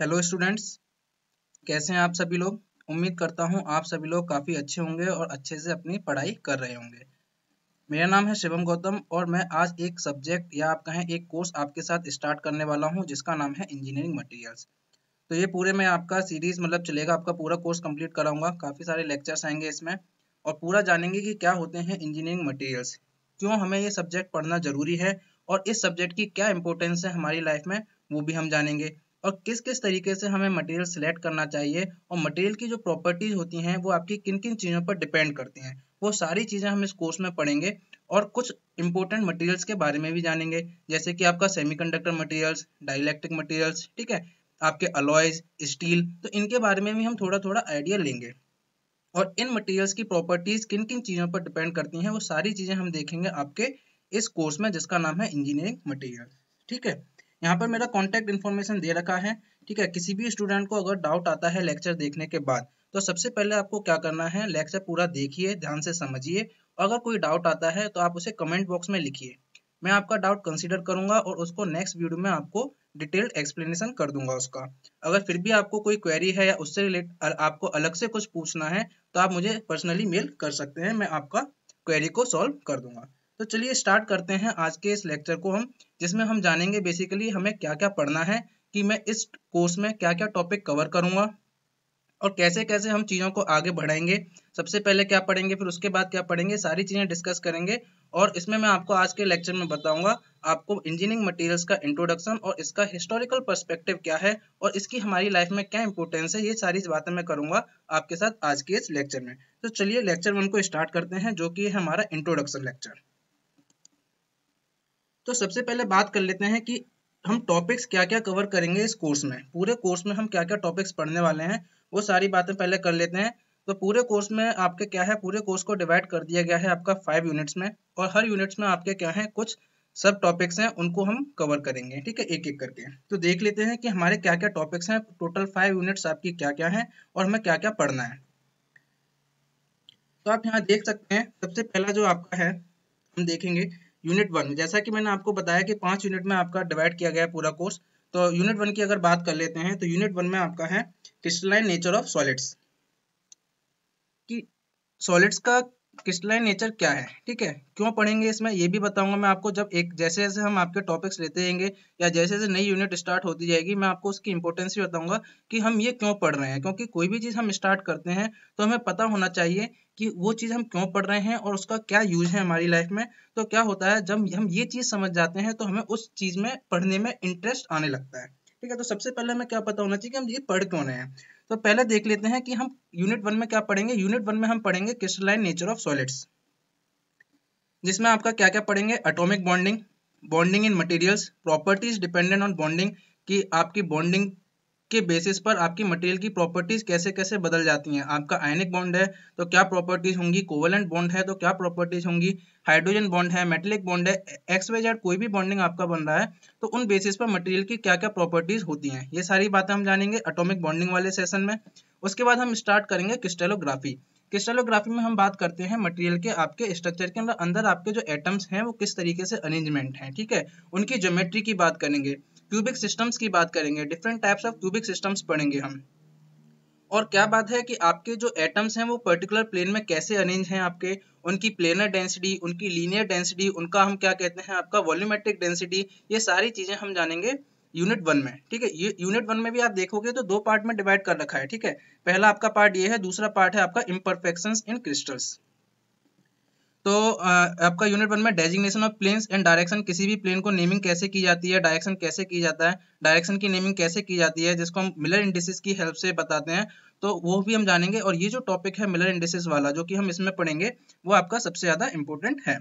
Hello students कैसे हैं आप सभी लोग? उम्मीद करता हूँ आप सभी लोग काफ़ी अच्छे होंगे और अच्छे से अपनी पढ़ाई कर रहे होंगे। मेरा नाम है शिवम गौतम और मैं आज एक सब्जेक्ट या आप कहें एक कोर्स आपके साथ स्टार्ट करने वाला हूँ, जिसका नाम है इंजीनियरिंग मटेरियल्स तो ये पूरे में आपका सीरीज़ मतलब चलेगा, आपका पूरा कोर्स कंप्लीट कराऊँगा। काफ़ी सारे लेक्चर्स आएँगे इसमें और पूरा जानेंगे कि क्या होते हैं इंजीनियरिंग मटीरियल्स क्यों हमें ये सब्जेक्ट पढ़ना ज़रूरी है और इस सब्जेक्ट की क्या इंपॉर्टेंस है हमारी लाइफ में, वो भी हम जानेंगे। और किस किस तरीके से हमें मटेरियल सिलेक्ट करना चाहिए और मटेरियल की जो प्रॉपर्टीज़ होती हैं, वो आपकी किन किन चीज़ों पर डिपेंड करती हैं। वो सारी चीज़ें हम इस कोर्स में पढ़ेंगे और कुछ इंपॉर्टेंट मटेरियल्स के बारे में भी जानेंगे। जैसे कि आपका सेमीकंडक्टर मटेरियल्स डाइलेक्ट्रिक मटेरियल्स ठीक है? आपके अलॉयज स्टील तो इनके बारे में भी हम थोड़ा थोड़ा आइडिया लेंगे। और इन मटेरियल्स की प्रॉपर्टीज़ किन किन चीज़ों पर डिपेंड करती हैं, वो सारी चीज़ें हम देखेंगे आपके इस कोर्स में, जिसका नाम है इंजीनियरिंग मटेरियल ठीक है? यहाँ पर मेरा कॉन्टैक्ट इन्फॉर्मेशन दे रखा है, ठीक है? किसी भी स्टूडेंट को अगर डाउट आता है लेक्चर देखने के बाद तो सबसे पहले आपको क्या करना है? लेक्चर पूरा देखिए, ध्यान से समझिए। अगर कोई डाउट आता है तो आप उसे कमेंट बॉक्स में लिखिए। मैं आपका डाउट कंसीडर करूँगा और उसको नेक्स्ट वीडियो में आपको डिटेल्ड एक्सप्लेनेशन कर दूँगा उसका। अगर फिर भी आपको कोई क्वेरी है या उससे रिलेट आपको अलग से कुछ पूछना है तो आप मुझे पर्सनली मेल कर सकते हैं, मैं आपका क्वेरी को सॉल्व कर दूँगा। तो चलिए स्टार्ट करते हैं आज के इस लेक्चर को हम, जिसमें हम जानेंगे बेसिकली हमें क्या क्या पढ़ना है, कि मैं इस कोर्स में क्या क्या टॉपिक कवर करूँगा, और कैसे कैसे हम चीज़ों को आगे बढ़ाएँगे। सबसे पहले क्या पढ़ेंगे, फिर उसके बाद क्या पढ़ेंगे, सारी चीज़ें डिस्कस करेंगे, और इसमें मैं आपको आज के लेक्चर में बताऊँगा आपको इंजीनियरिंग मटेरियल्स का इंट्रोडक्शन और इसका हिस्टोरिकल पर्सपेक्टिव क्या है, और इसकी हमारी लाइफ में क्या इंपॉर्टेंस है, ये सारी बातें मैं करूँगा आपके साथ आज के इस लेक्चर में। तो चलिए लेक्चर वन को स्टार्ट करते हैं, जो कि है हमारा इंट्रोडक्शन लेक्चर तो सबसे पहले बात कर लेते हैं कि हम टॉपिक्स क्या क्या कवर करेंगे इस कोर्स में। पूरे कोर्स में हम क्या क्या टॉपिक्स पढ़ने वाले हैं, वो सारी बातें पहले कर लेते हैं। तो पूरे कोर्स में आपके क्या है, पूरे कोर्स को डिवाइड कर दिया गया है आपका फाइव यूनिट्स में और हर यूनिट्स में आपके क्या है, कुछ सब टॉपिक्स हैं, उनको हम कवर करेंगे, ठीक है एक एक करके। तो देख लेते हैं कि हमारे क्या क्या टॉपिक्स हैं टोटल फाइव यूनिट्स आपकी क्या क्या है और हमें क्या क्या पढ़ना है। तो आप यहाँ देख सकते हैं, सबसे पहला जो आपका है, हम देखेंगे यूनिट वन जैसा कि मैंने आपको बताया कि पाँच यूनिट में आपका डिवाइड किया गया पूरा कोर्स तो यूनिट वन की अगर बात कर लेते हैं तो यूनिट वन में आपका है क्रिस्टलाइन नेचर ऑफ़ सॉलिड्स। कि सॉलिड्स का क्रिस्टलाइन नेचर क्या है? ठीक है, क्यों पढ़ेंगे इसमें? ये भी बताऊँगा मैं आपको, जब एक, जैसे जैसे हम आपके टॉपिक्स लेते रहेंगे या जैसे जैसे नई यूनिट स्टार्ट होती जाएगी, मैं आपको उसकी इंपॉर्टेंस भी बताऊँगा कि हम ये क्यों पढ़ रहे हैं। क्योंकि कोई भी चीज़ हम स्टार्ट करते हैं तो हमें पता होना चाहिए कि वो चीज़ हम क्यों पढ़ रहे हैं और उसका क्या यूज़ है हमारी लाइफ में? तो क्या होता है, जब हम ये चीज़ समझ जाते हैं तो हमें उस चीज़ में पढ़ने में इंटरेस्ट आने लगता है। ठीक है तो सबसे पहले हमें क्या पता होना चाहिए कि हम ये पढ़ क्यों रहे हैं? तो पहले देख लेते हैं कि हम यूनिट वन में क्या पढ़ेंगे? यूनिट वन में हम पढ़ेंगे क्रिस्टलाइन नेचर ऑफ़ सॉलिड्स जिसमें आपका क्या क्या पढ़ेंगे? Atomic bonding bonding in materials properties dependent on bonding कि आपकी बॉन्डिंग के बेसिस पर आपकी मटेरियल की प्रॉपर्टीज़ कैसे कैसे बदल जाती हैं? आपका आयनिक बॉन्ड है तो क्या प्रॉपर्टीज़ होंगी? कोवलेंट बॉन्ड है तो क्या प्रॉपर्टीज़ होंगी? हाइड्रोजन बॉन्ड है मेटेलिक बॉन्ड है एक्स वाई जेड कोई भी बॉन्डिंग आपका बन रहा है तो उन बेसिस पर मटेरियल की क्या क्या प्रॉपर्टीज़ होती हैं? ये सारी बातें हम जानेंगे अटोमिक बॉन्डिंग वाले सेशन में। उसके बाद हम स्टार्ट करेंगे क्रिस्टेलोग्राफी क्रिस्टलोग्राफी में हम बात करते हैं मटेरियल के आपके स्ट्रक्चर के अंदर अंदर आपके जो एटम्स हैं, वो किस तरीके से अरेंजमेंट हैं, ठीक है? उनकी ज्योमेट्री की बात करेंगे। क्यूबिक सिस्टम्स की बात करेंगे different types of cubic systems पढ़ेंगे हम। और क्या बात है कि आपके जो एटम्स हैं, वो पर्टिकुलर प्लेन में कैसे अरेंज हैं आपके? उनकी प्लेनर डेंसिटी उनकी लीनियर डेंसिटी उनका हम क्या कहते हैं, आपका वॉल्यूमेट्रिक डेंसिटी ये सारी चीज़ें हम जानेंगे यूनिट वन में, ठीक है? ये यूनिट वन में भी आप देखोगे तो दो पार्ट में डिवाइड कर रखा है, ठीक है? पहला आपका पार्ट ये है, दूसरा पार्ट है आपका इम्परफेक्शन इन क्रिस्टल्स तो आपका यूनिट वन में designation of planes and direction किसी भी प्लेन को नेमिंग कैसे की जाती है डायरेक्शन कैसे की जाता है डायरेक्शन की नेमिंग कैसे की जाती है, जिसको हम मिलर इंडिसिस की हेल्प से बताते हैं तो वो भी हम जानेंगे। और ये जो टॉपिक है मिलर इंडिसिस वाला, जो कि हम इसमें पढ़ेंगे, वो आपका सबसे ज़्यादा इंपॉर्टेंट है।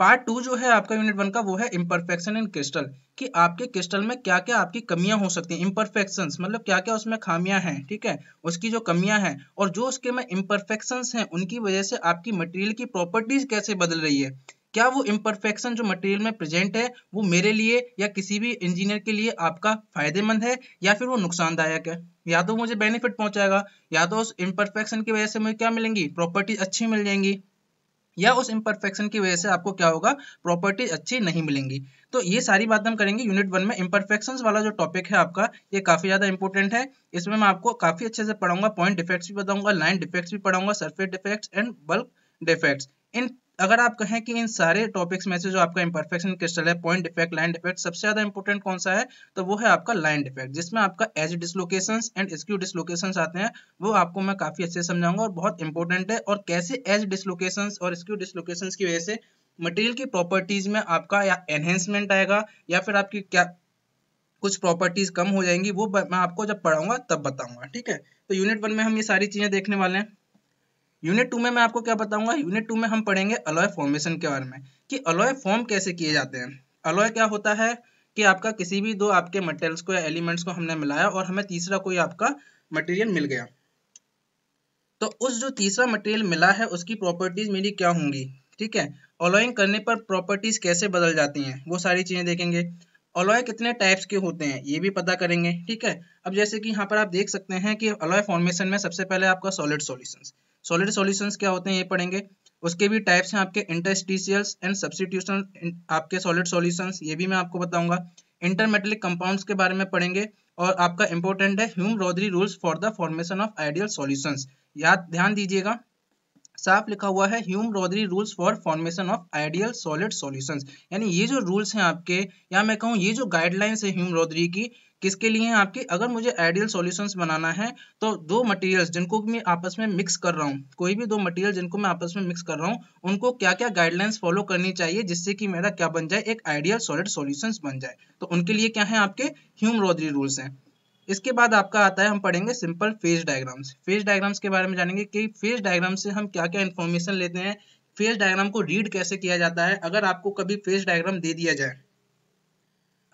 पार्ट टू जो है आपका यूनिट वन का वो है इम्परफेक्शन इन क्रिस्टल कि आपके क्रिस्टल में क्या क्या आपकी कमियाँ हो सकती हैं इम्परफेक्शन मतलब क्या क्या उसमें खामियाँ हैं, ठीक है? उसकी जो कमियाँ हैं और जो उसके में इम्परफेक्शन हैं, उनकी वजह से आपकी मटेरियल की प्रॉपर्टीज़ कैसे बदल रही है? क्या वो इम्परफेक्शन जो मटेरियल में प्रेजेंट है, वो मेरे लिए या किसी भी इंजीनियर के लिए आपका फ़ायदेमंद है या फिर वो नुकसानदायक है? या तो मुझे बेनिफिट पहुंचाएगा, या तो उस इम्परफेक्शन की वजह से मुझे क्या मिलेंगी? प्रॉपर्टी अच्छी मिल जाएँगी। या उस इम्परफेक्शन की वजह से आपको क्या होगा? प्रॉपर्टी अच्छी नहीं मिलेंगी। तो ये सारी बात हम करेंगे यूनिट वन में। इम्परफेक्शन वाला जो टॉपिक है आपका, ये काफ़ी ज़्यादा इंपॉर्टेंट है। इसमें मैं आपको काफ़ी अच्छे से पढ़ाऊँगा। पॉइंट डिफेक्ट्स भी बताऊँगा लाइन डिफेक्ट्स भी पढ़ाऊँगा surface defects and bulk defects इन अगर आप कहें कि इन सारे टॉपिक्स में से जो आपका इंपरफेक्शन क्रिस्टल है पॉइंट डिफेक्ट लाइन डिफेक्ट सबसे ज़्यादा इंपॉर्टेंट कौन सा है? तो वो है आपका लाइन डिफेक्ट जिसमें आपका edge dislocation and screw dislocation आते हैं। वो आपको मैं काफ़ी अच्छे समझाऊँगा और बहुत इंपॉर्टेंट है। और कैसे एज डिसलोकेशन और स्क्यू डिसलोकेशन की वजह से मटेरियल की प्रॉपर्टीज़ में आपका या एनहेंसमेंट आएगा, या फिर आपकी क्या कुछ प्रॉपर्टीज़ कम हो जाएँगी, वो मैं आपको जब पढ़ाऊँगा तब बताऊँगा, ठीक है? तो यूनिट वन में हम ये सारी चीज़ें देखने वाले हैं। यूनिट टू में मैं आपको क्या बताऊँगा? यूनिट टू में हम पढ़ेंगे अलॉय फॉर्मेशन के बारे में कि अलॉय फॉर्म कैसे किए जाते हैं। अलॉय क्या होता है कि आपका किसी भी दो आपके मटेरियल्स को या एलिमेंट्स को हमने मिलाया और हमें तीसरा कोई आपका मटेरियल मिल गया। तो उस जो तीसरा मटेरियल मिला है, उसकी प्रॉपर्टीज़ मेरी क्या होंगी? ठीक है? अलॉइंग करने पर प्रॉपर्टीज़ कैसे बदल जाती हैं? वो सारी चीज़ें देखेंगे। अलॉय कितने टाइप्स के होते हैं, ये भी पता करेंगे। ठीक है? अब जैसे कि यहाँ पर आप देख सकते हैं कि अलॉय फॉर्मेशन में सबसे पहले आपका सॉलिड सॉल्यूशंस सॉलिड सॉल्यूशंस क्या होते हैं ये पढ़ेंगे। उसके भी टाइप्स हैं आपके इंटरस्टिशियल्स एंड सब्सटीट्यूशन आपके सॉलिड सॉल्यूशंस ये भी मैं आपको बताऊँगा। इंटरमेटेलिक कंपाउंड्स के बारे में पढ़ेंगे और आपका इंपॉर्टेंट है Hume Rothery rules for the formation of ideal solutions याद, ध्यान दीजिएगा। साफ़ लिखा हुआ है Hume Rothery rules for formation of ideal solid solutions यानी ये जो रूल्स हैं आपके, या मैं कहूँ ये जो गाइडलाइंस है ह्यूम रोदरी की किसके लिए है आपकी? अगर मुझे आइडियल सॉल्यूशंस बनाना है तो दो मटेरियल्स जिनको मैं आपस में मिक्स कर रहा हूँ, कोई भी दो मटेरियल जिनको मैं आपस में मिक्स कर रहा हूँ, उनको क्या क्या गाइडलाइंस फॉलो करनी चाहिए जिससे कि मेरा क्या बन जाए? एक आइडियल सॉलिड सॉल्यूशंस बन जाए। तो उनके लिए क्या है आपके? ह्यूम रोदरी रूल्स हैं। इसके बाद आपका आता है, हम पढ़ेंगे simple phase diagrams phase diagrams के बारे में जानेंगे कि फ़ेज़ डायग्राम से हम क्या क्या इन्फॉर्मेशन लेते हैं। फ़ेज़ डायग्राम को रीड कैसे किया जाता है? अगर आपको कभी फ़ेज़ डायग्राम दे दिया जाए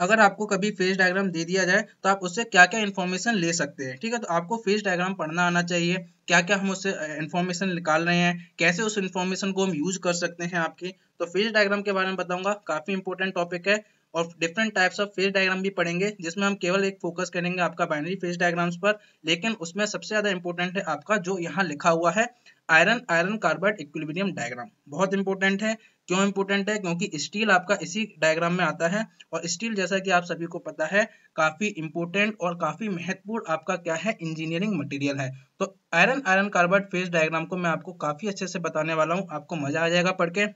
अगर आपको कभी फ़ेज़ डायग्राम दे दिया जाए तो आप उससे क्या क्या इन्फॉर्मेशन ले सकते हैं, ठीक है? तो आपको फ़ेज़ डायग्राम पढ़ना आना चाहिए क्या क्या हम उससे इन्फॉर्मेशन निकाल रहे हैं, कैसे उस इन्फॉर्मेशन को हम यूज़ कर सकते हैं आपकी। तो फ़ेज़ डायग्राम के बारे में बताऊँगा, काफ़ी इंपॉर्टेंट टॉपिक है और different types of phase diagram भी पढ़ेंगे, जिसमें हम केवल एक फोकस करेंगे आपका बाइनरी फ़ेज़ डायग्राम्स पर, लेकिन उसमें सबसे ज़्यादा इंपॉर्टेंट है आपका जो यहाँ लिखा हुआ है iron iron carbide equilibrium diagram बहुत इंपॉर्टेंट है क्यों इंपॉर्टेंट है? क्योंकि स्टील आपका इसी डायग्राम में आता है और स्टील जैसा कि आप सभी को पता है, काफ़ी इंपॉर्टेंट और काफ़ी महत्वपूर्ण आपका क्या है? इंजीनियरिंग मटेरियल है। तो iron iron carbide phase diagram को मैं आपको काफ़ी अच्छे से बताने वाला हूँ। आपको मज़ा आ जाएगा पढ़ के।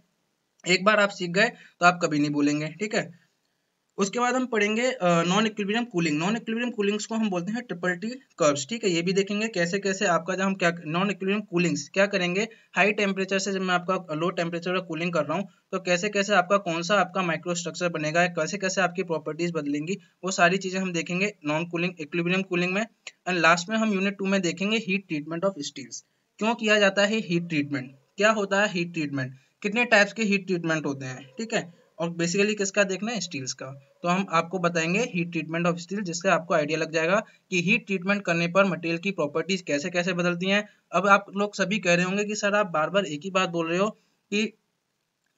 एक बार आप सीख गए तो आप कभी नहीं बोलेंगे ठीक है? उसके बाद हम पढ़ेंगे non equilibrium cooling non equilibrium coolings को हम बोलते हैं ट्रिपल टी कर्व्स ठीक है, ये भी देखेंगे कैसे कैसे आपका जब हम क्या नॉन इक्विलिब्रियम कूलिंग्स क्या करेंगे? हाई टेम्परेचर से जब मैं आपका लो टेम्परेचर का कूलिंग कर रहा हूँ तो कैसे कैसे आपका कौन सा आपका माइक्रो स्ट्रक्चर बनेगा, कैसे कैसे आपकी प्रॉपर्टीज़ बदलेंगी, वो सारी चीज़ें हम देखेंगे नॉन कूलिंग इक्विलिब्रियम कूलिंग में. एंड लास्ट में हम यूनिट टू में देखेंगे हीट ट्रीटमेंट ऑफ़ स्टील्स क्यों किया जाता है हीट ट्रीटमेंट क्या होता है हीट ट्रीटमेंट कितने टाइप्स के हीट ट्रीटमेंट होते हैं? ठीक है और बेसिकली किसका देखना है? स्टील्स का। तो हम आपको बताएँगे हीट ट्रीटमेंट ऑफ़ स्टील जिससे आपको आइडिया लग जाएगा कि हीट ट्रीटमेंट करने पर मटेरियल की प्रॉपर्टीज़ कैसे कैसे बदलती हैं। अब आप लोग सभी कह रहे होंगे कि सर आप बार बार एक ही बात बोल रहे हो कि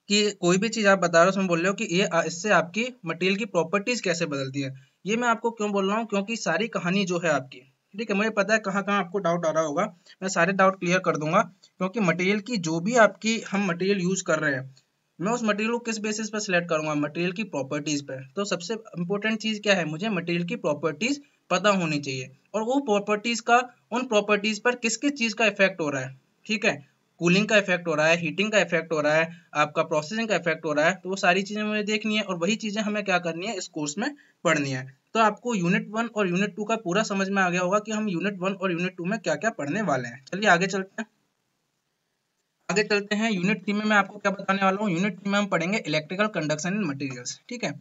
कि कोई भी चीज़ आप बता रहे हो, उसमें बोल रहे हो कि ये, इससे आपकी मटेरियल की प्रॉपर्टीज़ कैसे बदलती है। ये मैं आपको क्यों बोल रहा हूँ? क्योंकि सारी कहानी जो है आपकी, ठीक है, मुझे पता है कहाँ कहाँ आपको डाउट आ रहा होगा। मैं सारे डाउट क्लियर कर दूँगा, क्योंकि मटेरियल की जो भी आपकी हम मटेरियल यूज़ कर रहे हैं मैं उस मटेरियल को किस बेसिस पर सिलेक्ट करूँगा? मटेरियल की प्रॉपर्टीज़ पर। तो सबसे इंपॉर्टेंट चीज़ क्या है? मुझे मटेरियल की प्रॉपर्टीज़ पता होनी चाहिए। और वो प्रॉपर्टीज़ का, उन प्रॉपर्टीज़ पर किस किस चीज़ का इफ़ेक्ट हो रहा है? ठीक है? कूलिंग का इफ़ेक्ट हो रहा है हीटिंग का इफ़ेक्ट हो रहा है, आपका प्रोसेसिंग का इफ़ेक्ट हो रहा है तो वो सारी चीज़ें मुझे देखनी है और वही चीज़ें हमें क्या करनी है? इस कोर्स में पढ़नी है। तो आपको यूनिट वन और यूनिट टू का पूरा समझ में आ गया होगा कि हम यूनिट वन और यूनिट टू में क्या क्या पढ़ने वाले हैं। चलिए आगे चलते हैं। आगे चलते हैं। यूनिट थ्री में मैं आपको क्या बताने वाला हूँ? यूनिट थ्री में हम पढ़ेंगे इलेक्ट्रिकल कंडक्शन इन मटेरियल्स ठीक है?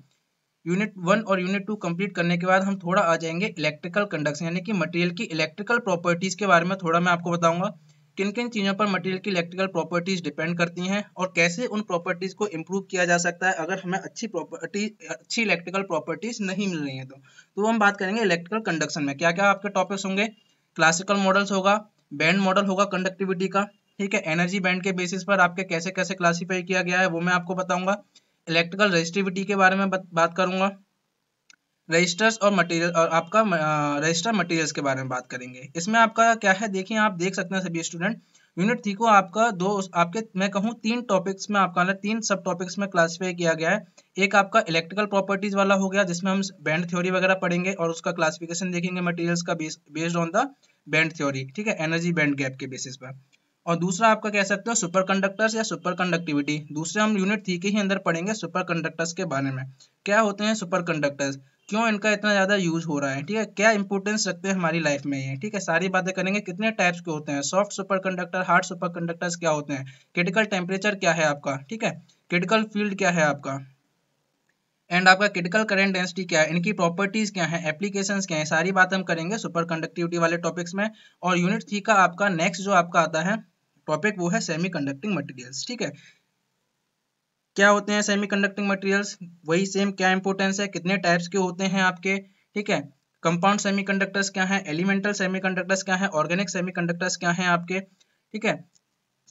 यूनिट वन और यूनिट टू कंप्लीट करने के बाद हम थोड़ा आ जाएँगे इलेक्ट्रिकल कंडक्शन यानी कि मटेरियल की इलेक्ट्रिकल प्रॉपर्टीज़ के बारे में थोड़ा मैं आपको बताऊँगा। किन किन चीज़ों पर मटेरियल की इलेक्ट्रिकल प्रॉपर्टीज़ डिपेंड करती हैं और कैसे उन प्रॉपर्टीज़ को इम्प्रूव किया जा सकता है? अगर हमें अच्छी प्रॉपर्टी अच्छी इलेक्ट्रिकल प्रॉपर्टीज़ नहीं मिल रही है तो तो हम बात करेंगे इलेक्ट्रिकल कंडक्शन में। क्या क्या आपके टॉपिक्स होंगे? क्लासिकल मॉडल्स होगा बैंड मॉडल होगा कंडक्टिविटी का ठीक है? एनर्जी बैंड के बेसिस पर आपके कैसे कैसे क्लासीफाई किया गया है, वो मैं आपको बताऊँगा। इलेक्ट्रिकल रजिस्टिविटी के बारे में बात करूँगा। रजिस्टर्स और मटेरियल और आपका रजिस्टर मटेरियल्स के बारे में बात करेंगे। इसमें आपका क्या है? देखिए, आप देख सकते हैं सभी स्टूडेंट यूनिट थ्री को आपका दो, आपके, मैं कहूँ तीन टॉपिक्स में, आपका ना तीन सब टॉपिक्स में क्लासीफाई किया गया है। एक आपका इलेक्ट्रिकल प्रॉपर्टीज़ वाला हो गया, जिसमें हम बैंड थ्योरी वगैरह पढ़ेंगे, और उसका क्लासिफिकेशन देखेंगे मटेरियल्स का based on the band theory ठीक है? एनर्जी बैंड गैप के बेसिस पर। और दूसरा आपका कह सकते हो सुपर कंडक्टर्स या सुपर कंडक्टिविटी दूसरे हम यूनिट थ्री के ही अंदर पढ़ेंगे सुपर कंडक्टर्स के बारे में। क्या होते हैं सुपर कंडक्टर्स क्यों इनका इतना ज़्यादा यूज़ हो रहा है? ठीक है, क्या इंपोर्टेंस रखते हैं हमारी लाइफ में ये? ठीक है, सारी बातें करेंगे, कितने टाइप्स के होते हैं? Soft superconductor hard superconductors क्या होते हैं? क्रिटिकल टेम्परेचर क्या है आपका? ठीक है क्रिटिकल फ़ील्ड क्या है आपका? एंड आपका क्रिटिकल करंट डेंसिटी क्या है? इनकी प्रॉपर्टीज़ क्या है? एप्लीकेशंस क्या है? सारी बात हम करेंगे सुपर कंडक्टिविटी वाले टॉपिक्स में। और यूनिट थ्री का आपका नेक्स्ट जो आपका आता है टॉपिक वो है सेमी कंडक्टिंग मटेरियल्स ठीक है? क्या होते हैं सेमी कंडक्टिंग मटेरियल्स वही सेम क्या इंपोर्टेंस है? कितने टाइप्स के होते हैं आपके? ठीक है? कंपाउंड सेमीकंडक्टर्स क्या है? एलिमेंटल सेमीकंडक्टर्स क्या है? ऑर्गेनिक सेमीकंडक्टर्स क्या है आपके? ठीक है?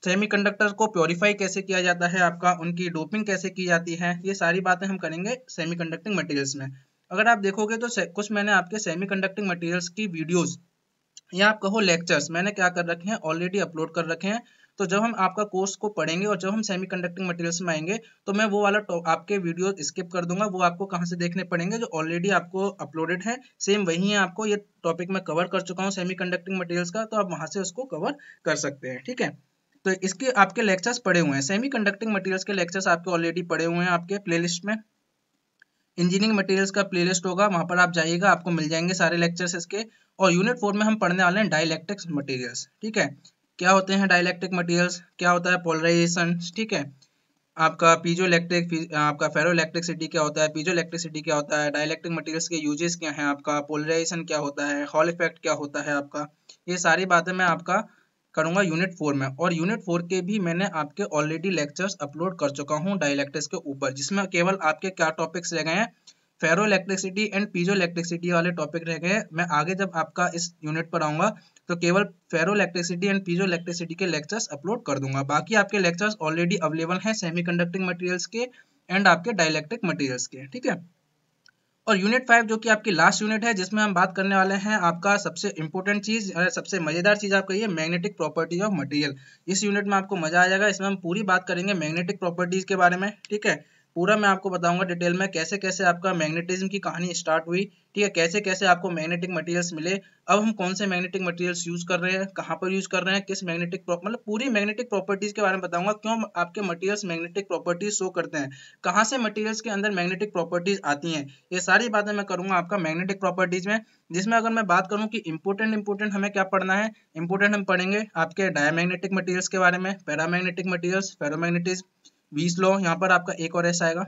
सेमीकंडक्टर को प्योरीफाई कैसे किया जाता है आपका? उनकी डोपिंग कैसे की जाती है? ये सारी बातें हम करेंगे सेमीकंडक्टिंग मटेरियल्स में। अगर आप देखोगे तो कुछ मैंने आपके सेमीकंडक्टिंग मटेरियल्स की वीडियोस या आप कहो लेक्चर्स मैंने क्या कर रखे हैं ऑलरेडी अपलोड कर रखे हैं। तो जब हम आपका कोर्स को पढ़ेंगे और जब हम सेमी कंडक्टिंग मटेरियल्स में आएँगे तो मैं वो वाला आपके वीडियो स्किप कर दूँगा, वो आपको कहाँ से देखने पड़ेंगे, जो ऑलरेडी आपको अपलोडेड है। सेम वही है आपको, ये टॉपिक मैं कवर कर चुका हूँ सेमी कंडक्टिंग मटेरियल्स का तो आप वहाँ से उसको कवर कर सकते हैं, ठीक है? तो इसके, आपके लेक्चर्स पड़े हुए हैं। सेमी कंडक्टिंग मटेरियल्स के लेक्चर्स आपके ऑलरेडी पड़े हुए हैं आपके प्लेलिस्ट में। इंजीनियरिंग मटेरियल्स का प्लेलिस्ट होगा, वहाँ पर आप जाइएगा, आपको मिल जाएँगे सारे लेक्चर्स इसके। और यूनिट फोर में हम पढ़ने वाले हैं डायलैक्टिक्स मटेरियल्स ठीक है? क्या होते हैं डायलैक्टिक मटेरियल्स क्या होता है पोलराइजेशन ठीक है? आपका पीजो इलेक्ट्रिक आपका फेरो इलेक्ट्रिसिटी क्या होता है? पीजो इलेक्ट्रिसिटी क्या होता है? डायलैक्टिक मटेरियल्स के यूजेस क्या हैं आपका? पोलराइजेशन क्या होता है? हॉल इफ़ेक्ट क्या होता है आपका? ये सारी बातें मैं आपका करूँगा यूनिट फोर में। और यूनिट फोर के भी मैंने आपके ऑलरेडी लेक्चर्स अपलोड कर चुका हूँ डायलैक्टिक्स के ऊपर, जिसमें केवल आपके क्या टॉपिक्स रह गए हैं? फेरो इलेक्ट्रिसिटी एंड पीजो इलेक्ट्रिसिटी वाले टॉपिक रह गए। मैं आगे जब आपका इस यूनिट पर आऊँगा तो केवल फेरो इलेक्ट्रिसिटी एंड पीजो इलेक्ट्रिसिटी के लेक्चर्स अपलोड कर दूँगा। बाकी आपके लेक्चर्स ऑलरेडी अवेलेबल हैं सेमी कंडक्टिंग मटेरियल्स के एंड आपके डायलैक्ट्रिक मटेरियल्स के, ठीक है? और यूनिट फाइव जो कि आपकी लास्ट यूनिट है, जिसमें हम बात करने वाले हैं, आपका सबसे इंपॉर्टेंट चीज़ सबसे मज़ेदार चीज़ आपका ये मैग्नेटिक प्रॉपर्टीज़ ऑफ़ मटेरियल इस यूनिट में आपको मज़ा आ जाएगा। इसमें हम पूरी बात करेंगे मैग्नेटिक प्रॉपर्टीज़ के बारे में, ठीक है? पूरा मैं आपको बताऊँगा डिटेल में कैसे कैसे आपका मैग्नेटिज्म की कहानी स्टार्ट हुई, ठीक है? कैसे कैसे आपको मैग्नेटिक मटेरियल्स मिले, अब हम कौन से मैग्नेटिक मटेरियल्स यूज़ कर रहे हैं, कहाँ पर यूज़ कर रहे हैं, किस मैग्नेटिक मतलब पूरी मैग्नेटिक प्रॉपर्टीज़ के बारे में बताऊँगा, क्यों आपके मटेरियल्स मैग्नेटिक प्रॉपर्टीज़ शो करते हैं, कहाँ से मटेरियल्स के अंदर मैग्नेटिक प्रॉपर्टीज़ आती हैं, ये सारी बातें मैं करूँगा आपका मैग्नेटिक प्रॉपर्टीज़ में, जिसमें अगर मैं बात करूँ कि इंपोर्टेंट इंपोर्टेंट हमें क्या पढ़ना है इंपोर्टेंट हम पढ़ेंगे आपके डायमैग्नेटिक मटीरियल्स के बारे में पैरामैग्नेटिक मटीरियल्स फेरोमैग्नेटिज्म वीस लो यहाँ पर आपका एक और ऐसा आएगा।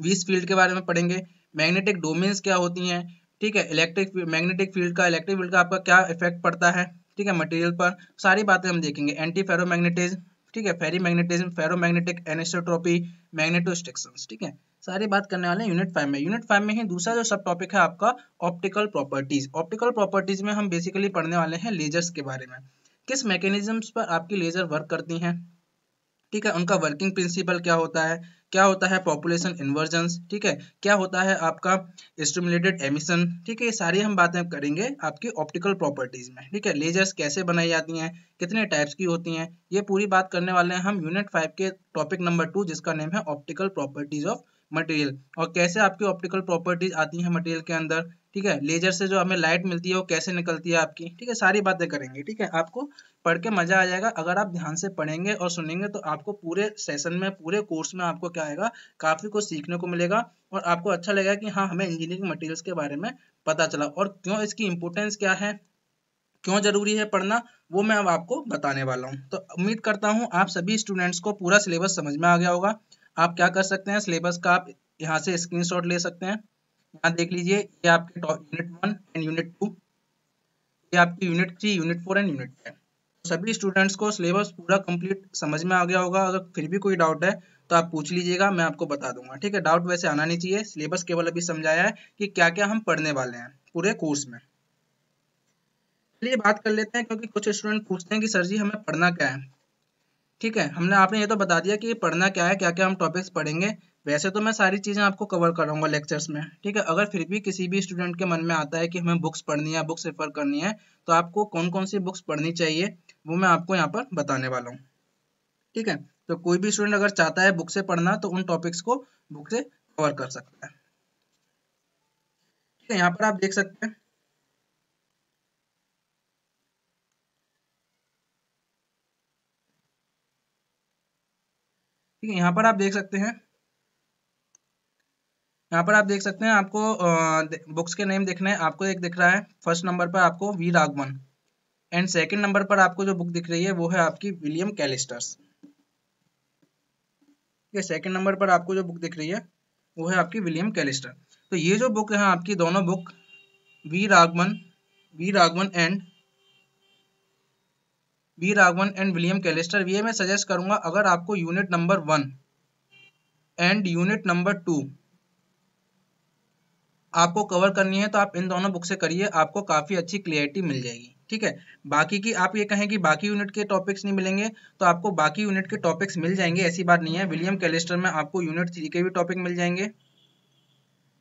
वीस फ़ील्ड के बारे में पढ़ेंगे। मैग्नेटिक डोमेन्स क्या होती हैं? ठीक है, इलेक्ट्रिक मैग्नेटिक फ़ील्ड का, इलेक्ट्रिक फ़ील्ड का आपका क्या इफ़ेक्ट पड़ता है? ठीक है मटेरियल पर सारी बातें हम देखेंगे। एंटी फेरोमैग्नेटिज्म ठीक है फेरी मैग्नेटिज्म फेरोमैग्नेटिक एनिस्टोट्रोपी मैग्नेटोस्टिक्शन ठीक है। सारी बात करने वाले हैं यूनिट फाइव में। यूनिट फाइव में ही दूसरा जो सब टॉपिक है आपका ऑप्टिकल प्रॉपर्टीज़ ऑप्टिकल प्रॉपर्टीज़ में हम बेसिकली पढ़ने वाले हैं लेजर्स के बारे में। किस मैकेनिज्म्स पर आपकी लेजर वर्क करती हैं? ठीक है? उनका वर्किंग प्रिंसिपल क्या होता है? क्या होता है पॉपुलेशन इन्वर्जन ठीक है? क्या होता है आपका स्टिमुलेटेड एमिशन ठीक है, ये सारी हम बातें करेंगे आपकी ऑप्टिकल प्रॉपर्टीज़ में। ठीक है? लेजर्स कैसे बनाई जाती हैं? कितने टाइप्स की होती हैं? ये पूरी बात करने वाले हैं हम यूनिट फाइव के टॉपिक नंबर टू जिसका नेम है ऑप्टिकल प्रॉपर्टीज़ ऑफ़ मटेरियल और कैसे आपकी ऑप्टिकल प्रॉपर्टीज़ आती हैं मटेरियल के अंदर? ठीक है? लेजर से जो हमें लाइट मिलती है, वो कैसे निकलती है आपकी? ठीक है? सारी बातें करेंगे, ठीक है? आपको पढ़ के मज़ा आ जाएगा। अगर आप ध्यान से पढ़ेंगे और सुनेंगे तो आपको पूरे सेशन में, पूरे कोर्स में आपको क्या आएगा? काफ़ी कुछ सीखने को मिलेगा और आपको अच्छा लगेगा कि हाँ हमें इंजीनियरिंग मटेरियल्स के बारे में पता चला। और क्यों इसकी इंपोर्टेंस क्या है? क्यों ज़रूरी है पढ़ना? वो मैं अब आपको बताने वाला हूँ। तो उम्मीद करता हूँ आप सभी स्टूडेंट्स को पूरा सिलेबस समझ में आ गया होगा। आप क्या कर सकते हैं सिलेबस का आप यहाँ से स्क्रीनशॉट ले सकते हैं। यहाँ देख लीजिए, ये आपके unit one and unit two ये आपकी unit three unit four and unit five सभी स्टूडेंट्स को सिलेबस पूरा कंप्लीट समझ में आ गया होगा। अगर फिर भी कोई डाउट है तो आप पूछ लीजिएगा, मैं आपको बता दूँगा। ठीक है डाउट वैसे आना नहीं चाहिए। सिलेबस केवल अभी समझाया है कि क्या क्या हम पढ़ने वाले हैं पूरे कोर्स में। चलिए बात कर लेते हैं, क्योंकि कुछ स्टूडेंट पूछते हैं कि, सर जी, हमें पढ़ना क्या है? ठीक है? हमने, आपने ये तो बता दिया कि पढ़ना क्या है क्या क्या हम टॉपिक्स पढ़ेंगे। वैसे तो मैं सारी चीज़ें आपको कवर कराऊँगा लेक्चर्स में, ठीक है? अगर फिर भी किसी भी स्टूडेंट के मन में आता है कि हमें बुक्स पढ़नी है बुक्स रेफर करनी है तो आपको कौन कौन सी बुक्स पढ़नी चाहिए, वो मैं आपको यहाँ पर बताने वाला हूँ। ठीक है? तो कोई भी स्टूडेंट अगर चाहता है बुक से पढ़ना तो उन टॉपिक्स को बुक से कवर कर सकता है। ठीक है? यहाँ पर आप देख सकते हैं। ठीक है, यहाँ पर आप देख सकते हैं। यहाँ पर आप देख सकते हैं, आपको बुक्स के नेम देखना है। आपको एक दिख रहा है फ़र्स्ट नंबर पर आपको V Raghavan and second number पर आपको जो बुक दिख रही है, वो है आपकी विलियम कैलिस्टर्स ठीक है सेकंड नंबर पर आपको जो बुक दिख रही है, वो है आपकी विलियम कैलिस्टर तो ये जो बुक है, आपकी दोनों book V Raghavan V Raghavan and V Raghavan and William Callister. ये मैं सजेस्ट करूँगा, अगर आपको unit number one and unit number two आपको कवर करनी है तो आप इन दोनों बुक से करिए, आपको काफ़ी अच्छी क्लियरिटी मिल जाएगी। ठीक है? बाकी की आप ये कहें कि बाकी यूनिट के टॉपिक्स नहीं मिलेंगे तो आपको बाकी यूनिट के टॉपिक्स मिल जाएँगे, ऐसी बात नहीं है। विलियम कैलेस्टर में आपको यूनिट थ्री के भी टॉपिक मिल जाएँगे।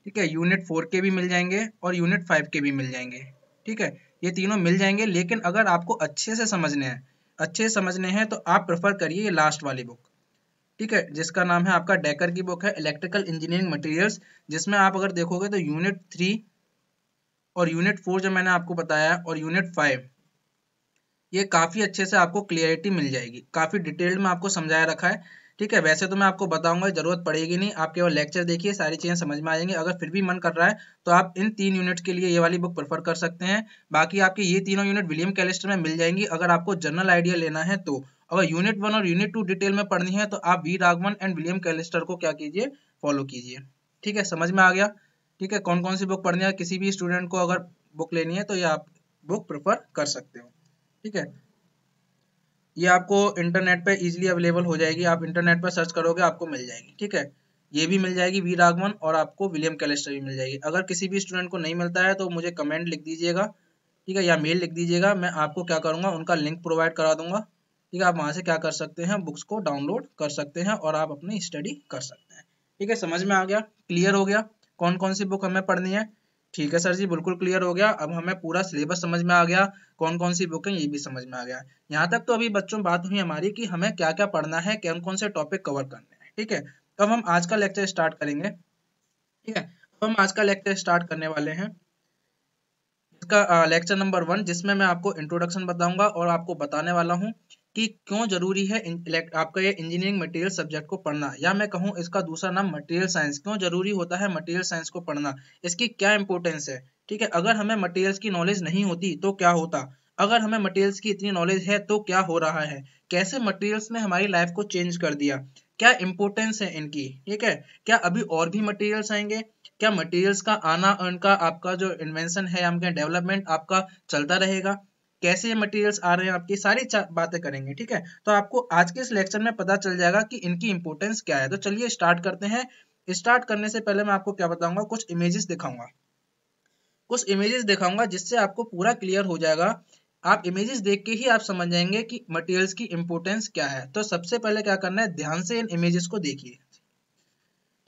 ठीक है? यूनिट फोर के भी मिल जाएँगे और यूनिट फाइव के भी मिल जाएँगे। ठीक है? ये तीनों मिल जाएँगे, लेकिन अगर आपको अच्छे से समझने हैं, अच्छे से समझने हैं तो आप प्रेफर करिए ये लास्ट वाली बुक ठीक है, जिसका नाम है आपका डेकर की बुक है इलेक्ट्रिकल इंजीनियरिंग मटेरियल्स जिसमें आप अगर देखोगे तो यूनिट थ्री और यूनिट फोर जो मैंने आपको बताया और यूनिट फाइव ये काफ़ी अच्छे से आपको क्लियरिटी मिल जाएगी। काफ़ी डिटेल्ड में आपको समझाया रखा है। ठीक है, वैसे तो मैं आपको बताऊँगा, ज़रूरत पड़ेगी नहीं। आप केवल लेक्चर देखिए, सारी चीज़ें समझ में आ जाएँगी। अगर फिर भी मन कर रहा है तो आप इन तीन यूनिट के लिए ये वाली बुक प्रेफर कर सकते हैं। बाकी आपके ये तीनों यूनिट विलियम कैलिस्टर में मिल जाएँगी। अगर आपको जनरल आइडिया लेना है तो अगर यूनिट वन और यूनिट टू डिटेल में पढ़नी है तो आप V Raghavan and William Callister को क्या कीजिए फॉलो कीजिए। ठीक है, समझ में आ गया? ठीक है कौन कौन सी बुक पढ़नी है? किसी भी स्टूडेंट को अगर बुक लेनी है तो ये आप बुक प्रेफर कर सकते हो। ठीक है ये आपको इंटरनेट पे इजीली अवेलेबल हो जाएगी। आप इंटरनेट पर सर्च करोगे, आपको मिल जाएगी, ठीक है? ये भी मिल जाएगी वी रागमन और आपको विलियम कैलेस्टर भी मिल जाएगी। अगर किसी भी स्टूडेंट को नहीं मिलता है तो मुझे कमेंट लिख दीजिएगा, ठीक है? या मेल लिख दीजिएगा, मैं आपको क्या करूँगा, उनका लिंक प्रोवाइड करा दूँगा, ठीक है? आप वहाँ से क्या कर सकते हैं बुक्स को डाउनलोड कर सकते हैं और आप अपनी स्टडी कर सकते हैं, ठीक है? समझ में आ गया? क्लियर हो गया? कौन कौन सी बुक हमें पढ़नी है? ठीक है, सर जी, बिल्कुल क्लियर हो गया। अब हमें पूरा सिलेबस समझ में आ गया। कौन कौन सी बुक है, ये भी समझ में आ गया। यहाँ तक तो अभी बच्चों, बात हुई हमारी कि हमें क्या क्या पढ़ना है कौन कौन से टॉपिक कवर करने हैं, ठीक है? तो अब हम आज का लेक्चर स्टार्ट करेंगे। ठीक है, अब हम आज का लेक्चर स्टार्ट करने वाले हैं। इसका लेक्चर नंबर वन जिसमें मैं आपको इंट्रोडक्शन बताऊँगा और आपको बताने वाला हूँ कि क्यों ज़रूरी है आपका ये इंजीनियरिंग मटेरियल सब्जेक्ट को पढ़ना? या मैं कहूँ इसका दूसरा नाम मटेरियल साइंस क्यों ज़रूरी होता है मटेरियल साइंस को पढ़ना? इसकी क्या इंपोर्टेंस है? ठीक है, अगर हमें मटेरियल्स की नॉलेज नहीं होती तो क्या होता? अगर हमें मटेरियल्स की इतनी नॉलेज है तो क्या हो रहा है? कैसे मटेरियल्स ने हमारी लाइफ को चेंज कर दिया? क्या इंपोर्टेंस है इनकी? ठीक है, क्या अभी और भी मटेरियल्स आएँगे? क्या मटेरियल्स का आना उनका आपका जो इन्वेंशन है डेवलपमेंट आपका चलता रहेगा? कैसे मटेरियल्स आ रहे हैं, आपकी सारी बातें करेंगे, ठीक है? तो आपको आज के इस लेक्चर में पता चल जाएगा कि इनकी इंपोर्टेंस क्या है। तो चलिए स्टार्ट करते हैं। स्टार्ट करने से पहले मैं आपको क्या बताऊँगा, कुछ इमेजेस दिखाऊँगा। कुछ इमेजेस दिखाऊँगा जिससे आपको पूरा क्लियर हो जाएगा। आप इमेजेस देख के ही आप समझ जाएँगे कि मटेरियल्स की इंपोर्टेंस क्या है। तो सबसे पहले क्या करना है, ध्यान से इन इमेजेस को देखिए।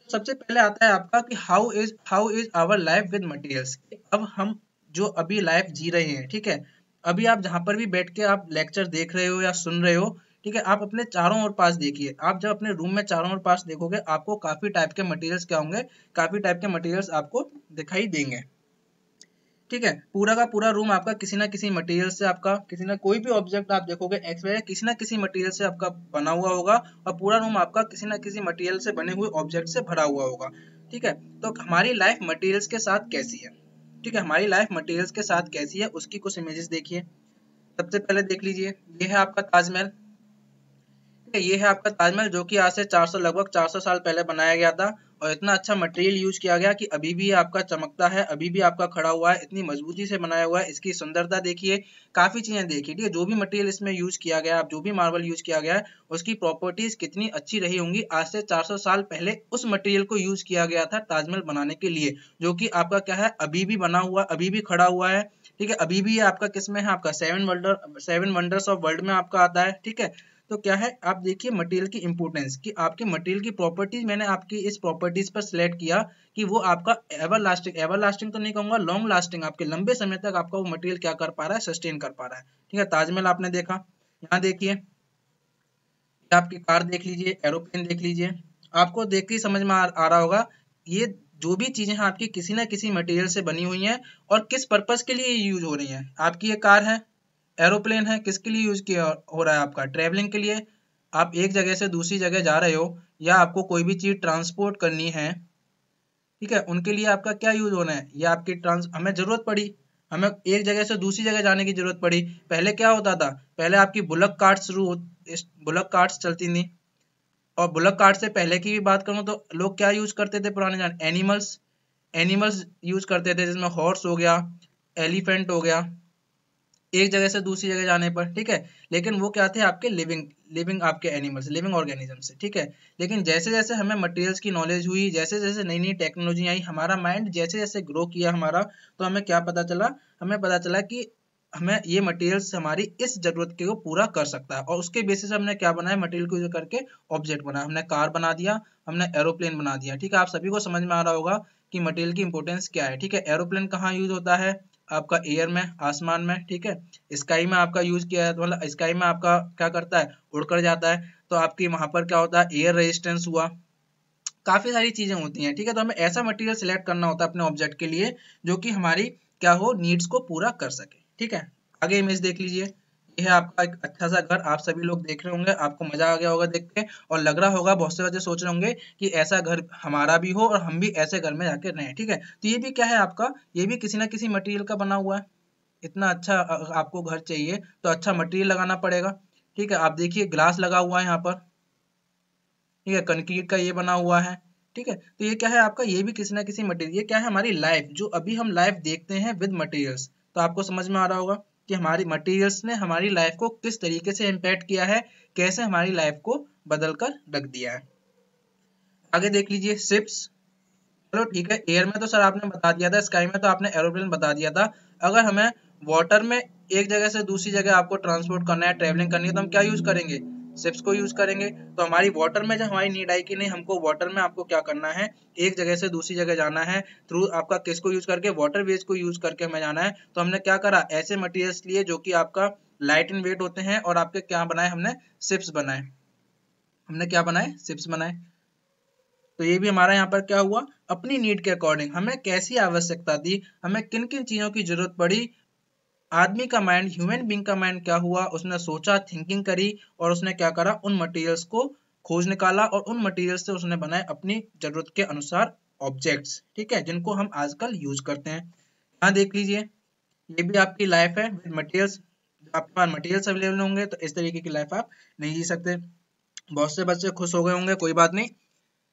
सबसे पहले आता है आपका कि how is how is our life with materials अब हम जो अभी लाइफ जी रहे हैं, ठीक है? अभी आप जहाँ पर भी बैठ के आप लेक्चर देख रहे हो या सुन रहे हो, ठीक है, आप अपने चारों ओर पास देखिए। आप जब अपने रूम में चारों ओर पास देखोगे, आपको काफ़ी टाइप के मटेरियल्स क्या होंगे, काफ़ी टाइप के मटेरियल्स आपको दिखाई देंगे। ठीक है, पूरा का पूरा रूम आपका किसी ना किसी मटेरियल से आपका, किसी ना कोई भी ऑब्जेक्ट आप देखोगे एक्स वाई किसी ना किसी मटेरियल से आपका बना हुआ होगा और पूरा रूम आपका किसी ना किसी मटेरियल से बने हुए ऑब्जेक्ट से भरा हुआ होगा। ठीक है तो हमारी लाइफ मटेरियल्स के साथ कैसी है? ठीक है, हमारी लाइफ मटेरियल्स के साथ कैसी है, उसकी कुछ इमेजेस देखिए। सबसे पहले देख लीजिए, ये है आपका ताजमहल। ये है आपका ताजमहल, जो कि आज से 400 लगभग 400 साल पहले बनाया गया था और इतना अच्छा मटेरियल यूज़ किया गया कि अभी भी आपका चमकता है, अभी भी आपका खड़ा हुआ है, इतनी मजबूती से बनाया हुआ है, इसकी सुंदरता देखिए, काफ़ी चीज़ें देखिए, ठीक है, जो भी मटेरियल इसमें यूज़ किया गया, जो भी मार्बल यूज़ किया गया, उसकी प्रॉपर्टीज़ कितनी अच्छी रही होंगी, आज से 400 साल पहले उस मटेरियल को यूज़ किया गया था ताजमहल बनाने के लिए, जो कि आपका क्या है, अभी भी बना हुआ, अभी भी खड़ा हुआ है, ठीक है, अभी भी ये आपका किसमें है, आपका seven wonder seven wonders of world में आपका आता है, ठीक है तो क्या है? आप देखिए मटेरियल की इंपोर्टेंस कि आपके मटेरियल की प्रॉपर्टीज़ मैंने आपकी इस प्रॉपर्टीज़ पर सिलेक्ट किया कि वो आपका एवर लास्टिंग एवर लास्टिंग तो नहीं कहूँगा लॉन्ग लास्टिंग आपके लंबे समय तक आपका वो मटेरियल क्या कर पा रहा है? सस्टेन कर पा रहा है। ठीक है? ताजमहल आपने देखा। यहाँ देखिए। आपकी कार देख लीजिए एरोप्लेन देख लीजिए। आपको देख के समझ में आ, रहा होगा ये जो भी चीज़ें आपकी किसी ना किसी मटेरियल से बनी हुई हैं और किस पर्पज के लिए यूज़ हो रही हैं? आपकी ये कार है एरोप्लेन है, किसके लिए यूज़ किया हो रहा है आपका? ट्रेवलिंग के लिए। आप एक जगह से दूसरी जगह जा रहे हो, या आपको कोई भी चीज़ ट्रांसपोर्ट करनी है, ठीक है, उनके लिए आपका क्या यूज़ होना है? या आपकी ट्रांस, हमें ज़रूरत पड़ी? हमें एक जगह से दूसरी जगह जाने की ज़रूरत पड़ी। पहले क्या होता था? पहले आपकी बुलक कार्ट शुरू बुलक कार्ट चलती थी। और बुलक कार्ड से पहले की भी बात करूँ तो लोग क्या यूज़ करते थे पुराने जान एनिमल्स एनिमल्स यूज़ करते थे, जिसमें हॉर्स हो गया एलिफेंट हो गया एक जगह से दूसरी जगह जाने पर, ठीक है? लेकिन वो क्या थे आपके लिविंग लिविंग आपके एनिमल्स लिविंग ऑर्गेनिज्म से, ठीक है? लेकिन जैसे जैसे हमें मटेरियल्स की नॉलेज हुई जैसे जैसे नई नई टेक्नोलॉजी आई, हमारा माइंड जैसे जैसे ग्रो किया हमारा तो हमें क्या पता चला? हमें पता चला कि हमें ये मटेरियल्स हमारी इस ज़रूरत के को पूरा कर सकता है। और उसके बेसिस हमने क्या बनाया? मटेरियल को यूज़ करके ऑब्जेक्ट बनाया। हमने कार बना दिया, हमने एरोप्लेन बना दिया, ठीक है? आप सभी को समझ में आ रहा होगा कि मटेरियल की इंपोर्टेंस क्या है, ठीक है? एरोप्लेन कहाँ यूज़ होता है? आपका एयर में, आसमान में, ठीक है? स्काई में आपका यूज़ किया है तो मतलब स्काई में आपका क्या करता है? उड़कर जाता है। तो आपकी वहाँ पर क्या होता है? एयर रेजिस्टेंस हुआ। काफ़ी सारी चीज़ें होती हैं, ठीक है? तो हमें ऐसा मटेरियल सिलेक्ट करना होता है अपने ऑब्जेक्ट के लिए, जो कि हमारी क्या हो? नीड्स को पूरा कर सके, ठीक है? आगे इमेज देख लीजिए। ये है आपका एक अच्छा सा घर, आप सभी लोग देख रहे होंगे, आपको मज़ा आ गया होगा देख के, और लग रहा होगा, बहुत से बच्चे सोच रहे होंगे कि ऐसा घर हमारा भी हो और हम भी ऐसे घर में जाके रहें, ठीक है? तो ये भी क्या है आपका? ये भी किसी ना किसी मटेरियल का बना हुआ है। इतना अच्छा आपको घर चाहिए तो अच्छा मटेरियल लगाना पड़ेगा, ठीक है? आप देखिए, ग्लास लगा हुआ है यहाँ पर, ठीक है? कंक्रीट का ये बना हुआ है, ठीक है? तो ये क्या है आपका? ये भी किसी ना किसी मटेरियल, ये क्या है हमारी लाइफ? जो अभी हम लाइफ देखते हैं विद मटेरियल्स तो आपको समझ में आ रहा होगा। कि हमारी मटेरियल्स ने हमारी लाइफ को किस तरीके से इम्पैक्ट किया है, कैसे हमारी लाइफ को बदल कर रख दिया है। आगे देख लीजिए शिप्स चलो ठीक है एयर में तो सर आपने बता दिया था स्काई में तो आपने एरोप्लेन बता दिया था। अगर हमें वाटर में एक जगह से दूसरी जगह आपको ट्रांसपोर्ट करना है ट्रेवलिंग करनी है तो हम क्या यूज़ करेंगे? सिप्स को यूज़ करेंगे। तो हमारी वाटर में जब हमारी नीड आई कि नहीं, हमको वाटर में आपको क्या करना है? एक जगह से दूसरी जगह जाना है। थ्रू आपका किसको यूज़ करके? वाटर वेज को यूज़ करके हमें जाना है। तो हमने क्या करा? ऐसे मटेरियल्स लिए जो कि आपका लाइट इन वेट होते हैं और आपके क्या बनाए? हमने सिप्स बनाए। हमने क्या बनाए? सिप्स बनाए। तो ये भी हमारा यहाँ पर क्या हुआ? अपनी नीड के अकॉर्डिंग हमें कैसी आवश्यकता थी? हमें किन किन चीज़ों की ज़रूरत पड़ी? आदमी का माइंड ह्यूमन बींग का माइंड क्या हुआ? उसने सोचा थिंकिंग करी और उसने क्या करा? उन मटेरियल्स को खोज निकाला और उन मटेरियल्स से उसने बनाए अपनी ज़रूरत के अनुसार ऑब्जेक्ट्स ठीक है? जिनको हम आजकल यूज़ करते हैं। यहाँ देख लीजिए, ये भी आपकी लाइफ है मटेरियल्स आपके पास मटेरियल्स अवेलेबल होंगे तो इस तरीके की लाइफ आप नहीं जी सकते। बहुत से बच्चे खुश हो गए होंगे, कोई बात नहीं।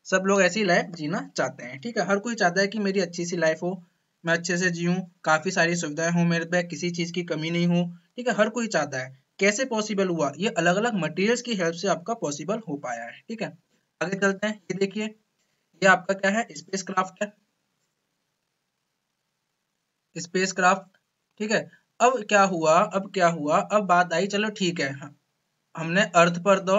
सब लोग ऐसी लाइफ जीना चाहते हैं, ठीक है? हर कोई चाहता है कि मेरी अच्छी सी लाइफ हो। मैं अच्छे से जीऊँ, काफ़ी सारी सुविधाएँ हों मेरे पे, किसी चीज़ की कमी नहीं हो, ठीक है, हर कोई चाहता है। कैसे पॉसिबल हुआ? ये अलग अलग मटेरियल्स की हेल्प से आपका पॉसिबल हो पाया है, ठीक है? आगे चलते हैं, ये देखिए, ये आपका क्या है? स्पेस क्राफ्ट है। स्पेस क्राफ्ट ठीक है? अब क्या हुआ? अब क्या हुआ? अब बात आई, चलो ठीक है, हमने अर्थ पर तो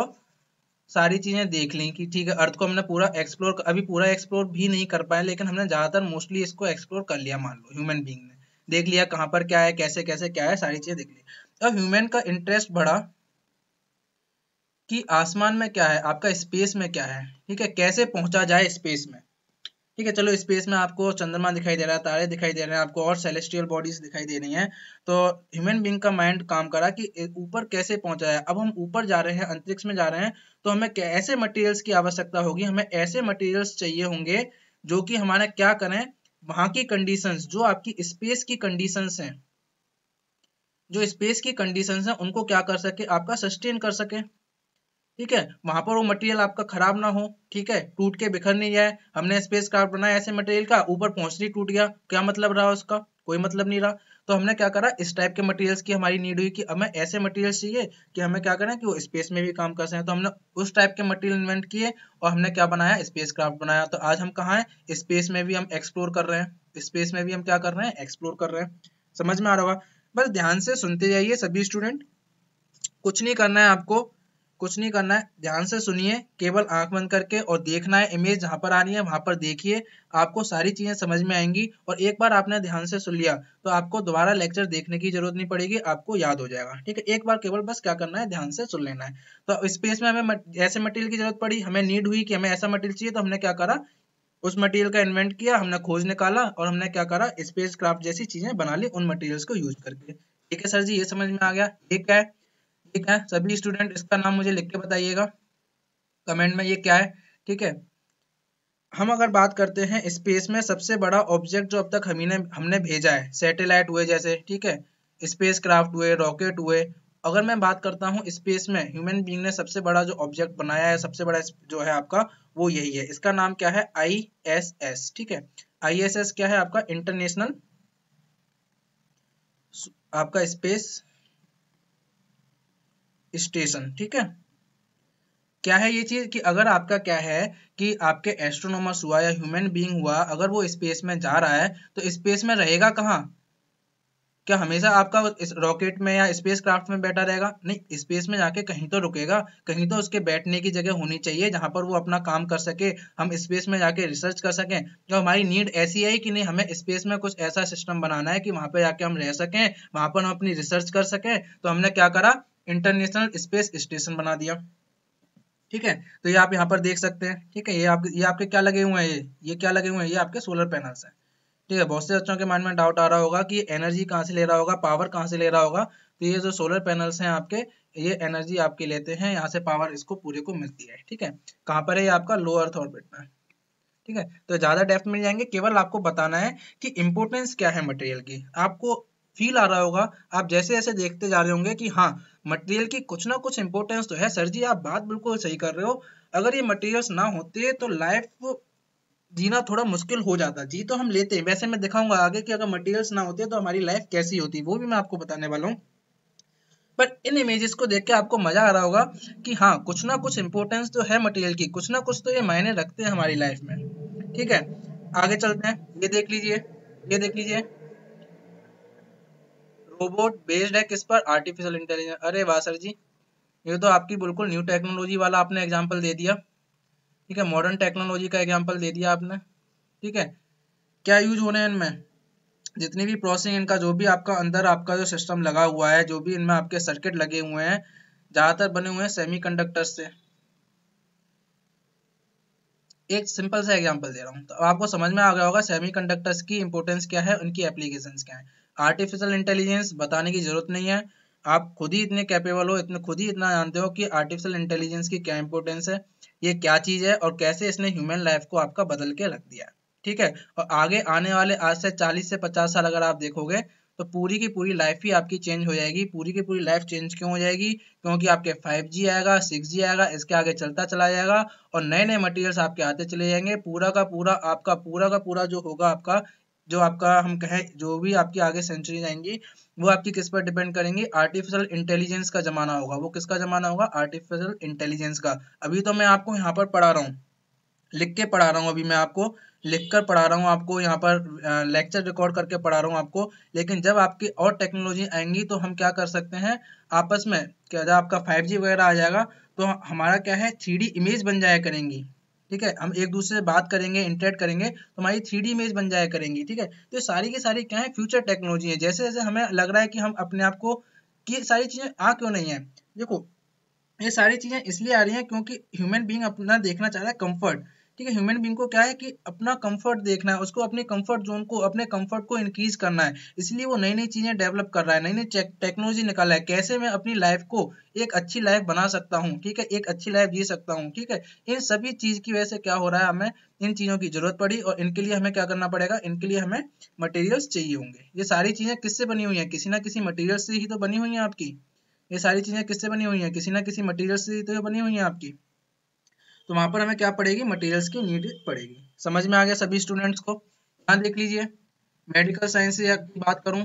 सारी चीज़ें देख लें कि ठीक है अर्थ को हमने पूरा एक्सप्लोर अभी पूरा एक्सप्लोर भी नहीं कर पाया लेकिन हमने ज़्यादातर मोस्टली इसको एक्सप्लोर कर लिया, मान लो ह्यूमन बींग ने। देख लिया कहाँ पर क्या है, कैसे कैसे, क्या है, सारी चीज़ें देख ली। अब ह्यूमन का इंटरेस्ट बढ़ा कि आसमान में क्या है, आपका स्पेस में क्या है, ठीक है, कैसे पहुँचा जाए स्पेस में। ठीक है, चलो स्पेस में आपको चंद्रमा दिखाई दे रहा है, तारे दिखाई दे रहे हैं, आपको और सेलेस्टियल बॉडीज दिखाई दे रही हैं। तो ह्यूमन बींग का माइंड काम करा कि ऊपर कैसे पहुँचा है। अब हम ऊपर जा रहे हैं, अंतरिक्ष में जा रहे हैं तो हमें ऐसे मटेरियल्स की आवश्यकता होगी? हमें ऐसे मटेरियल्स चाहिए होंगे जो कि हमारा क्या करें, वहाँ की कंडीशंस जो आपकी स्पेस की कंडीशंस हैं। जो स्पेस की कंडीशंस हैं, उनको क्या कर सके, आपका सस्टेन कर सके। ठीक है? वहाँ पर वो मटेरियल आपका खराब ना हो, ठीक है? टूट के बिखर नहीं जाए। हमने स्पेस क्राफ्ट बनाया ऐसे मटेरियल का, ऊपर पहुंचनी टूट गया। क्या मतलब रहा उसका? कोई मतलब नहीं रहा। तो हमने क्या करा? इस टाइप के मटेरियल्स की हमारी नीड हुई कि हमें ऐसे मटेरियल्स चाहिए कि हमें क्या करें कि वो स्पेस में भी काम कर सकें। तो हमने उस टाइप के मटेरियल इन्वेंट किए और हमने क्या बनाया? स्पेस क्राफ्ट बनाया। तो आज हम कहाँ हैं? स्पेस में भी हम एक्सप्लोर कर रहे हैं। स्पेस में भी हम क्या कर रहे हैं? एक्सप्लोर कर रहे हैं। समझ में आ रहा होगा? बस ध्यान से सुनते जाइए सभी स्टूडेंट कुछ नहीं करना है आपको। कुछ नहीं करना है। ध्यान से सुनिए, केवल आँख बंद करके और देखना है। इमेज जहाँ पर आ रही है, वहाँ पर देखिए। आपको सारी चीज़ें समझ में आएँगी और एक बार आपने ध्यान से सुन लिया तो आपको दोबारा लेक्चर देखने की ज़रूरत नहीं पड़ेगी, आपको याद हो जाएगा। ठीक है, एक बार केवल बस क्या करना है, ध्यान से सुन लेना है। तो स्पेस में हमें ऐसे मटेरियल की ज़रूरत पड़ी, हमें नीड हुई कि हमें ऐसा मटेरियल चाहिए तो हमने क्या करा? उस मटेरियल का इन्वेंट किया, हमने खोज निकाला और हमने क्या करा? स्पेस क्राफ्ट जैसी चीज़ें बना ली उन मटेरियल्स को यूज़ करके। ठीक है सर जी, ये समझ में आ गया। ये क्या है? ठीक है? सभी स्टूडेंट इसका नाम मुझे लिख के बताइएगा। कमेंट में ये क्या है? ठीक है? हम अगर बात करते हैं स्पेस में सबसे बड़ा ऑब्जेक्ट जो अब तक हमने हमने भेजा है सैटेलाइट हुए जैसे, ठीक है? स्पेस क्राफ्ट हुए रॉकेट हुए। अगर मैं बात करता हूँ स्पेस में ह्यूमन बींग ने सबसे बड़ा जो ऑब्जेक्ट बनाया है, सबसे बड़ा जो है आपका, वो यही है। इसका नाम क्या है? आई एस एस ठीक है? आई एस एस क्या है आपका? इंटरनेशनल आपका स्पेस स्टेशन, ठीक है? क्या है ये चीज़ कि अगर आपका क्या है कि आपके एस्ट्रोनॉमर्स हुआ या ह्यूमन बीइंग हुआ, अगर वो स्पेस में जा रहा है तो स्पेस में रहेगा कहाँ? क्या हमेशा आपका इस रॉकेट में या स्पेस क्राफ्ट में बैठा रहेगा? नहीं स्पेस में जाके कहीं तो रुकेगा, कहीं तो उसके बैठने की जगह होनी चाहिए जहाँ पर वो अपना काम कर सके, हम स्पेस में जाके रिसर्च कर सकें। जो हमारी नीड ऐसी है कि नहीं, हमें स्पेस में कुछ ऐसा सिस्टम बनाना है कि वहाँ पर जाके हम रह सकें, वहाँ पर हम अपनी रिसर्च कर सकें। तो हमने क्या करा? इंटरनेशनल स्पेस स्टेशन बना दिया। ठीक है? तो ये आप यहाँ पर देख सकते हैं। ठीक है? ये आप ये आपके क्या लगे हुए हैं? ये ये क्या लगे हुए हैं? ये आपके सोलर पैनल्स हैं। ठीक है? बहुत से बच्चों के माइंड में डाउट आ रहा होगा कि एनर्जी कहाँ से ले रहा होगा? पावर कहाँ से ले रहा होगा? तो ये जो सोलर पैनल्स हैं आपके, ये एनर्जी आपके लेते हैं। यहाँ से पावर इसको पूरे को मिलती है। ठीक है? कहाँ पर है ये आपका? लो अर्थ ऑर्बिट में। ठीक है? तो ज़्यादा डेप्थ मिल जाएँगे। केवल आपको बताना है कि इम्पोर्टेंस क्या है मटेरियल की। आपको फील आ रहा होगा। आप जैसे जैसे देखते जा रहे होंगे कि हाँ मटेरियल की कुछ ना कुछ इंपॉर्टेंस तो है। सर जी, आप बात बिल्कुल सही कर रहे हो। अगर ये मटेरियल्स ना होते तो लाइफ जीना थोड़ा मुश्किल हो जाता। जी तो हम लेते हैं। वैसे मैं दिखाऊँगा आगे कि अगर मटेरियल्स ना होते तो हमारी लाइफ कैसी होती, वो भी मैं आपको बताने वाला हूँ। बट इन इमेजेस को देख के आपको मज़ा आ रहा होगा कि हाँ कुछ ना कुछ इंपॉर्टेंस तो है मटेरियल की। कुछ ना कुछ तो ये मायने रखते हैं हमारी लाइफ में। ठीक है? आगे चलते हैं। ये देख लीजिए। ये देख लीजिए। रोबोट बेस्ड है, किस पर? आर्टिफिशियल इंटेलिजेंस अरे वाह सर जी, ये तो आपकी बिल्कुल न्यू टेक्नोलॉजी वाला आपने एग्जांपल दे दिया। ठीक है मॉडर्न टेक्नोलॉजी का एग्जांपल दे दिया आपने। ठीक है, क्या यूज़ हो रहे हैं इनमें? जितनी भी प्रोसेसिंग इनका जो भी आपका अंदर आपका जो सिस्टम लगा हुआ है, जो भी इनमें आपके सर्किट लगे हुए हैं, ज़्यादातर बने हुए हैं सेमीकंडक्टर से। एक सिंपल सा एग्जांपल दे रहा हूँ। तो आपको समझ में आ गया होगा सेमीकंडक्टर्स की इंपोर्टेंस क्या है, उनकी एप्लीकेशंस क्या है। आर्टिफिशियल इंटेलिजेंस बताने की ज़रूरत नहीं है। आप खुद ही इतने कैपेबल हो, इतने खुद ही इतना जानते हो कि आर्टिफिशियल इंटेलिजेंस की क्या इंपोर्टेंस है, ये क्या चीज़ है और कैसे इसने ह्यूमन लाइफ को आपका बदल के रख दिया ठीक है? और आगे आने वाले आज से 40 से 50 साल अगर आप देखोगे तो पूरी की पूरी लाइफ ही आपकी चेंज हो जाएगी। पूरी की पूरी लाइफ चेंज क्यों हो जाएगी? क्योंकि आपके 5G आएगा 6G आएगा, इसके आगे चलता चला जाएगा और नए नए मटेरियल्स आपके आते चले जाएँगे। पूरा का पूरा, आपका पूरा का पूरा जो होगा आपका जो आपका हम कहें, जो भी आपकी आगे सेंचुरी आएँगी, वो आपकी किस पर डिपेंड करेंगी? आर्टिफिशियल इंटेलिजेंस का जमाना होगा। वो किसका जमाना होगा? आर्टिफिशियल इंटेलिजेंस का। अभी तो मैं आपको यहाँ पर पढ़ा रहा हूँ। लिख के पढ़ा रहा हूँ अभी मैं आपको। लिख कर पढ़ा रहा हूँ आपको यहाँ पर लेक्चर रिकॉर्ड करके पढ़ा रहा हूँ आपको। लेकिन जब आपकी और टेक्नोलॉजी आएँगी तो हम क्या कर सकते हैं? आपस में, क्या जब आपका फाइव वगैरह आ जाएगा तो हमारा क्या है? थ्री इमेज बन जाया करेंगी। ठीक है? हम एक दूसरे से बात करेंगे इंटरेक्ट करेंगे तो हमारी थ्री डी इमेज बन जाया करेंगी, ठीक है? तो सारी की सारी क्या है? फ्यूचर टेक्नोलॉजी है। जैसे जैसे हमें लग रहा है कि हम अपने आप को कि सारी चीज़ें आ क्यों नहीं है? देखो, ये सारी चीज़ें इसलिए आ रही हैं क्योंकि ह्यूमन बींग अपना देखना चाह रहा है कंफर्ट ठीक है ह्यूमन बींग को क्या है कि अपना कंफर्ट देखना है, उसको अपने कंफर्ट जोन को, अपने कंफर्ट को इंक्रीज करना है। इसलिए वो नई नई चीज़ें डेवलप कर रहा है नई नई टेक्नोलॉजी निकाला है। कैसे मैं अपनी लाइफ को एक अच्छी लाइफ बना सकता हूँ, ठीक है, एक अच्छी लाइफ जी सकता हूँ, ठीक है? इन सभी चीज़ की वजह से क्या हो रहा है, हमें इन चीज़ों की ज़रूरत पड़ी और इनके लिए हमें क्या करना पड़ेगा, इनके लिए हमें मटेरियल्स चाहिए होंगे। ये सारी चीज़ें किससे बनी हुई है? किसी ना किसी मटेरियल से ही तो बनी हुई है आपकी। ये सारी चीज़ें किससे बनी हुई है? किसी ना किसी मटेरियल से ही तो बनी हुई है आपकी। तो वहाँ पर हमें क्या पड़ेगी? मटेरियल्स की नीड पड़ेगी। समझ में आ गया सभी स्टूडेंट्स को? यहाँ देख लीजिए। मेडिकल साइंस से बात करूँ,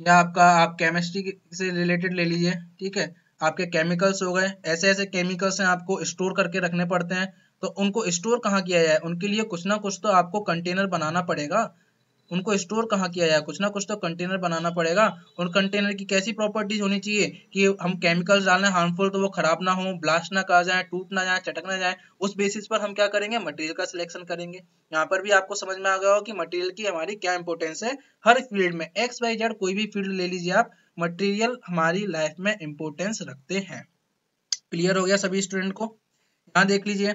या आपका, आप केमिस्ट्री से रिलेटेड ले लीजिए, ठीक है? आपके केमिकल्स हो गए ऐसे ऐसे केमिकल्स हैं आपको स्टोर करके रखने पड़ते हैं। तो उनको स्टोर कहाँ किया जाए? उनके लिए कुछ ना कुछ तो आपको कंटेनर बनाना पड़ेगा। उनको स्टोर कहाँ किया जाए? कुछ ना कुछ तो कंटेनर बनाना पड़ेगा और कंटेनर की कैसी प्रॉपर्टीज़ होनी चाहिए कि हम केमिकल्स डालना हार्मफुल तो वो खराब ना हो ब्लास्ट ना कर जाए, टूट ना जाए, चटक ना जाए, उस बेसिस पर हम क्या करेंगे? मटेरियल का सिलेक्शन करेंगे। यहाँ पर भी आपको समझ में आ गया हो कि मटेरियल की हमारी क्या इंपोर्टेंस है हर फ़ील्ड में। एक्स वाई जेड कोई भी फ़ील्ड ले लीजिए आप मटेरियल हमारी लाइफ में इंपोर्टेंस रखते हैं। क्लियर हो गया सभी स्टूडेंट को? यहाँ देख लीजिए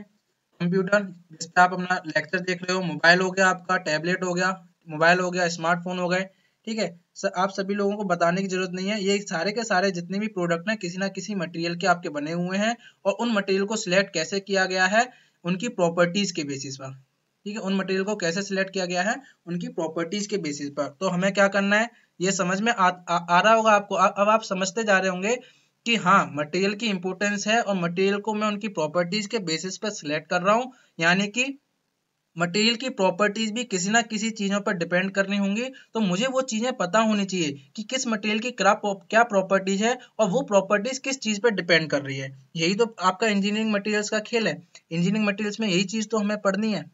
कंप्यूटर जिस पे आप अपना लेक्चर देख रहे हो मोबाइल हो गया आपका टैबलेट हो गया मोबाइल हो गया स्मार्टफ़ोन हो गए ठीक है? आप सभी लोगों को बताने की ज़रूरत नहीं है। ये सारे के सारे जितने भी प्रोडक्ट हैं किसी ना किसी मटेरियल के आपके बने हुए हैं और उन मटेरियल को सिलेक्ट कैसे किया गया है उनकी प्रॉपर्टीज़ के बेसिस पर ठीक है? उन मटेरियल को कैसे सिलेक्ट किया गया है उनकी प्रॉपर्टीज़ के बेसिस पर। तो हमें क्या करना है? ये समझ में आ, आ, आ रहा होगा आपको? आ, अब आप समझते जा रहे होंगे कि हाँ मटेरियल की इंपोर्टेंस है और मटेरियल को मैं उनकी प्रॉपर्टीज़ के बेसिस पर सिलेक्ट कर रहा हूँ यानी कि मटेरियल की प्रॉपर्टीज़ भी किसी ना किसी चीज़ों पर डिपेंड करनी होंगी। तो मुझे वो चीज़ें पता होनी चाहिए कि किस मटेरियल की क्या प्रॉपर्टीज़ है और वो प्रॉपर्टीज़ किस चीज़ पर डिपेंड कर रही है। यही तो आपका इंजीनियरिंग मटेरियल्स का खेल है। इंजीनियरिंग मटेरियल्स में यही चीज़ तो हमें पढ़नी है।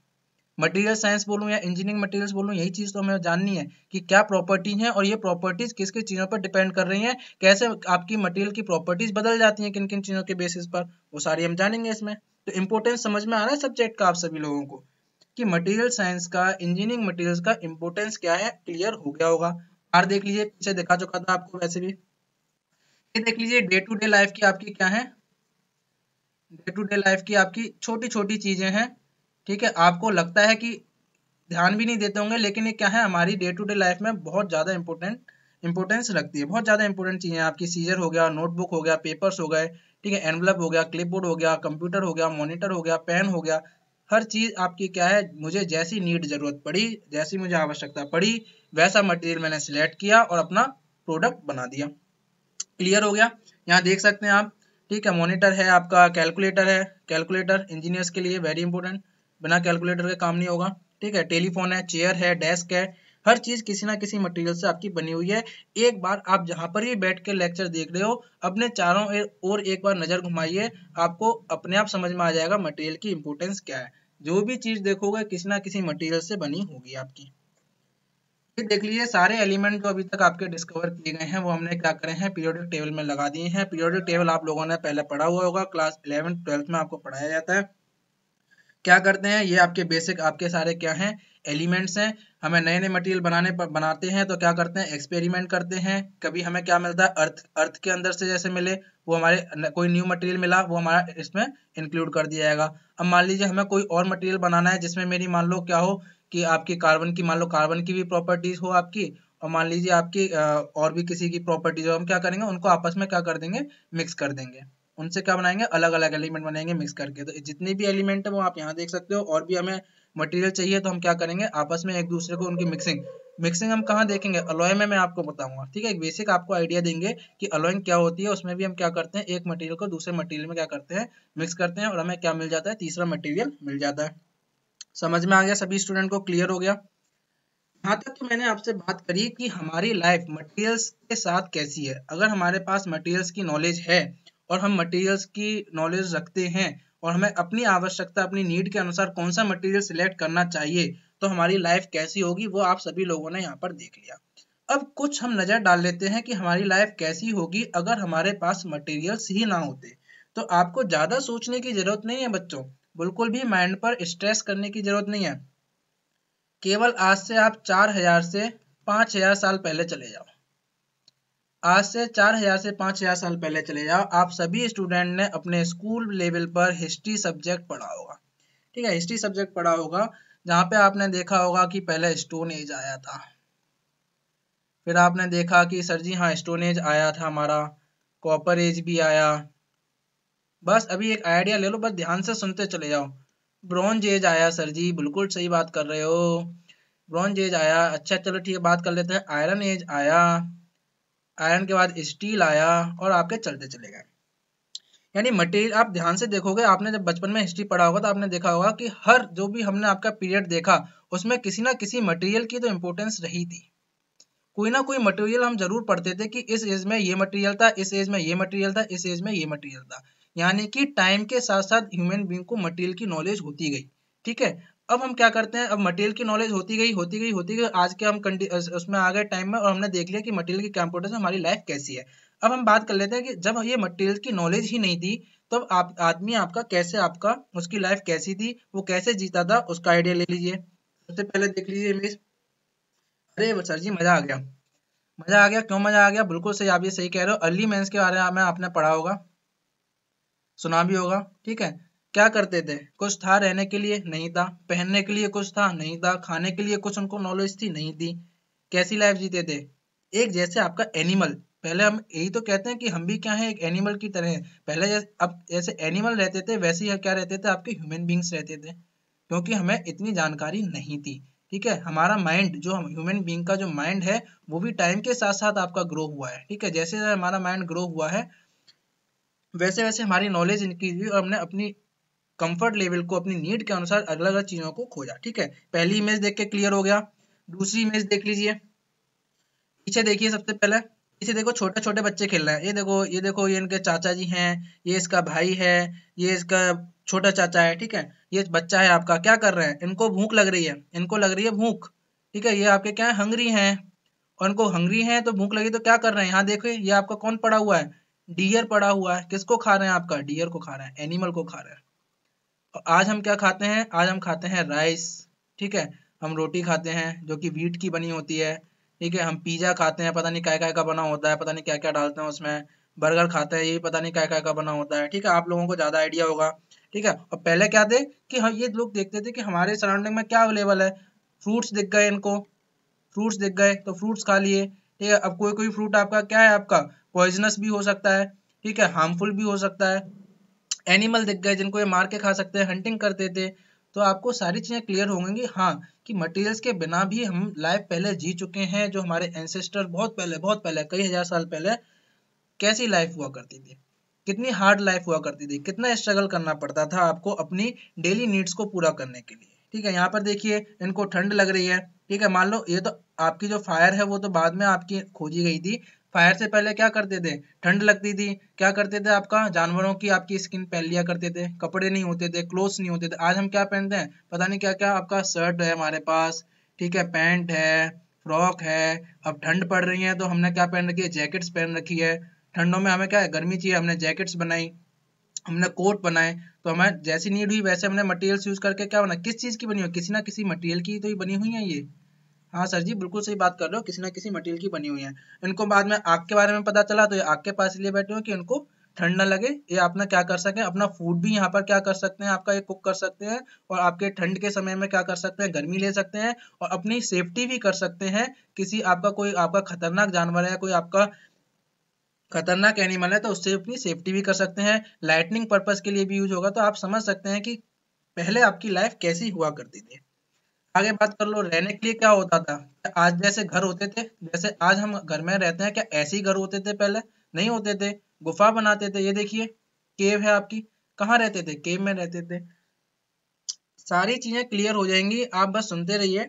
मटेरियल साइंस बोलूँ या इंजीनियरिंग मटेरियल्स बोलूँ, यही चीज़ तो हमें जाननी है कि क्या प्रॉपर्टीज़ है और ये प्रॉपर्टीज़ किस किस चीज़ों पर डिपेंड कर रही हैं। कैसे आपकी मटेरियल की प्रॉपर्टीज़ बदल जाती हैं किन किन चीज़ों के बेसिस पर, वो सारी हम जानेंगे इसमें। तो इम्पोर्टेंस समझ में आ रहा है सब्जेक्ट का आप सभी लोगों को? कि मटेरियल साइंस का इंजीनियरिंग मटेरियल्स का इम्पोर्टेंस क्या है क्लियर हो गया होगा। आर देख लीजिए पीछे दिखा चुका था आपको वैसे भी। ये देख लीजिए डे टू डे लाइफ की आपकी क्या है? डे टू डे लाइफ की आपकी छोटी छोटी चीज़ें हैं, ठीक है? आपको लगता है कि ध्यान भी नहीं देते होंगे, लेकिन ये क्या है, हमारी डे टू डे लाइफ में बहुत ज़्यादा इंपॉर्टेंट इंपॉर्टेंस रखती है। बहुत ज़्यादा इंपॉर्टेंट चीज़ें आपकी। सीजर हो गया नोटबुक हो गया पेपर्स हो गए, ठीक है? एनवलप हो गया क्लिपबोर्ड हो गया कंप्यूटर हो गया मॉनिटर हो गया पेन हो गया। हर चीज़ आपकी क्या है, मुझे जैसी नीड ज़रूरत पड़ी, जैसी मुझे आवश्यकता पड़ी, वैसा मटेरियल मैंने सिलेक्ट किया और अपना प्रोडक्ट बना दिया। क्लियर हो गया? यहाँ देख सकते हैं आप, ठीक है मॉनिटर है आपका कैलकुलेटर है। कैलकुलेटर इंजीनियर्स के लिए वेरी इंपॉर्टेंट बिना कैलकुलेटर के काम नहीं होगा। ठीक है, टेलीफोन है चेयर है डेस्क है हर चीज़ किसी ना किसी मटेरियल से आपकी बनी हुई है। एक बार आप जहाँ पर भी बैठ के लेक्चर देख रहे हो, अपने चारों और एक बार नज़र घुमाइए, आपको अपने आप समझ में आ जाएगा मटेरियल की इंपोर्टेंस क्या है। जो भी चीज़ देखोगे, किसी ना किसी मटेरियल से बनी होगी आपकी। देख लीजिए, सारे एलिमेंट जो अभी तक आपके डिस्कवर किए गए हैं, वो हमने क्या करे हैं पीरियोडिक टेबल में लगा दिए हैं। पीरियोडिक टेबल आप लोगों ने पहले पढ़ा हुआ होगा क्लास इलेवन ट्वेल्थ में आपको पढ़ाया जाता है। क्या करते हैं, ये आपके बेसिक आपके सारे क्या हैं एलिमेंट्स हैं। हमें नए नए मटेरियल बनाने पर बनाते हैं तो क्या करते हैं? एक्सपेरिमेंट करते हैं। कभी हमें क्या मिलता है? अर्थ अर्थ के अंदर से जैसे मिले, वो हमारे कोई न्यू मटेरियल मिला, वो हमारा इसमें इंक्लूड कर दिया जाएगा। अब मान लीजिए हमें कोई और मटेरियल बनाना है, जिसमें मेरी मान लो क्या हो कि आपकी कार्बन की, मान लो कार्बन की भी प्रॉपर्टीज़ हो आपकी, और मान लीजिए आपकी और भी किसी की प्रॉपर्टीज़ हो, हम क्या करेंगे? उनको आपस में क्या कर देंगे? मिक्स कर देंगे। उनसे क्या बनाएँगे? अलग अलग एलिमेंट बनाएँगे मिक्स करके। तो जितने भी एलिमेंट है वो आप यहाँ देख सकते हो, और भी हमें मटेरियल चाहिए तो हम क्या करेंगे? आपस में एक दूसरे को उनकी मिक्सिंग मिक्सिंग हम कहाँ देखेंगे? अलॉय में मैं आपको बताऊँगा, ठीक है? एक बेसिक आपको आइडिया देंगे कि अलॉइंग क्या होती है, उसमें भी हम क्या करते हैं? एक मटेरियल को दूसरे मटेरियल में क्या करते हैं? मिक्स करते हैं और हमें क्या मिल जाता है? तीसरा मटेरियल मिल जाता है। समझ में आ गया? सभी स्टूडेंट को क्लियर हो गया? यहाँ तक तो मैंने आपसे बात करी कि हमारी लाइफ मटेरियल्स के साथ कैसी है। अगर हमारे पास मटेरियल्स की नॉलेज है और हम मटेरियल्स की नॉलेज रखते हैं और हमें अपनी आवश्यकता, अपनी नीड के अनुसार कौन सा मटेरियल सिलेक्ट करना चाहिए तो हमारी लाइफ कैसी होगी, वो आप सभी लोगों ने यहाँ पर देख लिया। अब कुछ हम नज़र डाल लेते हैं कि हमारी लाइफ कैसी होगी अगर हमारे पास मटेरियल्स ही ना होते। तो आपको ज़्यादा सोचने की ज़रूरत नहीं है बच्चों, बिल्कुल भी माइंड पर स्ट्रेस करने की ज़रूरत नहीं है। केवल आज से आप चार हज़ार से पाँच हज़ार साल पहले चले जाओ। आज से चार हज़ार से पाँच हज़ार साल पहले चले जाओ। आप सभी स्टूडेंट ने अपने स्कूल लेवल पर हिस्ट्री सब्जेक्ट पढ़ा होगा। ठीक है हिस्ट्री सब्जेक्ट पढ़ा होगा, जहाँ पे आपने देखा होगा कि पहले स्टोन एज आया था। फिर आपने देखा कि सर जी हाँ स्टोन एज आया था हमारा कॉपर एज भी आया। बस, अभी एक आइडिया ले लो, बस ध्यान से सुनते चले जाओ। ब्रॉन्ज एज आया सर जी, बिल्कुल सही बात कर रहे हो। ब्रॉन्ज एज आया अच्छा चलो ठीक है, बात कर लेते हैं। आयरन एज आया। आयरन के बाद स्टील आया और आपके चलते चले गए। यानी मटेरियल आप ध्यान से देखोगे, आपने जब बचपन में हिस्ट्री पढ़ा होगा तो आपने देखा होगा कि हर, जो भी हमने आपका पीरियड देखा, उसमें किसी ना किसी मटेरियल की तो इम्पोर्टेंस रही थी। कोई ना कोई मटेरियल हम ज़रूर पढ़ते थे कि इस एज में ये मटेरियल था, इस एज में ये मटेरियल था, इस एज में ये मटेरियल था। यानी कि टाइम के साथ साथ ह्यूमन बींग को मटेरियल की नॉलेज होती गई। ठीक है? अब हम क्या करते हैं? अब मटेरियल की नॉलेज होती गई होती गई होती गई। आज के हम उसमें आ गए टाइम में और हमने देख लिया कि मटेरियल की क्या से हमारी लाइफ कैसी है। अब हम बात कर लेते हैं कि जब ये मटेरियल की नॉलेज ही नहीं थी तो आप, आदमी आपका कैसे आपका, उसकी लाइफ कैसी थी? वो कैसे जीता था? उसका आइडिया ले लीजिए। सबसे पहले देख लीजिए इमेज अरे सर जी, मज़ा आ गया। मज़ा आ गया। क्यों मज़ा आ गया? बिल्कुल सही, आप ये सही कह रहे हो। अर्ली मेंस के बारे में आपने पढ़ा होगा। सुना भी होगा। ठीक है? क्या करते थे? कुछ था रहने के लिए? नहीं था। पहनने के लिए कुछ था? नहीं था। खाने के लिए कुछ उनको नॉलेज थी? नहीं थी। कैसी लाइफ जीते थे? एक जैसे आपका एनिमल पहले हम यही तो कहते हैं कि हम भी क्या है? एक एनिमल की तरह पहले जैसे, अब जैसे एनिमल रहते थे, वैसे ही क्या रहते थे? आपके ह्यूमन बींग्स रहते थे। क्योंकि हमें इतनी जानकारी नहीं थी। ठीक है? हमारा माइंड जो हम ह्यूमन बींग का जो माइंड है, वो भी टाइम के साथ साथ आपका ग्रो हुआ है। ठीक है? जैसे हमारा माइंड ग्रो हुआ है वैसे वैसे हमारी नॉलेज इंक्रीज हुई और हमने अपनी कंफर्ट लेवल को, अपनी नीड के अनुसार अलग अलग चीज़ों को खोजा, ठीक है? पहली इमेज देख के क्लियर हो गया, दूसरी इमेज देख लीजिए। पीछे देखिए सबसे पहले, इसे देखो छोटे छोटे बच्चे खेल रहे हैं। ये देखो ये देखो, ये इनके चाचा जी हैं, ये इसका भाई है, ये इसका छोटा चाचा है, ठीक है? ये बच्चा है आपका, क्या कर रहे हैं? इनको भूख लग रही है, इनको लग रही है भूख, ठीक है? ये आपके क्या है? हंगरी हैं। और इनको हंगरी हैं तो भूख लगी तो क्या कर रहे हैं? यहाँ देखो ये आपका कौन पड़ा हुआ है? डियर पड़ा हुआ है। किसको खा रहे हैं आपका? डियर को खा रहे हैं एनिमल को खा रहे हैं। आज हम क्या खाते हैं? आज हम खाते हैं राइस ठीक है? हम रोटी खाते हैं, जो कि वीट की बनी होती है, ठीक है? हम पिज्जा खाते हैं, पता नहीं क्या क्या का बना होता है, पता नहीं क्या क्या डालते हैं उसमें बर्गर खाते हैं, ये पता नहीं क्या क्या का बना होता है, ठीक है? आप लोगों को ज़्यादा आइडिया होगा, ठीक है? और पहले क्या थे कि हम ये लोग देखते थे कि हमारे सराउंडिंग में क्या अवेलेबल है फ्रूट्स दिख गए इनको फ्रूट्स दिख गए तो फ्रूट्स खा लिए, ठीक है? अब कोई कोई फ्रूट आपका, क्या है आपका? पॉइजनस भी हो सकता है, ठीक है? हार्मफुल भी हो सकता है एनिमल दिख गए, जिनको ये मार के खा सकते हैं हंटिंग करते थे तो आपको सारी चीज़ें क्लियर होंगी। हाँ कि मटेरियल्स के बिना भी हम लाइफ पहले जी चुके हैं, जो हमारे एंसेस्टर बहुत पहले बहुत पहले, कई हज़ार साल पहले कैसी लाइफ हुआ करती थी? कितनी हार्ड लाइफ हुआ करती थी? कितना स्ट्रगल करना पड़ता था आपको अपनी डेली नीड्स को पूरा करने के लिए? ठीक है, यहाँ पर देखिए, इनको ठंड लग रही है। ठीक है, मान लो, ये तो आपकी जो फायर है, वो तो बाद में आपकी खोजी गई थी। फायर से पहले क्या करते थे? ठंड लगती थी। क्या करते थे आपका? जानवरों की आपकी स्किन पहन लिया करते थे। कपड़े नहीं होते थे क्लोथ्स नहीं होते थे। आज हम क्या पहनते हैं? पता नहीं क्या क्या आपका शर्ट है हमारे पास। ठीक है पैंट है फ्रॉक है। अब ठंड पड़ रही है तो हमने क्या पहन रखी है? जैकेट्स पहन रखी है। ठंडों में हमें क्या है? गर्मी चाहिए। हमने जैकेट्स बनाई। हमने कोट बनाए। तो हमें जैसी नीड हुई, वैसे हमने मटेरियल्स यूज़ करके क्या बना? किस चीज़ की बनी हुई किसी ना किसी मटेरियल की तो बनी हुई है ये। हाँ सर जी, बिल्कुल सही बात कर रहे हो, किसी ना किसी मटेरियल की बनी हुई है। इनको बाद में आग के बारे में पता चला तो ये आग के पास इसलिए बैठे हो कि इनको ठंड ना लगे, ये अपना क्या कर सके, अपना फ़ूड भी यहाँ पर क्या कर सकते हैं, आपका ये कुक कर सकते हैं और आपके ठंड के समय में क्या कर सकते हैं, गर्मी ले सकते हैं और अपनी सेफ्टी भी कर सकते हैं, किसी आपका कोई आपका खतरनाक जानवर है कोई आपका खतरनाक एनिमल है तो उससे अपनी सेफ्टी भी कर सकते हैं लाइटनिंग पर्पज के लिए भी यूज़ होगा तो आप समझ सकते हैं कि पहले आपकी लाइफ कैसी हुआ करती थी। आगे बात कर लो, रहने के लिए क्या होता था? आज जैसे घर होते थे, जैसे आज हम घर में रहते हैं, क्या ऐसे ही घर होते थे पहले? नहीं होते थे। गुफा बनाते थे। ये देखिए, केव है आपकी। कहाँ रहते थे? केव में रहते थे। सारी चीज़ें क्लियर हो जाएँगी। आप बस सुनते रहिए।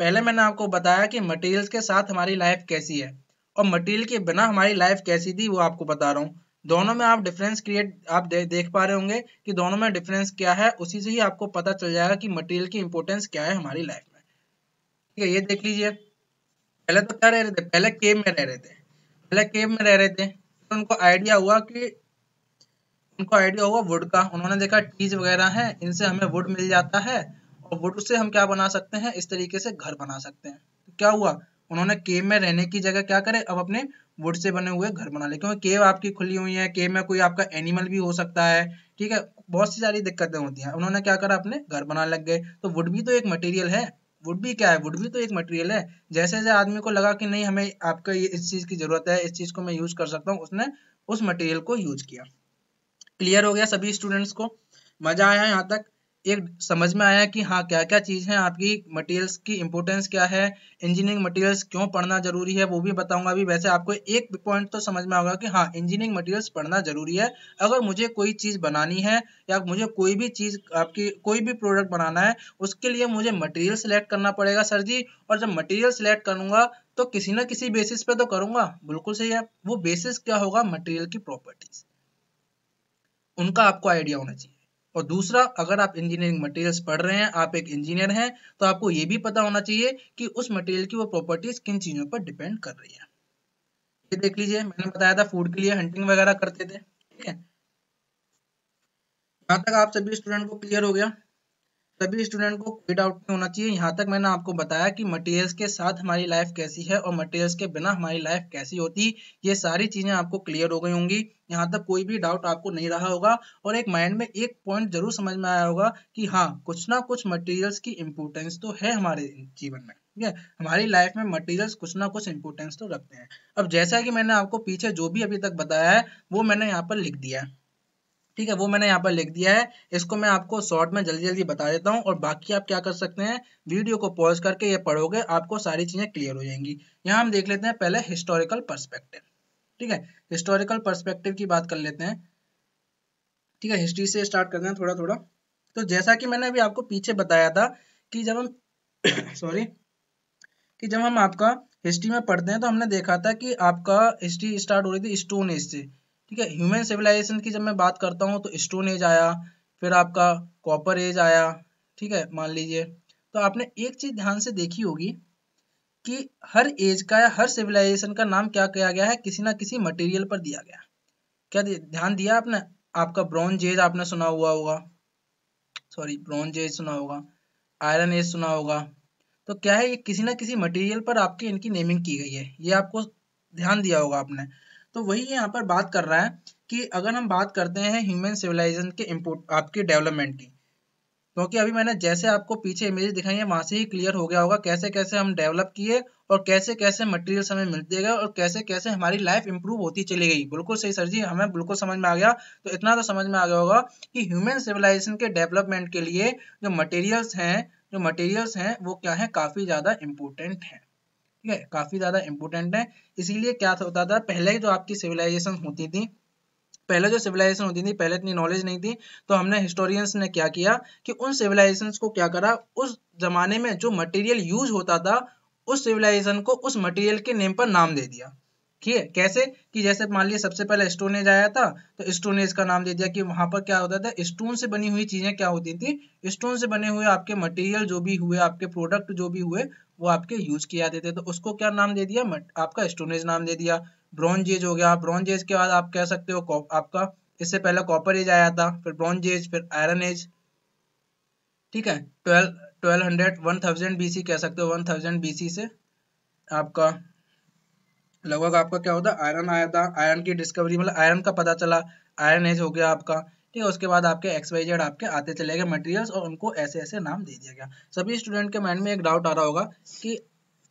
पहले मैंने आपको बताया कि मटेरियल्स के साथ हमारी लाइफ कैसी है। और मटेरियल के बिना हमारी लाइफ कैसी थी, वो आपको बता रहा हूँ। दोनों में आप डिफरेंस क्रिएट आप दे, देख पा रहे होंगे कि दोनों में डिफरेंस क्या है उसी से ही आपको पता चल जाएगा कि मटेरियल की इंपोर्टेंस क्या है हमारी लाइफ में। ठीक है ये देख लीजिए। पहले तो क्या रह रहे थे? पहले केव में रह रहे थे। पहले केव में रह रहे थे। तो उनको आइडिया हुआ कि उनको आइडिया हुआ वुड का। उन्होंने देखा टीज वगैरह है इनसे हमें वुड मिल जाता है और वुड से हम क्या बना सकते हैं? इस तरीके से घर बना सकते हैं। तो क्या हुआ? उन्होंने केव में रहने की जगह क्या करे? अब अपने वुड से बने हुए घर बना ले। क्योंकि केव आपकी खुली हुई है केव में कोई आपका एनिमल भी हो सकता है, ठीक है? बहुत सी सारी दिक्कतें होती हैं। उन्होंने क्या करा? अपने घर बनाने लग गए। तो वुड भी तो एक मटेरियल है। वुड भी क्या है? वुड भी तो एक मटेरियल है। जैसे जैसे आदमी को लगा कि नहीं, हमें आपका ये, इस चीज़ की ज़रूरत है, इस चीज़ को मैं यूज़ कर सकता हूँ, उसने उस मटेरियल को यूज़ किया। क्लियर हो गया सभी स्टूडेंट्स को? मज़ा आया यहाँ तक? एक समझ में आया कि हाँ क्या क्या चीज़ है, आपकी मटेरियल्स की इंपोर्टेंस क्या है इंजीनियरिंग मटेरियल्स क्यों पढ़ना ज़रूरी है, वो भी बताऊँगा अभी। वैसे आपको एक पॉइंट तो समझ में आएगा कि हाँ इंजीनियरिंग मटेरियल्स पढ़ना ज़रूरी है। अगर मुझे कोई चीज़ बनानी है या मुझे कोई भी चीज़ आपकी, कोई भी प्रोडक्ट बनाना है, उसके लिए मुझे मटेरियल सेलेक्ट करना पड़ेगा सर जी। और जब मटेरियल सेलेक्ट करूँगा तो किसी ना किसी बेसिस पे तो करूँगा। बिल्कुल सही है। वो बेसिस क्या होगा? मटेरियल की प्रॉपर्टीज़ उनका आपको आइडिया होना चाहिए। और दूसरा, अगर आप इंजीनियरिंग मटेरियल्स पढ़ रहे हैं, आप एक इंजीनियर हैं तो आपको ये भी पता होना चाहिए कि उस मटेरियल की वो प्रॉपर्टीज़ किन चीज़ों पर डिपेंड कर रही है। ये देख लीजिए, मैंने बताया था फ़ूड के लिए हंटिंग वगैरह करते थे, ठीक है? यहाँ तक आप सभी स्टूडेंट को क्लियर हो गया सभी स्टूडेंट को कोई डाउट नहीं होना चाहिए। यहाँ तक मैंने आपको बताया कि मटेरियल्स के साथ हमारी लाइफ कैसी है और मटेरियल्स के बिना हमारी लाइफ कैसी होती, ये सारी चीज़ें आपको क्लियर हो गई होंगी। यहाँ तक कोई भी डाउट आपको नहीं रहा होगा और एक माइंड में एक पॉइंट ज़रूर समझ में आया होगा कि हाँ कुछ ना कुछ मटेरियल्स की इम्पोर्टेंस तो है हमारे जीवन में, ठीक है? हमारी लाइफ में मटेरियल्स कुछ ना कुछ इम्पोर्टेंस तो रखते हैं। अब जैसा कि मैंने आपको पीछे जो भी अभी तक बताया है, वो मैंने यहाँ पर लिख दिया है। ठीक है, वो मैंने यहाँ पर लिख दिया है। इसको मैं आपको शॉर्ट में जल्दी जल्दी बता देता हूँ और बाकी आप क्या कर सकते हैं, वीडियो को पॉज करके ये पढ़ोगे, आपको सारी चीज़ें क्लियर हो जाएँगी। यहाँ हम देख लेते हैं पहले हिस्टोरिकल परस्पेक्टिव ठीक है हिस्टोरिकल परस्पेक्टिव की बात कर लेते हैं। ठीक है हिस्ट्री से स्टार्ट करते हैं थोड़ा थोड़ा। तो जैसा कि मैंने अभी आपको पीछे बताया था कि जब हम सॉरी कि जब हम आपका हिस्ट्री में पढ़ते हैं तो हमने देखा था कि आपका हिस्ट्री स्टार्ट हो रही थी स्टोन एज से। ठीक है ह्यूमन सिविलाइजेशन की जब मैं बात करता हूँ तो स्टोन एज आया, फिर आपका कॉपर एज आया, ठीक है, मान लीजिए। तो आपने एक चीज़ ध्यान से देखी होगी कि हर एज का या हर सिविलाइजेशन का नाम क्या किया गया है, किसी ना किसी मटेरियल पर दिया गया। क्या ध्यान दिया आपने? आपका ब्रॉन्ज एज आपने सुना हुआ होगा। सॉरी ब्रॉन्ज एज सुना होगा आयरन एज सुना होगा। तो क्या है, ये किसी ना किसी मटेरियल पर आपकी इनकी नेमिंग की गई है। ये आपको ध्यान दिया होगा आपने। तो वही यहाँ पर बात कर रहा है कि अगर हम बात करते हैं ह्यूमन सिविलाइजेशन के इम्पोर्ट आपकी डेवलपमेंट की, क्योंकि अभी मैंने जैसे आपको पीछे इमेज दिखाई है, वहाँ से ही क्लियर हो गया होगा कैसे कैसे हम डेवलप किए और कैसे कैसे मटेरियल हमें मिलते गए और कैसे कैसे हमारी लाइफ इंप्रूव होती चली गई। बिल्कुल सही सर जी, हमें बिल्कुल समझ में आ गया। तो इतना तो समझ में आ गया होगा कि ह्यूमन सिविलाइजेशन के डेवलपमेंट के लिए जो मटेरियल्स हैं, जो मटेरियल्स हैं, वो क्या है? काफ़ी ज़्यादा इंपॉर्टेंट है। ठीक है काफ़ी ज़्यादा इंपोर्टेंट है। इसीलिए क्या होता था पहले जो आपकी सिविलाइजेशन होती थी, पहले जो सिविलाइजेशन होती थी, पहले इतनी नॉलेज नहीं थी तो हमने हिस्टोरियंस ने क्या किया कि उन सिविलाइजेशन को क्या करा, उस जमाने में जो मटेरियल यूज़ होता था, उस सिविलाइजेशन को उस मटेरियल के नेम पर नाम दे दिया। है कैसे? कि जैसे मान लिया सबसे पहले स्टोन एज आया था तो स्टोन एज का नाम दे दिया कि वहाँ पर क्या होता था? स्टोन से बनी हुई चीज़ें क्या होती थी? स्टोन से बने हुए आपके मटेरियल जो भी हुए, आपके प्रोडक्ट जो भी हुए, वो आपके यूज़ किया जाते थे। तो उसको क्या नाम दे दिया? आपका स्टोनेज नाम दे दिया। ब्रॉन्ज एज हो गया। ब्रॉन्ज एज के बाद आप कह सकते हो आपका इससे पहले कॉपर एज आया था, फिर ब्रॉन्ज एज फिर आयरन एज ठीक है? Twelve twelve hundred one thousand BC कह सकते हो वन थाउज़ेंड बीसी से आपका लगभग आपका क्या होता है? आयरन आया था आयरन की डिस्कवरी मतलब आयरन का पता चला आयरन एज हो गया आपका, ठीक है? उसके बाद आपके एक्स वाई जेड आपके आते चले गए मटेरियल्स और उनको ऐसे ऐसे नाम दे दिया गया। सभी स्टूडेंट के माइंड में एक डाउट आ रहा होगा कि,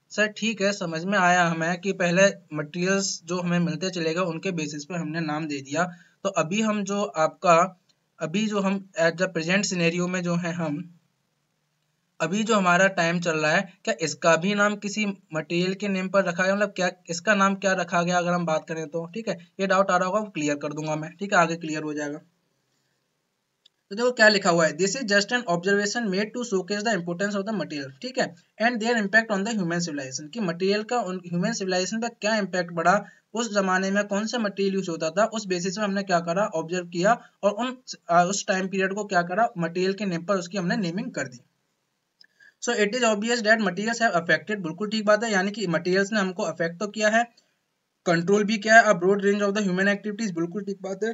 सर, ठीक है, समझ में आया हमें कि पहले मटेरियल्स जो हमें मिलते चले गए, उनके बेसिस पे हमने नाम दे दिया। तो अभी हम जो आपका, अभी जो हम एट द प्रेजेंट सिनेरियो में जो है हम अभी जो हमारा टाइम चल रहा है, क्या इसका भी नाम किसी मटेरियल के नेम पर रखा गया? मतलब क्या इसका नाम क्या रखा गया अगर हम बात करें तो? ठीक है, ये डाउट आ रहा होगा क्लियर कर दूँगा मैं। ठीक है, आगे क्लियर हो जाएगा। तो देखो क्या लिखा हुआ है। This is just an observation made to showcase the importance of the material ठीक है and their impact on the human civilization कि मटेरियल का ह्यूमन सिविलाइजेशन पर क्या इंपैक्ट पड़ा? उस जमाने में कौन सा मटेरियल यूज़ होता था? उस बेसिस पे हमने क्या करा? ऑब्ज़र्व किया, और उन उस टाइम पीरियड को क्या करा? मटेरियल के नेम पर उसकी हमने नेमिंग कर दी। So it is obvious that materials have affected बिल्कुल ठीक बात है, यानी कि मटेरियल्स ने हमको अफेक्ट तो किया है कंट्रोल भी किया है a broad range of the human activities बिल्कुल ठीक बात है।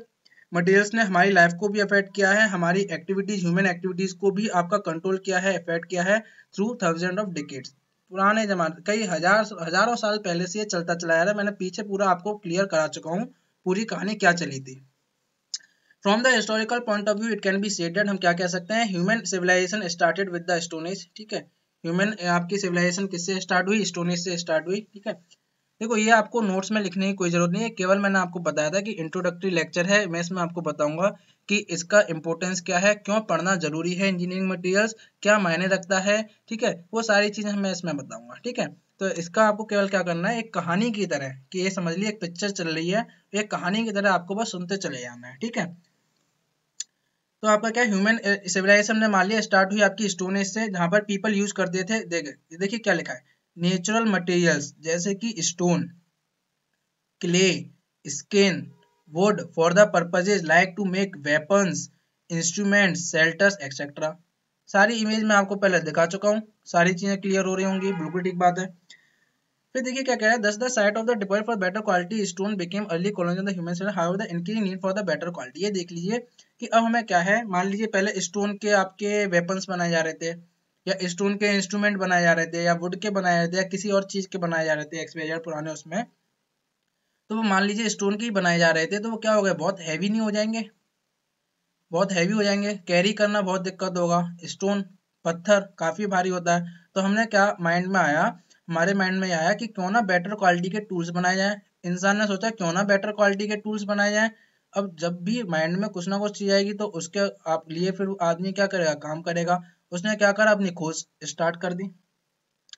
मटेरियल्स ने हमारी लाइफ को भी अफेक्ट किया है, हमारी एक्टिविटीज़ ह्यूमन एक्टिविटीज़ को भी आपका कंट्रोल किया है अफेक्ट किया है थ्रू थाउज़ेंड ऑफ़ डिकेट्स पुराने जमाने, कई हज़ार, हज़ारों साल पहले से ये चलता चला रहा है, मैंने पीछे पूरा आपको क्लियर करा चुका हूँ, पूरी कहानी क्या चली थी। From the historical point of view it can be said हम क्या कह सकते हैं? Human civilization started with the stone age ठीक है? ह्यूमन आपकी सिविलाइजेशन किससे स्टार्ट हुई? स्टोनेज से स्टार्ट हुई, ठीक है? देखो, ये आपको नोट्स में लिखने की कोई ज़रूरत नहीं है। केवल मैंने आपको बताया था कि इंट्रोडक्टरी लेक्चर है। मैं इसमें आपको बताऊँगा कि इसका इंपॉर्टेंस क्या है, क्यों पढ़ना ज़रूरी है इंजीनियरिंग मटेरियल्स क्या मायने रखता है, ठीक है? वो सारी चीज़ें मैं इसमें बताऊँगा, ठीक है? तो इसका आपको केवल क्या करना है? एक कहानी की तरह, कि ये समझ लिया एक पिक्चर चल रही है, एक कहानी की तरह आपको बस सुनते चले जाना है, ठीक है? तो आपका क्या ह्यूमन सिविलाइजेशन ने मान लिया स्टार्ट हुई आपकी स्टोन एज से, जहाँ पर पीपल यूज़ करते थे देखे देखिए क्या लिखा है। नेचुरल मटेरियल्स जैसे कि stone clay skin wood for the purposes like to make weapons instrument shelters etcetera सारी इमेज मैं आपको पहले दिखा चुका हूँ। सारी चीज़ें क्लियर हो रही होंगी, बिल्कुल ठीक बात है। फिर देखिए क्या कह रहा है thus the site of the deposit for better quality stone became early colony of the human how the increasing need for the better quality ये देख लीजिए कि अब हमें क्या है? मान लीजिए पहले स्टोन के आपके वेपन्स बनाए जा रहे थे, या स्टोन के इंस्ट्रूमेंट बनाए जा रहे थे, या वुड के बनाए जा रहे थे, या किसी और चीज़ के बनाए जा रहे थे एक्सपेयर पुराने उसमें। तो वो मान लीजिए स्टोन के ही बनाए जा रहे थे तो वो क्या हो गए? बहुत हैवी नहीं हो जाएँगे। बहुत हैवी हो जाएँगे। कैरी करना बहुत दिक्कत होगा। स्टोन पत्थर काफ़ी भारी होता है। तो हमने क्या माइंड में आया? हमारे माइंड में आया कि क्यों ना बेटर क्वालिटी के टूल्स बनाए जाए। इंसान ने सोचा क्यों ना बेटर क्वालिटी के टूल्स बनाए जाए। अब जब भी माइंड में कुछ ना कुछ चीज़ आएगी तो उसके आप लिए फिर आदमी क्या करेगा, काम करेगा। उसने क्या करा, अपनी खोज स्टार्ट कर दी।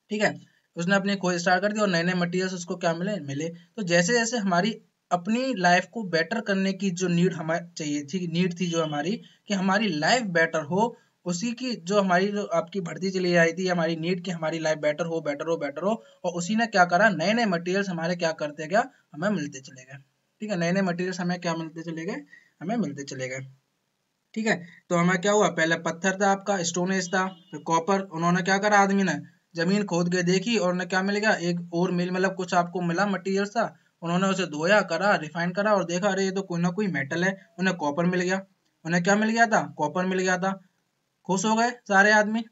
ठीक है? उसने अपनी खोज स्टार्ट कर दी और नए नए मटेरियल्स उसको क्या मिले? मिले। तो जैसे जैसे हमारी अपनी लाइफ को बेटर करने की जो नीड हमें चाहिए थी नीड थी जो हमारी, कि हमारी लाइफ बेटर हो, उसी की जो हमारी जो आपकी भर्ती चली आई थी, हमारी नीड की हमारी लाइफ बेटर हो बेटर हो बेटर हो, और उसी ने क्या करा नए नए मटेरियल्स हमारे क्या करते गया, हमें मिलते चले गए। ठीक है नए नए मटेरियल्स हमें क्या मिलते चले गए? हमें मिलते चले गए। ठीक है तो हमें क्या हुआ? पहले पत्थर था आपका स्टोनेज था, फिर कॉपर उन्होंने क्या करा आदमी ने? ज़मीन खोद के देखी, और उन्हें क्या मिल गया? एक और मिल मतलब कुछ आपको मिला मटेरियल था, उन्होंने उसे धोया, करा रिफाइन करा, और देखा, अरे, ये तो कोई ना कोई मेटल है, उन्हें कॉपर मिल गया। उन्हें क्या मिल गया था? कॉपर मिल गया था। खुश हो गए सारे आदमी?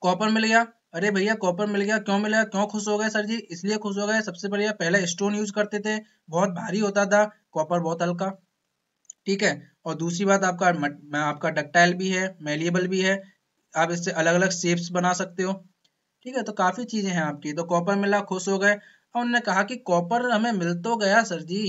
कॉपर मिल गया। अरे भैया कॉपर मिल गया। क्यों मिला? क्यों खुश हो गए सर जी? इसलिए खुश हो गए। सबसे बढ़िया, पहले स्टोन यूज़ करते थे। बहुत भारी होता था। कॉपर बहुत हल्का। ठीक है? और दूसरी बात, आपका आपका डक्टाइल भी है मेलिएबल भी है। आप इससे अलग अलग शेप्स बना सकते हो। ठीक है? तो काफ़ी चीज़ें हैं आपकी। तो कॉपर मिला, खुश हो गए। और उन्होंने कहा कि कॉपर हमें मिल तो गया सर जी।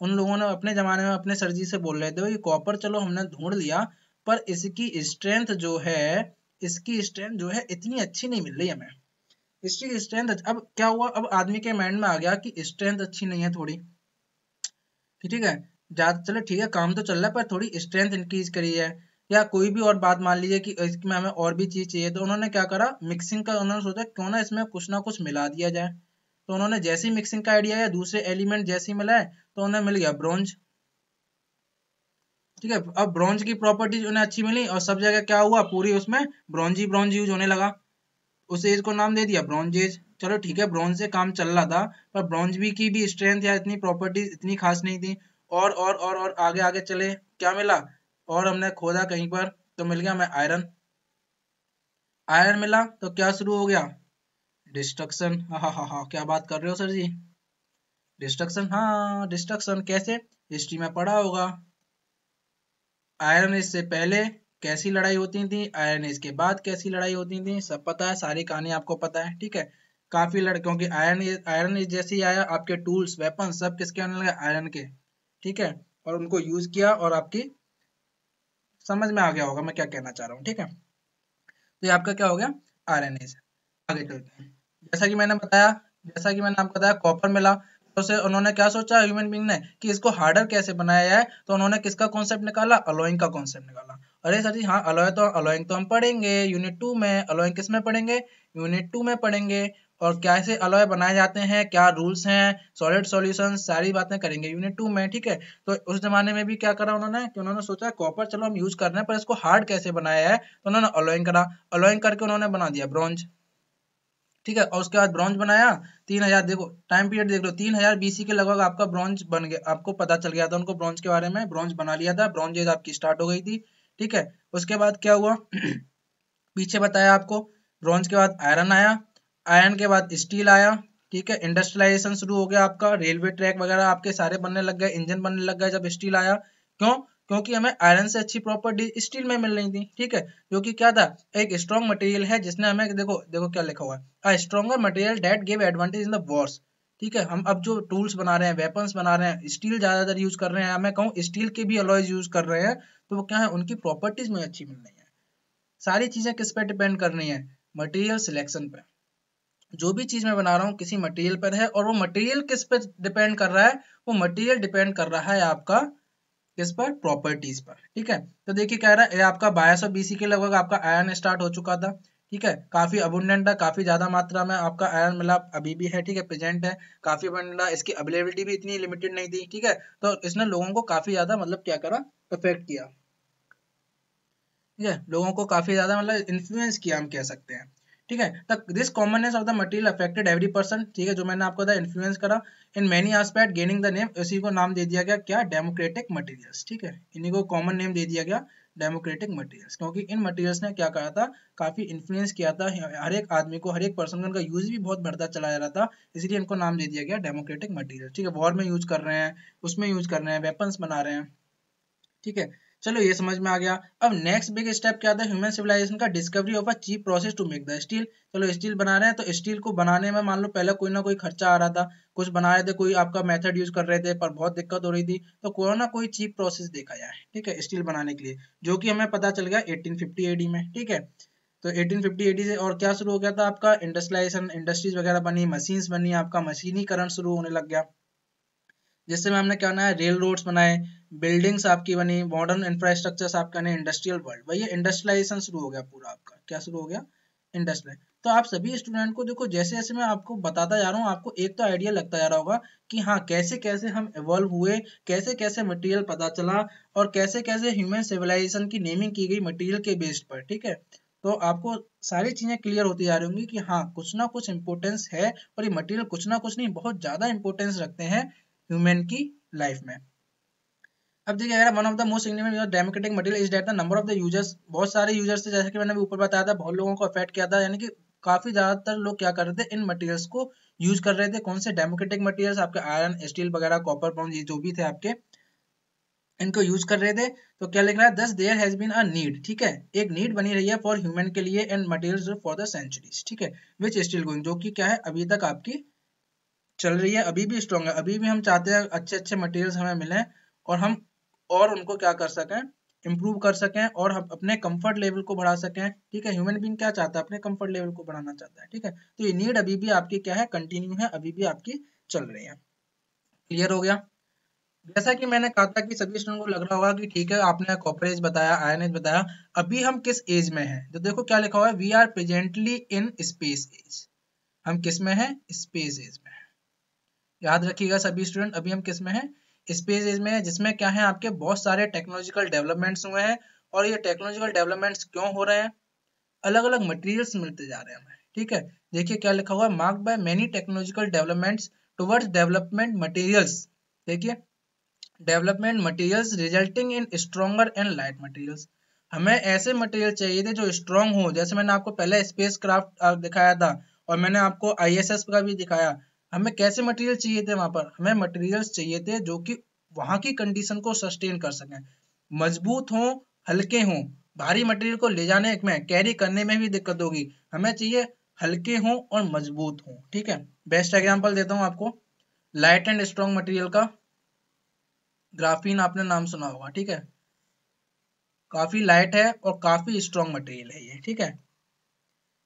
उन लोगों ने अपने जमाने में अपने सर जी से बोल रहे थे कॉपर चलो हमने ढूंढ लिया, पर इसकी स्ट्रेंथ जो है इसकी स्ट्रेंथ जो है इतनी अच्छी नहीं मिल रही हमें। इसकी स्ट्रेंथ अब क्या हुआ? अब आदमी के माइंड में आ गया कि स्ट्रेंथ अच्छी नहीं है थोड़ी। ठीक है? ज़्यादा चलो ठीक है, काम तो चल रहा है, पर थोड़ी स्ट्रेंथ इंक्रीज करी है। या कोई भी और बात मान लीजिए कि इसमें हमें और भी चीज़ चाहिए तो उन्होंने क्या करा? मिक्सिंग का उन्होंने सोचा, क्यों ना इसमें कुछ ना कुछ मिला दिया जाए। तो उन्होंने जैसी मिक्सिंग का आइडिया या दूसरे एलिमेंट जैसी मिला है तो उन्हें मिल गया ब्रॉन्ज ठीक है? अब ब्रॉन्ज की प्रॉपर्टीज़ उन्हें अच्छी मिली और सब जगह क्या हुआ? पूरी उसमें ब्रॉन्ज ब्रॉन्ज यूज़ होने लगा। उस एज को नाम दे दिया ब्रॉन्ज एज चलो ठीक है ब्रॉन्ज से काम चल रहा था, पर ब्रॉन्ज भी की भी स्ट्रेंथ या इतनी प्रॉपर्टीज़ इतनी खास नहीं थी। और और और और आगे आगे चले, क्या मिला? और हमने खोदा कहीं पर तो मिल गया हमें आयरन आयरन मिला तो क्या शुरू हो गया? डिस्ट्रक्शन हाँ हाँ हाँ क्या बात कर रहे हो सर जी? डिस्ट्रक्शन हाँ डिस्ट्रक्शन कैसे? हिस्ट्री में पढ़ा होगा। आयरन एज से पहले कैसी लड़ाई होती थी, आयरन एज के बाद कैसी लड़ाई होती थी, सब पता है, सारी कहानी आपको पता है, ठीक है? काफ़ी लड़, क्योंकि आयरन आयरन एज जैसे ही आया, आपके टूल्स वेपन सब किसके आने लगे? आयरन के, ठीक है? और उनको यूज़ किया और आपकी समझ में आ गया होगा मैं क्या कहना चाह रहा हूँ, ठीक है? तो ये आपका क्या हो गया? आयरन एज आगे चलते हैं। जैसा कि मैंने बताया, जैसा कि मैंने आपको बताया, कॉपर मिला तो से उन्होंने क्या सोचा? ह्यूमन बींग ने कि इसको हार्डर कैसे बनाया जाए? तो उन्होंने किसका कॉन्सेप्ट निकाला? अलोइंग का कॉन्सेप्ट निकाला। अरे सर जी हाँ अलोय तो अलोइंग तो हम पढ़ेंगे। यूनिट टू में अलोइंग किसमें पढ़ेंगे? यूनिट टू में पढ़ेंगे। और कैसे अलॉय बनाए जाते हैं? क्या रूल्स हैं? सॉलिड सॉल्यूशन सारी बातें करेंगे यूनिट टू में, ठीक है? तो उस जमाने में भी क्या करा उन्होंने कि उन्होंने सोचा कॉपर चलो हम यूज़ कर रहे हैं, पर इसको हार्ड कैसे बनाया है तो उन्होंने अलोइंग करा। अलोइंग करके उन्होंने बना दिया ब्रॉन्ज ठीक है, और उसके बाद ब्रॉन्ज बनाया, तीन हज़ार, देखो टाइम पीरियड देख लो, तीन हज़ार बीसी के लगभग आपका ब्रॉन्ज बन गया, आपको पता चल गया था उनको ब्रॉन्ज के बारे में ब्रॉन्ज बना लिया था ब्रॉन्ज एज आपकी स्टार्ट हो गई थी, ठीक है, उसके बाद क्या हुआ, पीछे बताया आपको ब्रॉन्ज के बाद आयरन आया आयरन के बाद स्टील आया, ठीक है इंडस्ट्रियलाइजेशन शुरू हो गया आपका रेलवे ट्रैक वगैरह आपके सारे बनने लग गए इंजन बनने लग गए जब स्टील आया, क्यों? क्योंकि हमें आयरन से अच्छी प्रॉपर्टी स्टील में मिल रही थी, ठीक है? जो कि क्या था? एक स्ट्रॉन्ग मटेरियल है, जिसने हमें, देखो देखो क्या लिखा हुआ है। Stronger material that give advantage in the wars ठीक है? हम अब जो टूल्स बना रहे हैं वेपन्स बना रहे हैं स्टील ज़्यादातर यूज़ कर रहे हैं। मैं कहूँ स्टील के भी अलॉयज यूज़ कर रहे हैं तो वो क्या है? उनकी प्रॉपर्टीज़ में अच्छी मिल रही है। सारी चीज़ें किस पे डिपेंड कर रही है? मटेरियल सिलेक्शन पे। जो भी चीज़ मैं बना रहा हूँ, किसी मटेरियल पर है, और वो मटेरियल किस पे डिपेंड कर रहा है? वो मटेरियल डिपेंड कर रहा है आपका किस पर? प्रॉपर्टीज़ पर। ठीक है? तो देखिए कह रहा है आपका बाईस सौ बीसी के लगभग आपका आयरन स्टार्ट हो चुका था। ठीक है? काफ़ी अबुंडेंट है, काफ़ी ज़्यादा मात्रा में आपका आयरन मिला अभी भी है, ठीक है? प्रेजेंट है। काफ़ी अबुंडेंट है इसकी अवेलेबिलिटी भी इतनी लिमिटेड नहीं थी, ठीक है? तो इसने लोगों को काफ़ी ज़्यादा मतलब क्या करा? अफेक्ट किया। ठीक है? लोगों को काफ़ी ज़्यादा मतलब इन्फ्लुएंस किया, हम कह सकते हैं। ठीक है? The this commonness of the material affected every person ठीक है, जो मैंने आपको बताया इन्फ्लुएंस करा। In many aspect gaining the name इसी को नाम दे दिया गया क्या? डेमोक्रेटिक मटेरियल्स ठीक है? इन्हीं को कॉमन नेम दे दिया गया डेमोक्रेटिक मटेरियल्स क्योंकि इन मटेरियल्स ने क्या कहा था? काफ़ी इन्फ्लुएंस किया था हर एक आदमी को, हर एक पर्सन का यूज़ भी बहुत बढ़ता चला जा रहा था, इसलिए इनको नाम दे दिया गया डेमोक्रेटिक मटेरियल ठीक है? वॉर में यूज़ कर रहे हैं, उसमें यूज़ कर रहे हैं वेपन्स बना रहे हैं, ठीक है? चलो ये समझ में आ गया। अब नेक्स्ट बिग स्टेप क्या था? ह्यूमन सिविलाइजेशन का discovery of a cheap process to make the steel चलो स्टील बना रहे हैं तो स्टील को बनाने में मान लो पहले कोई ना कोई खर्चा आ रहा था। कुछ बना रहे थे, कोई आपका मेथड यूज़ कर रहे थे, पर बहुत दिक्कत हो रही थी। तो कोई ना कोई चीप प्रोसेस देखा जाए, ठीक है स्टील बनाने के लिए, जो कि हमें पता चल गया एटीन एडी में, ठीक है। तो 1850 एडी से और क्या शुरू हो गया था आपका? इंडस्ट्रियलाइजेशन इंडस्ट्रीज़ वगैरह बनी मशीन्स बनी, आपका मशीनीकरण शुरू होने लग गया। जिससे में हमने क्या बनाया? रेल रोड्स बनाए बिल्डिंग्स आपकी बनी मॉडर्न इंफ्रास्ट्रक्चर आपका नहीं इंडस्ट्रियल वर्ल्ड वही इंडस्ट्रियलाइजेशन शुरू हो गया पूरा आपका। क्या शुरू हो गया? इंडस्ट्रियल तो आप सभी स्टूडेंट को देखो, जैसे जैसे मैं आपको बताता जा रहा हूँ, आपको एक तो आइडिया लगता जा रहा होगा कि हाँ कैसे कैसे हम इवॉल्व हुए, कैसे कैसे मटेरियल पता चला और कैसे कैसे ह्यूमन सिविलाइजेशन की नेमिंग की गई मटेरियल के बेस्ड पर, ठीक है? तो आपको सारी चीज़ें क्लियर होती जा रही होंगी कि हाँ कुछ ना कुछ इंपोर्टेंस है और ये मटेरियल कुछ ना कुछ नहीं, बहुत ज़्यादा इंपोर्टेंस रखते हैं। ह्यूमन की लाइफ में। अब देखिए, अगर one of the most significant democratic material is that the number of the users बहुत सारे यूज़र्स थे, जैसे कि मैंने ऊपर बताया था, बहुत लोगों को अफेक्ट किया था, यानी कि काफ़ी ज़्यादातर लोग क्या कर रहे थे, इन मटेरियल्स को यूज़ कर रहे थे। कौन से डेमोक्रेटिक मटेरियल्स आपके आयरन स्टील वगैरह कॉपर ब्राउन ये जो भी थे आपके, इनको यूज़ कर रहे थे। तो क्या लिख रहा है? Thus there has been a need ठीक है? एक नीड बनी रही है फॉर ह्यूमन के लिए and materials for the centuries ठीक है? विच स्टिल गोइंग जो कि क्या है? अभी तक आपकी चल रही है, अभी भी स्ट्रॉन्ग है। अभी भी हम चाहते हैं अच्छे अच्छे मटेरियल्स हमें मिले और हम और उनको क्या कर सकें इम्प्रूव कर सकें और हम अपने कंफर्ट लेवल को बढ़ा सकें। ठीक है ह्यूमन बींग क्या चाहता है? अपने कंफर्ट लेवल को बढ़ाना चाहता है। ठीक है तो ये नीड अभी भी आपकी क्या है? कंटिन्यू है, अभी भी आपकी चल रही है। क्लियर हो गया? जैसा कि मैंने कहा था कि सभी स्टूडेंट को लग रहा होगा कि ठीक है, आपने कॉपरेज बताया आयन एज बताया, अभी हम किस एज में हैं? तो देखो क्या लिखा हुआ है we are presently in space age हम किसमें हैं? स्पेस एज में। याद रखिएगा सभी स्टूडेंट अभी हम किसमें हैं? स्पेस एज में है, जिसमें क्या है आपके? बहुत सारे टेक्नोलॉजिकल डेवलपमेंट्स हुए हैं और ये टेक्नोलॉजिकल डेवलपमेंट्स क्यों हो रहे हैं? अलग अलग मटेरियल्स मिलते जा रहे हैं हमें, ठीक है? देखिए क्या लिखा हुआ है mark by many technological developments towards development materials देखिए। Development materials resulting in stronger and light materials हमें ऐसे मटेरियल चाहिए थे जो स्ट्रॉन्ग हो, जैसे मैंने आपको पहले स्पेस क्राफ्ट दिखाया था और मैंने आपको आईएसएस का भी दिखाया। हमें कैसे मटेरियल चाहिए थे वहाँ पर? हमें मटेरियल्स चाहिए थे जो कि वहाँ की कंडीशन को सस्टेन कर सकें। मज़बूत हो, हल्के हों। भारी मटेरियल को ले जाने में कैरी करने में भी दिक्कत होगी। हमें चाहिए हल्के हों और मज़बूत हों, ठीक है? बेस्ट एग्जांपल देता हूँ आपको। लाइट एंड स्ट्रॉन्ग मटेरियल का। ग्राफीन आपने नाम सुना होगा, ठीक है? काफ़ी लाइट है और काफ़ी स्ट्रॉन्ग मटेरियल है ये, ठीक है?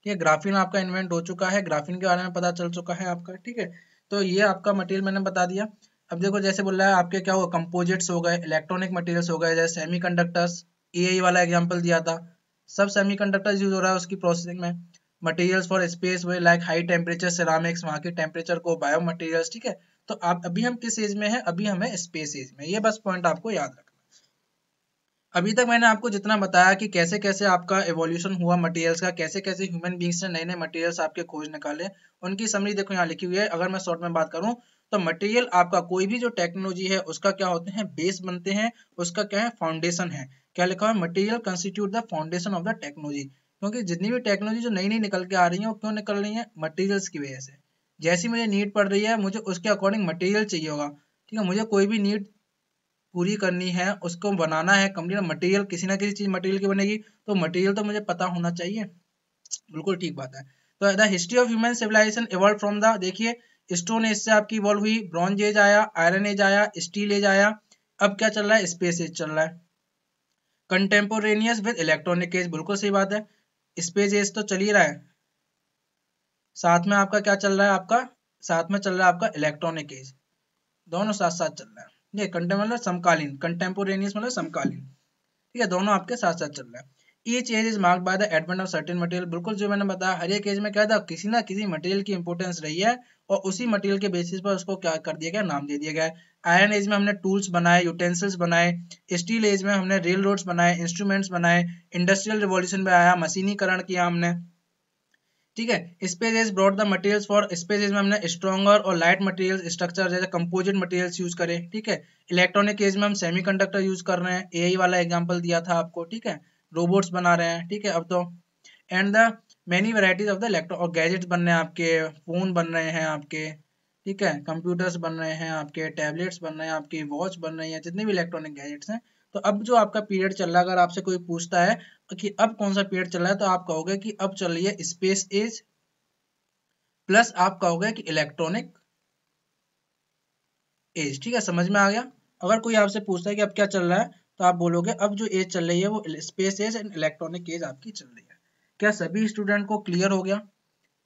ठीक है ग्राफिन आपका इन्वेंट हो चुका है ग्राफिन के बारे में पता चल चुका है आपका, ठीक है? तो ये आपका मटेरियल मैंने बता दिया। अब देखो, जैसे बोल रहा है, आपके क्या हुआ? कंपोजिट्स हो गए इलेक्ट्रॉनिक मटेरियल्स हो गए, जैसे सेमी कंडक्टर्स ए वाला एग्ज़ाम्पल दिया था। सब सेमी कंडक्टर्स यूज़ हो रहा है उसकी प्रोसेसिंग में। Materials for space way like high temperature ceramics वहाँ के टेम्परेचर को बायो मटेरियल्स ठीक है? तो आप, अभी हम किस एज में है? अभी हमें स्पेस एज में ये बस पॉइंट आपको याद रखना अभी तक मैंने आपको जितना बताया कि कैसे कैसे आपका एवोल्यूशन हुआ मटेरियल्स का, कैसे कैसे ह्यूमन बींग्स ने नए नए मटेरियल्स आपके खोज निकाले, उनकी समरी देखो यहाँ लिखी हुई है। अगर मैं शॉर्ट में बात करूँ तो मटेरियल आपका कोई भी जो टेक्नोलॉजी है, उसका क्या होते हैं? बेस बनते हैं, उसका क्या है? फाउंडेशन है। क्या लिखा है? Material constitute the foundation of the technology क्योंकि जितनी भी टेक्नोलॉजी जो नई नई निकल के आ रही है, वो क्यों निकल रही है? मटेरियल्स की वजह से। जैसी मुझे नीड पड़ रही है, मुझे उसके अकॉर्डिंग मटेरियल चाहिए होगा। ठीक है, मुझे कोई भी नीड पूरी करनी है, उसको बनाना है कंप्लीट मटेरियल किसी ना किसी चीज़ मटेरियल की बनेगी तो मटेरियल तो मुझे पता होना चाहिए। बिल्कुल ठीक बात है। तो the history of human civilization evolve from the देखिए स्टोन एज से आपकी इवॉल्व हुई ब्रॉन्ज एज आया आयरन एज आया स्टील एज आया, अब क्या चल रहा है? स्पेस एज चल रहा है। कंटेम्पोरेनियस विद इलेक्ट्रॉनिक एज बिल्कुल सही बात है। स्पेस एज तो चल ही रहा है। साथ में आपका क्या चल रहा है आपका? साथ में चल रहा है आपका इलेक्ट्रॉनिक एज दोनों साथ साथ चल रहा है। ये कंटेम मतलब समकालीन कंटेम्पोरेनियस मतलब समकालीन। ठीक है, दोनों आपके साथ साथ चल रहा है। Each age is marked by the advent of certain material बिल्कुल जो मैंने बताया, हर एक एज में क्या था, किसी ना किसी मटेरियल की इंपोर्टेंस रही है, और उसी मटेरियल के बेसिस पर उसको क्या कर दिया गया, नाम दे दिया गया आयरन एज में हमने टूल्स बनाए यूटेंसिल्स बनाए स्टील एज में हमने रेल रोड्स बनाए इंस्ट्रूमेंट्स बनाए इंडस्ट्रियल रिवॉल्यूशन में आया, मशीनीकरण किया हमने। ठीक है? Space broad the materials for space में हमने स्ट्रॉगर और लाइट मटेरियल स्ट्रक्चर जैसे कंपोजिट मटेरियल्स यूज़ करें, ठीक है? इलेक्ट्रॉनिक एज में हम सेमीकंडक्टर यूज़ कर रहे हैं। एआई वाला एग्जांपल दिया था आपको, ठीक है? रोबोट्स बना रहे हैं, ठीक है? अब तो and the many varieties of the electro और गैजेट्स बन रहे हैं आपके फ़ोन बन रहे हैं आपके, ठीक है? कंप्यूटर्स बन रहे हैं आपके टैबलेट्स बन रहे हैं आपकी वॉच बन रही है, जितने भी इलेक्ट्रॉनिक गैजेट्स हैं तो अब जो आपका पीरियड चल रहा है, अगर आपसे कोई पूछता है कि अब कौन सा पीरियड चल रहा है तो आप कहोगे कि अब चल रही है स्पेस एज, प्लस आप कहोगे कि इलेक्ट्रॉनिक एज। ठीक है, समझ में आ गया? अगर कोई आपसे पूछता है कि अब क्या चल रहा है तो आप बोलोगे, अब जो एज चल रही है वो space age and electronic age आपकी चल रही है। क्या सभी स्टूडेंट को क्लियर हो गया?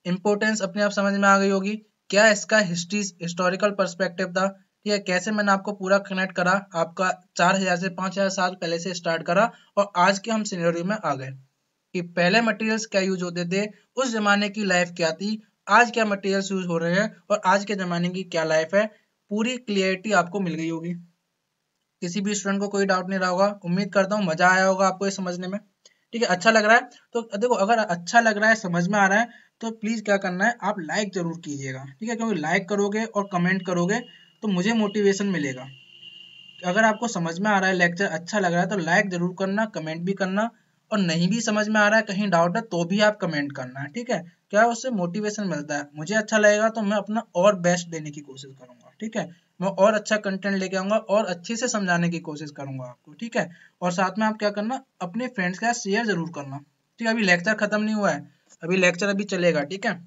इंपोर्टेंस अपने आप समझ में आ गई होगी। क्या इसका हिस्ट्री, हिस्टोरिकल परस्पेक्टिव था? ठीक है, कैसे मैंने आपको पूरा कनेक्ट करा, आपका चार हज़ार से पाँच हज़ार साल पहले से स्टार्ट करा और आज के हम सिनेरियो में आ गए कि पहले मटेरियल्स क्या यूज़ होते थे, उस जमाने की लाइफ क्या थी, आज क्या मटेरियल्स यूज़ हो रहे हैं और आज के जमाने की क्या लाइफ है, पूरी क्लियरिटी आपको मिल गई होगी। किसी भी स्टूडेंट को कोई डाउट नहीं रहा होगा, उम्मीद करता हूँ मज़ा आया होगा आपको ये समझने में। ठीक है अच्छा लग रहा है तो देखो, अगर अच्छा लग रहा है, समझ में आ रहा है तो प्लीज़ क्या करना है, आप लाइक ज़रूर कीजिएगा। ठीक है, क्योंकि लाइक करोगे और कमेंट करोगे तो मुझे मोटिवेशन मिलेगा। अगर आपको समझ में आ रहा है लेक्चर अच्छा लग रहा है तो लाइक ज़रूर करना कमेंट भी करना। और नहीं भी समझ में आ रहा है, कहीं डाउट है तो भी आप कमेंट करना है ठीक है? क्या उससे मोटिवेशन मिलता है? मुझे अच्छा लगेगा तो मैं अपना और बेस्ट देने की कोशिश करूँगा, ठीक है? मैं और अच्छा कंटेंट लेके आऊँगा, और अच्छे से समझाने की कोशिश करूँगा आपको, ठीक है? और साथ में आप क्या करना, अपने फ्रेंड्स के साथ शेयर ज़रूर करना, ठीक है? अभी लेक्चर खत्म नहीं हुआ है, अभी लेक्चर अभी चलेगा, ठीक है?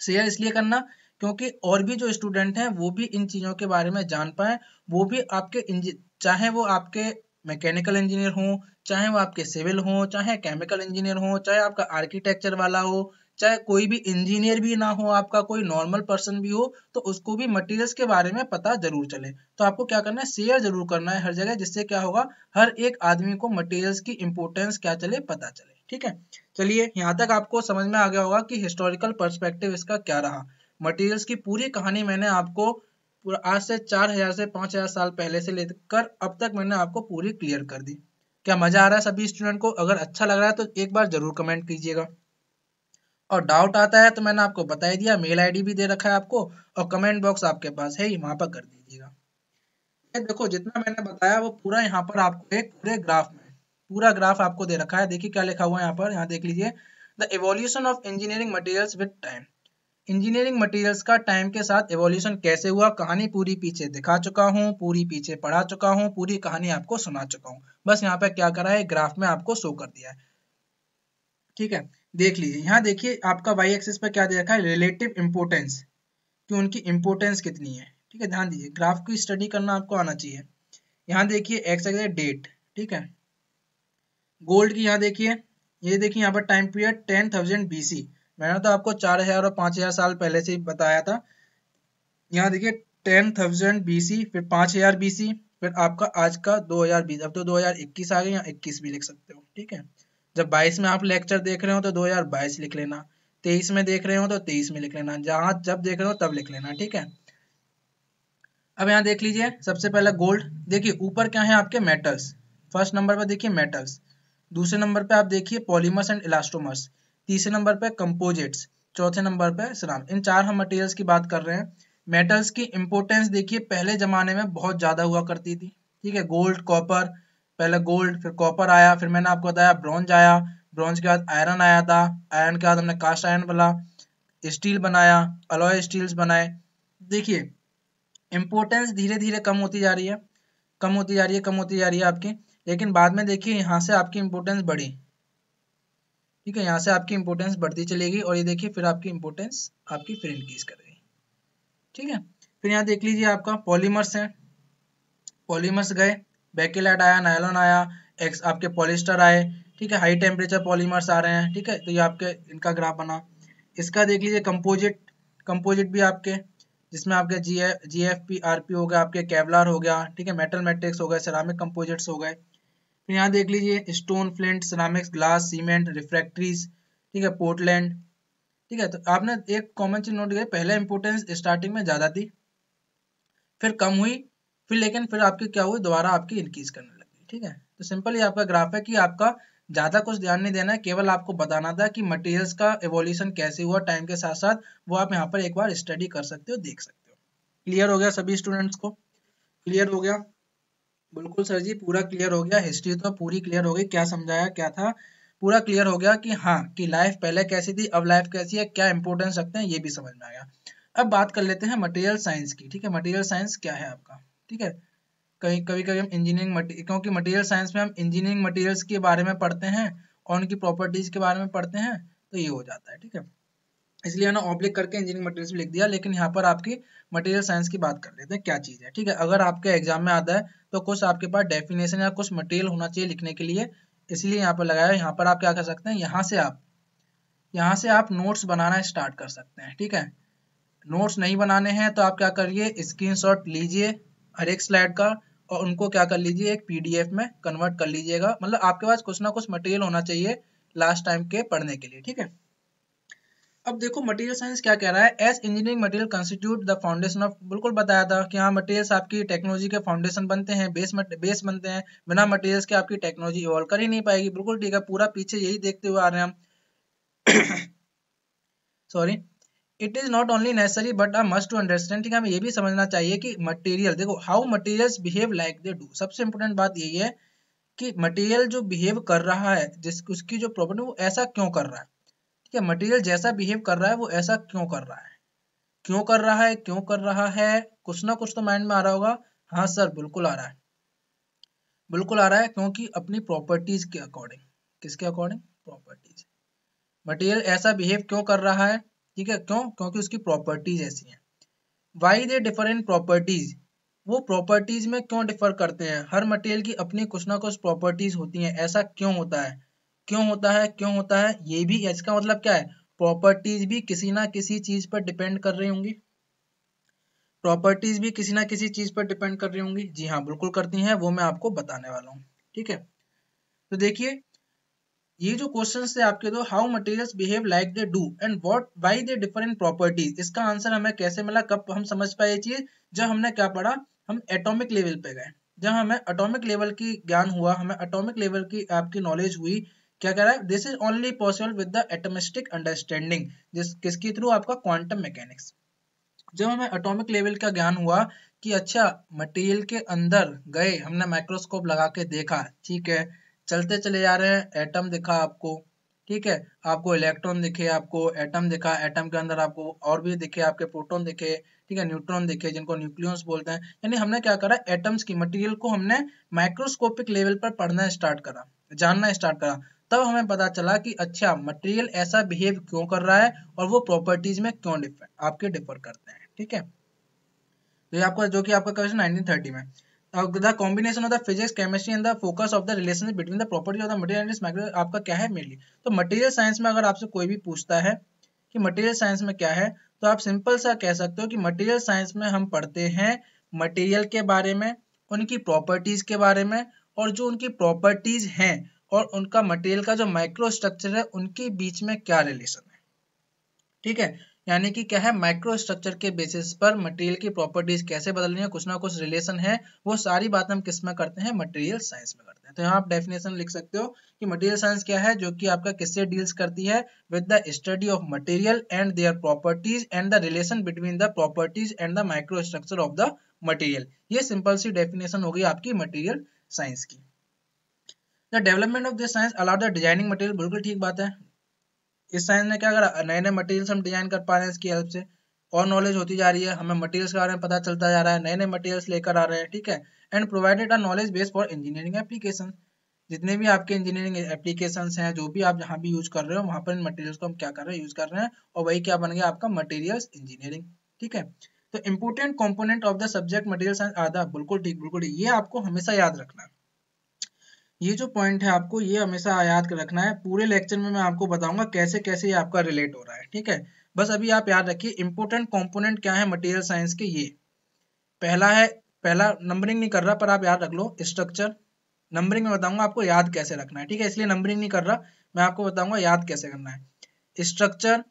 शेयर इसलिए करना क्योंकि और भी जो स्टूडेंट हैं, वो भी इन चीज़ों के बारे में जान पाए। वो भी आपके चाहे वो आपके मैकेनिकल इंजीनियर हो, चाहे वो आपके सिविल हो, चाहे केमिकल इंजीनियर हो, चाहे आपका आर्किटेक्चर वाला हो, चाहे कोई भी इंजीनियर भी ना हो, आपका कोई नॉर्मल पर्सन भी हो तो उसको भी मटेरियल्स के बारे में पता ज़रूर चले। तो आपको क्या करना है? शेयर ज़रूर करना है हर जगह, जिससे क्या होगा, हर एक आदमी को मटेरियल्स की इंपोर्टेंस क्या चले, पता चले। ठीक है? चलिए, यहाँ तक आपको समझ में आ गया होगा कि हिस्टोरिकल परस्पेक्टिव इसका क्या रहा। मटेरियल्स की पूरी कहानी मैंने आपको आज से चार हज़ार से पाँच हज़ार साल पहले से लेकर अब तक मैंने आपको पूरी क्लियर कर दी। क्या मज़ा आ रहा है सभी स्टूडेंट को? अगर अच्छा लग रहा है तो एक बार ज़रूर कमेंट कीजिएगा। और डाउट आता है तो मैंने आपको बता ही दिया मेल आईडी भी दे रखा है आपको और कमेंट बॉक्स आपके पास है ही वहाँ पर कर दीजिएगा। देखो, जितना मैंने बताया वो पूरा यहाँ पर आपको एक पूरे ग्राफ में, पूरा ग्राफ आपको दे रखा है। देखिए क्या लिखा हुआ है यहाँ पर, यहाँ देख लीजिए। The evolution of engineering materials with time engineering materials का टाइम के साथ एवोल्यूशन कैसे हुआ, कहानी पूरी पीछे दिखा चुका हूँ, पूरी पीछे पढ़ा चुका हूँ, पूरी कहानी आपको सुना चुका हूँ। बस यहाँ पे क्या करा है ग्राफ में आपको शो कर दिया है। ठीक है, देख लीजिए, यहाँ देखिए आपका वाई एक्सिस पर क्या दे रखा है रिलेटिव इंपोर्टेंस कि उनकी इंपोर्टेंस कितनी है। ठीक है, ध्यान दीजिए ग्राफ की स्टडी करना आपको आना चाहिए। यहाँ देखिए एक्स एक्स डेट ठीक है। गोल्ड की यहाँ देखिए, ये देखिए यहाँ पर time period ten thousand BC मैंने तो आपको चार हज़ार और पाँच हज़ार साल पहले से ही बताया था। यहाँ देखिए, टेन थाउज़ेंड बीसी फिर पाँच हज़ार बीसी फिर आपका आज का दो हज़ार बीस अब तो दो हज़ार इक्कीस आ गए या इक्कीस भी लिख सकते हो, ठीक है? जब बाईस में आप लेक्चर देख रहे हो तो दो हज़ार बाईस लिख लेना। तेईस में देख रहे हो तो तेईस में लिख लेना। जहाँ जब देख रहे हो तब लिख लेना, ठीक है? अब यहाँ देख लीजिए, सबसे पहले गोल्ड देखिए, ऊपर क्या है आपके? मेटल्स फ़र्स्ट नंबर पर देखिए मेटल्स दूसरे नंबर पे आप देखिए पॉलीमर्स एंड इलास्टोमर्स तीसरे नंबर पे कंपोजिट्स चौथे नंबर पे सराम इन चार हम मटेरियल्स की बात कर रहे हैं। मेटल्स की इंपोर्टेंस देखिए, पहले जमाने में बहुत ज़्यादा हुआ करती थी। ठीक है गोल्ड कॉपर पहले गोल्ड फिर कॉपर आया, फिर मैंने आपको बताया ब्रॉन्ज आया। ब्रॉन्ज के बाद आयरन आया था। आयरन के बाद हमने कास्ट आयरन बोला स्टील बनाया अलॉय स्टील्स बनाए। देखिए इंपोर्टेंस धीरे धीरे कम होती जा रही है। कम होती जा रही है, कम होती जा रही है आपकी। लेकिन बाद में देखिए, यहाँ से आपकी इंपोर्टेंस बढ़ी। ठीक है, यहाँ से आपकी इंपोर्टेंस बढ़ती चलेगी और ये देखिए, फिर आपकी इंपोर्टेंस आपकी फिर इंक्रीज करेगी। ठीक है? फिर यहाँ देख लीजिए आपका पॉलीमर्स है। पॉलीमर्स गए बैकेलाइट आया नायलॉन आया एक्स आपके पॉलिस्टर आए। ठीक है हाई टेम्परेचर पॉलीमर्स आ रहे हैं। ठीक है तो ये आपके, इनका ग्राफ बना। इसका देख लीजिए कंपोजिट कंपोजिट भी आपके, जिसमें आपके G G F P R P हो गया, आपके केवलार हो गया। ठीक है मेटल मैट्रिक्स हो गए सेरामिक कंपोजिट्स हो गए। फिर यहाँ देख लीजिए stone flint ceramics glass cement refractories ठीक है पोर्टलैंड ठीक है तो आपने एक कॉमन चीज़ नोट किया, पहले इंपोर्टेंस स्टार्टिंग में ज़्यादा थी, फिर कम हुई, फिर लेकिन फिर आपकी क्या हुई, दोबारा आपकी इंक्रीज करने लगी, ठीक है तो सिंपल ये आपका ग्राफ है कि आपका ज़्यादा कुछ ध्यान नहीं देना है, केवल आपको बताना था कि मटेरियल्स का एवोल्यूशन कैसे हुआ टाइम के साथ साथ वो आप यहाँ पर एक बार स्टडी कर सकते हो, देख सकते हो। क्लियर हो गया सभी स्टूडेंट्स को? क्लियर हो गया? बिल्कुल सर जी, पूरा क्लियर हो गया हिस्ट्री तो पूरी क्लियर हो गई, क्या समझाया, क्या था? पूरा क्लियर हो गया कि हाँ कि लाइफ पहले कैसी थी, अब लाइफ कैसी है, क्या इंपोर्टेंस रखते हैं, ये भी समझ में आया अब बात कर लेते हैं मटेरियल साइंस की, ठीक है? मटेरियल साइंस क्या है आपका? ठीक है? कहीं कभी कभी हम इंजीनियरिंग क्योंकि मटेरियल साइंस में हम इंजीनियरिंग मटेरियल्स के बारे में पढ़ते हैं और उनकी प्रॉपर्टीज़ के बारे में पढ़ते हैं तो ये हो जाता है, ठीक है? इसलिए ना ऑब्लिक करके इंजीनियरिंग मटेरियल्स लिख दिया, लेकिन यहाँ पर आपकी मटेरियल साइंस की बात कर लेते हैं, क्या चीज़ है, ठीक है? अगर आपके एग्ज़ाम में आता है तो कुछ आपके पास डेफिनेशन या कुछ मटेरियल होना चाहिए लिखने के लिए। इसलिए यहाँ पर लगाया, यहाँ पर आप क्या कर सकते हैं, यहाँ से आप, यहाँ से आप नोट्स बनाना स्टार्ट कर सकते हैं, ठीक है? नोट्स नहीं बनाने हैं तो आप क्या करिए स्क्रीनशॉट लीजिए हर एक स्लाइड का और उनको क्या कर लीजिए, एक पीडीएफ में कन्वर्ट कर लीजिएगा। मतलब आपके पास कुछ ना कुछ मटेरियल होना चाहिए लास्ट टाइम के पढ़ने के लिए, ठीक है? अब देखो मटेरियल साइंस क्या कह रहा है? As engineering material constitute the foundation of बिल्कुल बताया था कि हाँ मटेरियल्स आपकी टेक्नोलॉजी के फाउंडेशन बनते हैं बेस बेस बनते हैं, बिना मटेरियल्स के आपकी टेक्नोलॉजी इवॉल्व कर ही नहीं पाएगी। बिल्कुल ठीक है, पूरा पीछे यही देखते हुए आ रहे हैं हम। Sorry it is not only necessary but a must to understand ठीक है, हमें ये भी समझना चाहिए कि मटेरियल देखो how materials behave like they do सबसे इंपॉर्टेंट बात यही है कि मटेरियल जो बिहेव कर रहा है, जिस, उसकी जो प्रॉपर्टी वो ऐसा क्यों कर रहा है? है मटेरियल जैसा बिहेव कर रहा है, वो ऐसा क्यों कर रहा है? क्यों कर रहा है? क्यों कर रहा है? कुछ ना कुछ तो माइंड में आ रहा होगा। हाँ सर बिल्कुल आ रहा है। बिल्कुल आ रहा है क्योंकि अपनी प्रॉपर्टीज़ के अकॉर्डिंग किसके अकॉर्डिंग प्रॉपर्टीज़ मटेरियल ऐसा बिहेव क्यों कर रहा है? ठीक है, क्यों? क्योंकि उसकी प्रॉपर्टीज़ ऐसी हैं। वाई दे डिफरेंट प्रॉपर्टीज़ वो प्रॉपर्टीज़ में क्यों डिफर करते हैं? हर मटेरियल की अपनी कुछ ना कुछ प्रॉपर्टीज़ होती हैं। ऐसा क्यों होता है? क्यों होता है, क्यों होता है, ये भी, इसका मतलब क्या है? प्रॉपर्टीज़ भी किसी ना किसी चीज़ पर डिपेंड कर रही होंगी। प्रॉपर्टीज़ भी किसी ना किसी चीज़ पर डिपेंड कर रही होंगी। जी हाँ बिल्कुल करती हैं, वो मैं आपको बताने वाला हूँ, ठीक है? तो देखिए, ये जो क्वेश्चन थे आपके दो how materials behave like they do and what why they different properties इसका आंसर हमें कैसे मिला, कब हम समझ पाए चीज़, जब हमने क्या पढ़ा, हम एटॉमिक लेवल पे गए जब हमें एटॉमिक लेवल की ज्ञान हुआ, हमें एटॉमिक लेवल की आपकी नॉलेज हुई क्या कह रहा है? This is only possible with the atomistic understanding जिस किसके थ्रू आपका क्वांटम मैकेनिक्स जब हमें एटॉमिक लेवल का ज्ञान हुआ कि अच्छा मटेरियल के अंदर गए, हमने माइक्रोस्कोप लगा के देखा, ठीक है, चलते चले जा रहे हैं एटम दिखा आपको, ठीक है, आपको इलेक्ट्रॉन दिखे, आपको एटम दिखा एटम के अंदर आपको और भी दिखे, आपके प्रोटॉन दिखे, ठीक है न्यूट्रॉन दिखे, जिनको न्यूक्लियस बोलते हैं। यानी हमने क्या करा? एटम्स की मटेरियल को हमने माइक्रोस्कोपिक लेवल पर पढ़ना स्टार्ट करा, जानना स्टार्ट करा। तब हमें पता चला कि अच्छा मटेरियल ऐसा बिहेव क्यों कर रहा है और वो प्रॉपर्टीज़ में क्यों डिफर आपके डिफर करते हैं, ठीक है? तो ये आपका, जो कि आपका क्वेश्चन 1930 में। The combination of the physics chemistry and the focus of the relation between the property of the material and आपका क्या है मेनली तो मटेरियल साइंस में अगर आपसे कोई भी पूछता है कि मटेरियल साइंस में क्या है तो आप सिंपल सा कह सकते हो कि मटेरियल साइंस में हम पढ़ते हैं मटेरियल के बारे में, उनकी प्रॉपर्टीज़ के बारे में, और जो उनकी प्रॉपर्टीज़ हैं और उनका मटेरियल का जो माइक्रो स्ट्रक्चर है, उनके बीच में क्या रिलेशन है? ठीक है? यानी कि क्या है? माइक्रो स्ट्रक्चर के बेसिस पर मटेरियल की प्रॉपर्टीज़ कैसे बदल रही है? कुछ ना कुछ रिलेशन है। वो सारी बात हम किसमें करते हैं? मटेरियल साइंस में करते हैं। तो यहाँ आप डेफिनेशन लिख सकते हो कि मटेरियल साइंस क्या है? जो कि आपका किससे डील्स करती है? With the study of material and their properties and the relation between the properties and the micro structure of the material ये सिंपल सी डेफिनेशन होगी आपकी मटेरियल साइंस की। Development of this science allow the designing material बिल्कुल ठीक बात है। इस साइंस ने क्या करा नए नए मटेरियल्स हम डिज़ाइन कर पा रहे हैं इसकी हेल्प से। और नॉलेज होती जा रही है, हमें मटेरियल्स के बारे में पता चलता जा रहा है नए नए मटेरियल्स लेकर आ रहे हैं, ठीक है। And provided a knowledge base for engineering application जितने भी आपके इंजीनियरिंग एप्लीकेशन हैं, जो भी आप जहाँ भी यूज़ कर रहे हो, वहाँ पर इन मटेरियल्स को हम क्या कर रहे हैं यूज़ कर रहे हैं। और वही क्या बन गया आपका मटेरियल्स इंजीनियरिंग ठीक है। तो important component of the subject material science आधा, बिल्कुल ठीक, बिल्कुल। ये आपको हमेशा याद रखना है। ये जो पॉइंट है आपको, ये हमेशा याद कर रखना है। पूरे लेक्चर में मैं आपको बताऊँगा कैसे कैसे ये आपका रिलेट हो रहा है, ठीक है? बस अभी आप याद रखिए इंपोर्टेंट कंपोनेंट क्या है मटेरियल साइंस के? ये। पहला है, पहला नंबरिंग नहीं कर रहा, पर आप याद रख लो स्ट्रक्चर नंबरिंग में बताऊँगा आपको याद कैसे रखना है, ठीक है? इसलिए नंबरिंग नहीं कर रहा, मैं आपको बताऊँगा याद कैसे करना है। स्ट्रक्चर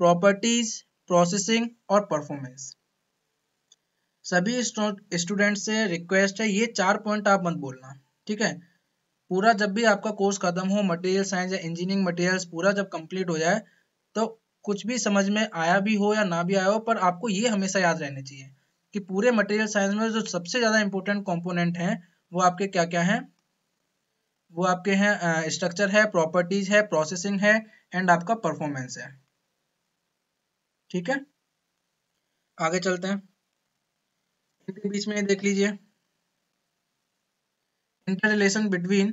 प्रॉपर्टीज़ प्रोसेसिंग और परफॉर्मेंस सभी स्टूडेंट से रिक्वेस्ट है, ये चार पॉइंट आप मत बोलना, ठीक है? पूरा जब भी आपका कोर्स खत्म हो मटेरियल साइंस या इंजीनियरिंग मटेरियल्स पूरा जब कंप्लीट हो जाए तो कुछ भी समझ में आया भी हो या ना भी आया हो, पर आपको ये हमेशा याद रहना चाहिए कि पूरे मटेरियल साइंस में जो सबसे ज़्यादा इंपॉर्टेंट कॉम्पोनेंट हैं, वो आपके क्या क्या हैं? वो आपके हैं स्ट्रक्चर है प्रॉपर्टीज़ है प्रोसेसिंग है एंड आपका परफॉर्मेंस है। ठीक है? आगे चलते हैं। बीच में देख लीजिए। Interrelation between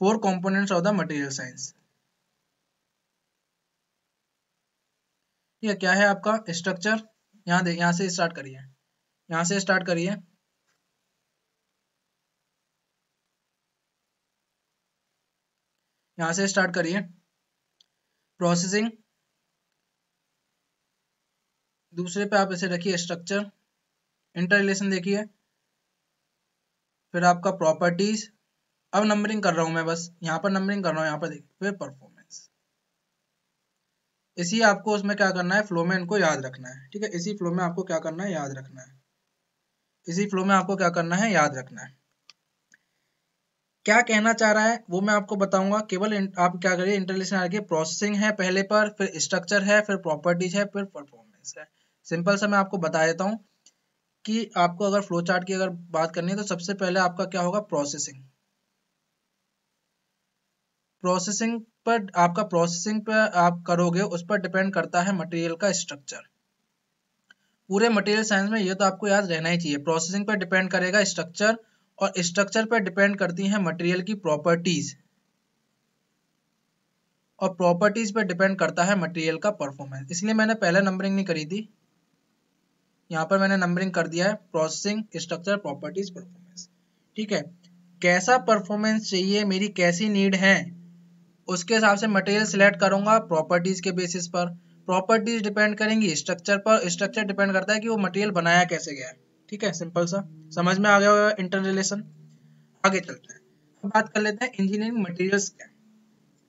four components of the material science. ये क्या है आपका स्ट्रक्चर यहाँ दे, यहाँ से स्टार्ट करिए। यहाँ से स्टार्ट करिए। यहाँ से स्टार्ट करिए। प्रोसेसिंग दूसरे पे आप इसे रखिए स्ट्रक्चर इंटर रिलेशन देखिए। फिर आपका प्रॉपर्टीज़ अब नंबरिंग कर रहा हूँ मैं बस, यहाँ पर नंबरिंग कर रहा हूँ, यहाँ पर देखिए फिर परफॉर्मेंस इसी आपको उसमें क्या करना है फ्लो में इनको याद रखना है, ठीक है? इसी फ्लो में आपको क्या करना है, याद रखना है। इसी फ्लो में आपको क्या करना है, याद रखना है। क्या कहना चाह रहा है, वो मैं आपको बताऊँगा, केवल आप क्या करिए इंटरलेशन आगे प्रोसेसिंग है पहले पर, फिर स्ट्रक्चर है, फिर प्रॉपर्टीज़ है, फिर परफॉर्मेंस है। सिंपल सा मैं आपको बता देता हूँ कि आपको अगर फ्लो चार्ट की अगर बात करनी है तो सबसे पहले आपका क्या होगा? प्रोसेसिंग प्रोसेसिंग पर, आपका प्रोसेसिंग पर आप करोगे, उस पर डिपेंड करता है मटेरियल का स्ट्रक्चर पूरे मटेरियल साइंस में ये तो आपको याद रहना ही चाहिए। प्रोसेसिंग पर डिपेंड करेगा स्ट्रक्चर और स्ट्रक्चर पर डिपेंड करती है मटेरियल की प्रॉपर्टीज़ और प्रॉपर्टीज़ पर डिपेंड करता है मटेरियल का परफॉर्मेंस इसलिए मैंने पहले नंबरिंग नहीं करी थी। यहाँ पर मैंने नंबरिंग कर दिया है प्रोसेसिंग स्ट्रक्चर प्रॉपर्टीज़ परफॉर्मेंस ठीक है? कैसा परफॉर्मेंस चाहिए, मेरी कैसी नीड है, उसके हिसाब से मटेरियल सिलेक्ट करूँगा प्रॉपर्टीज़ के बेसिस पर. प्रॉपर्टीज़ डिपेंड करेंगी स्ट्रक्चर पर. स्ट्रक्चर डिपेंड करता है कि वो मटेरियल बनाया कैसे गया है. ठीक है? सिंपल सा. समझ में आ गया होगा इंटर रिलेशन आगे चलते हैं. बात कर लेते हैं इंजीनियरिंग मटेरियल्स क्या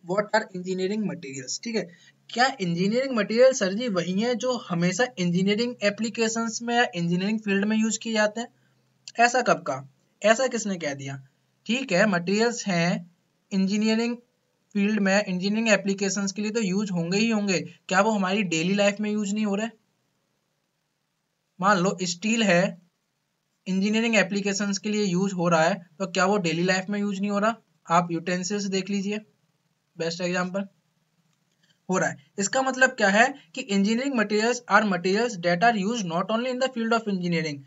वॉट आर इंजीनियरिंग मटेरियल्स ठीक है? क्या इंजीनियरिंग मटेरियल सर जी, वही है जो हमेशा इंजीनियरिंग एप्लीकेशन में या इंजीनियरिंग फ़ील्ड में यूज़ किए जाते हैं? ऐसा कब का ऐसा किसने कह दिया? ठीक है मटेरियल्स हैं इंजीनियरिंग फ़ील्ड में इंजीनियरिंग एप्लीकेशन के लिए तो यूज़ होंगे ही होंगे। क्या वो हमारी डेली लाइफ में यूज़ नहीं हो रहे? मान लो स्टील है इंजीनियरिंग एप्लीकेशंस के लिए यूज़ हो रहा है तो क्या वो डेली लाइफ में यूज़ नहीं हो रहा? आप यूटेंसिल्स देख लीजिए बेस्ट एग्जांपल हो रहा है। इसका मतलब क्या है कि engineering materials are materials that are use not only in the field of engineering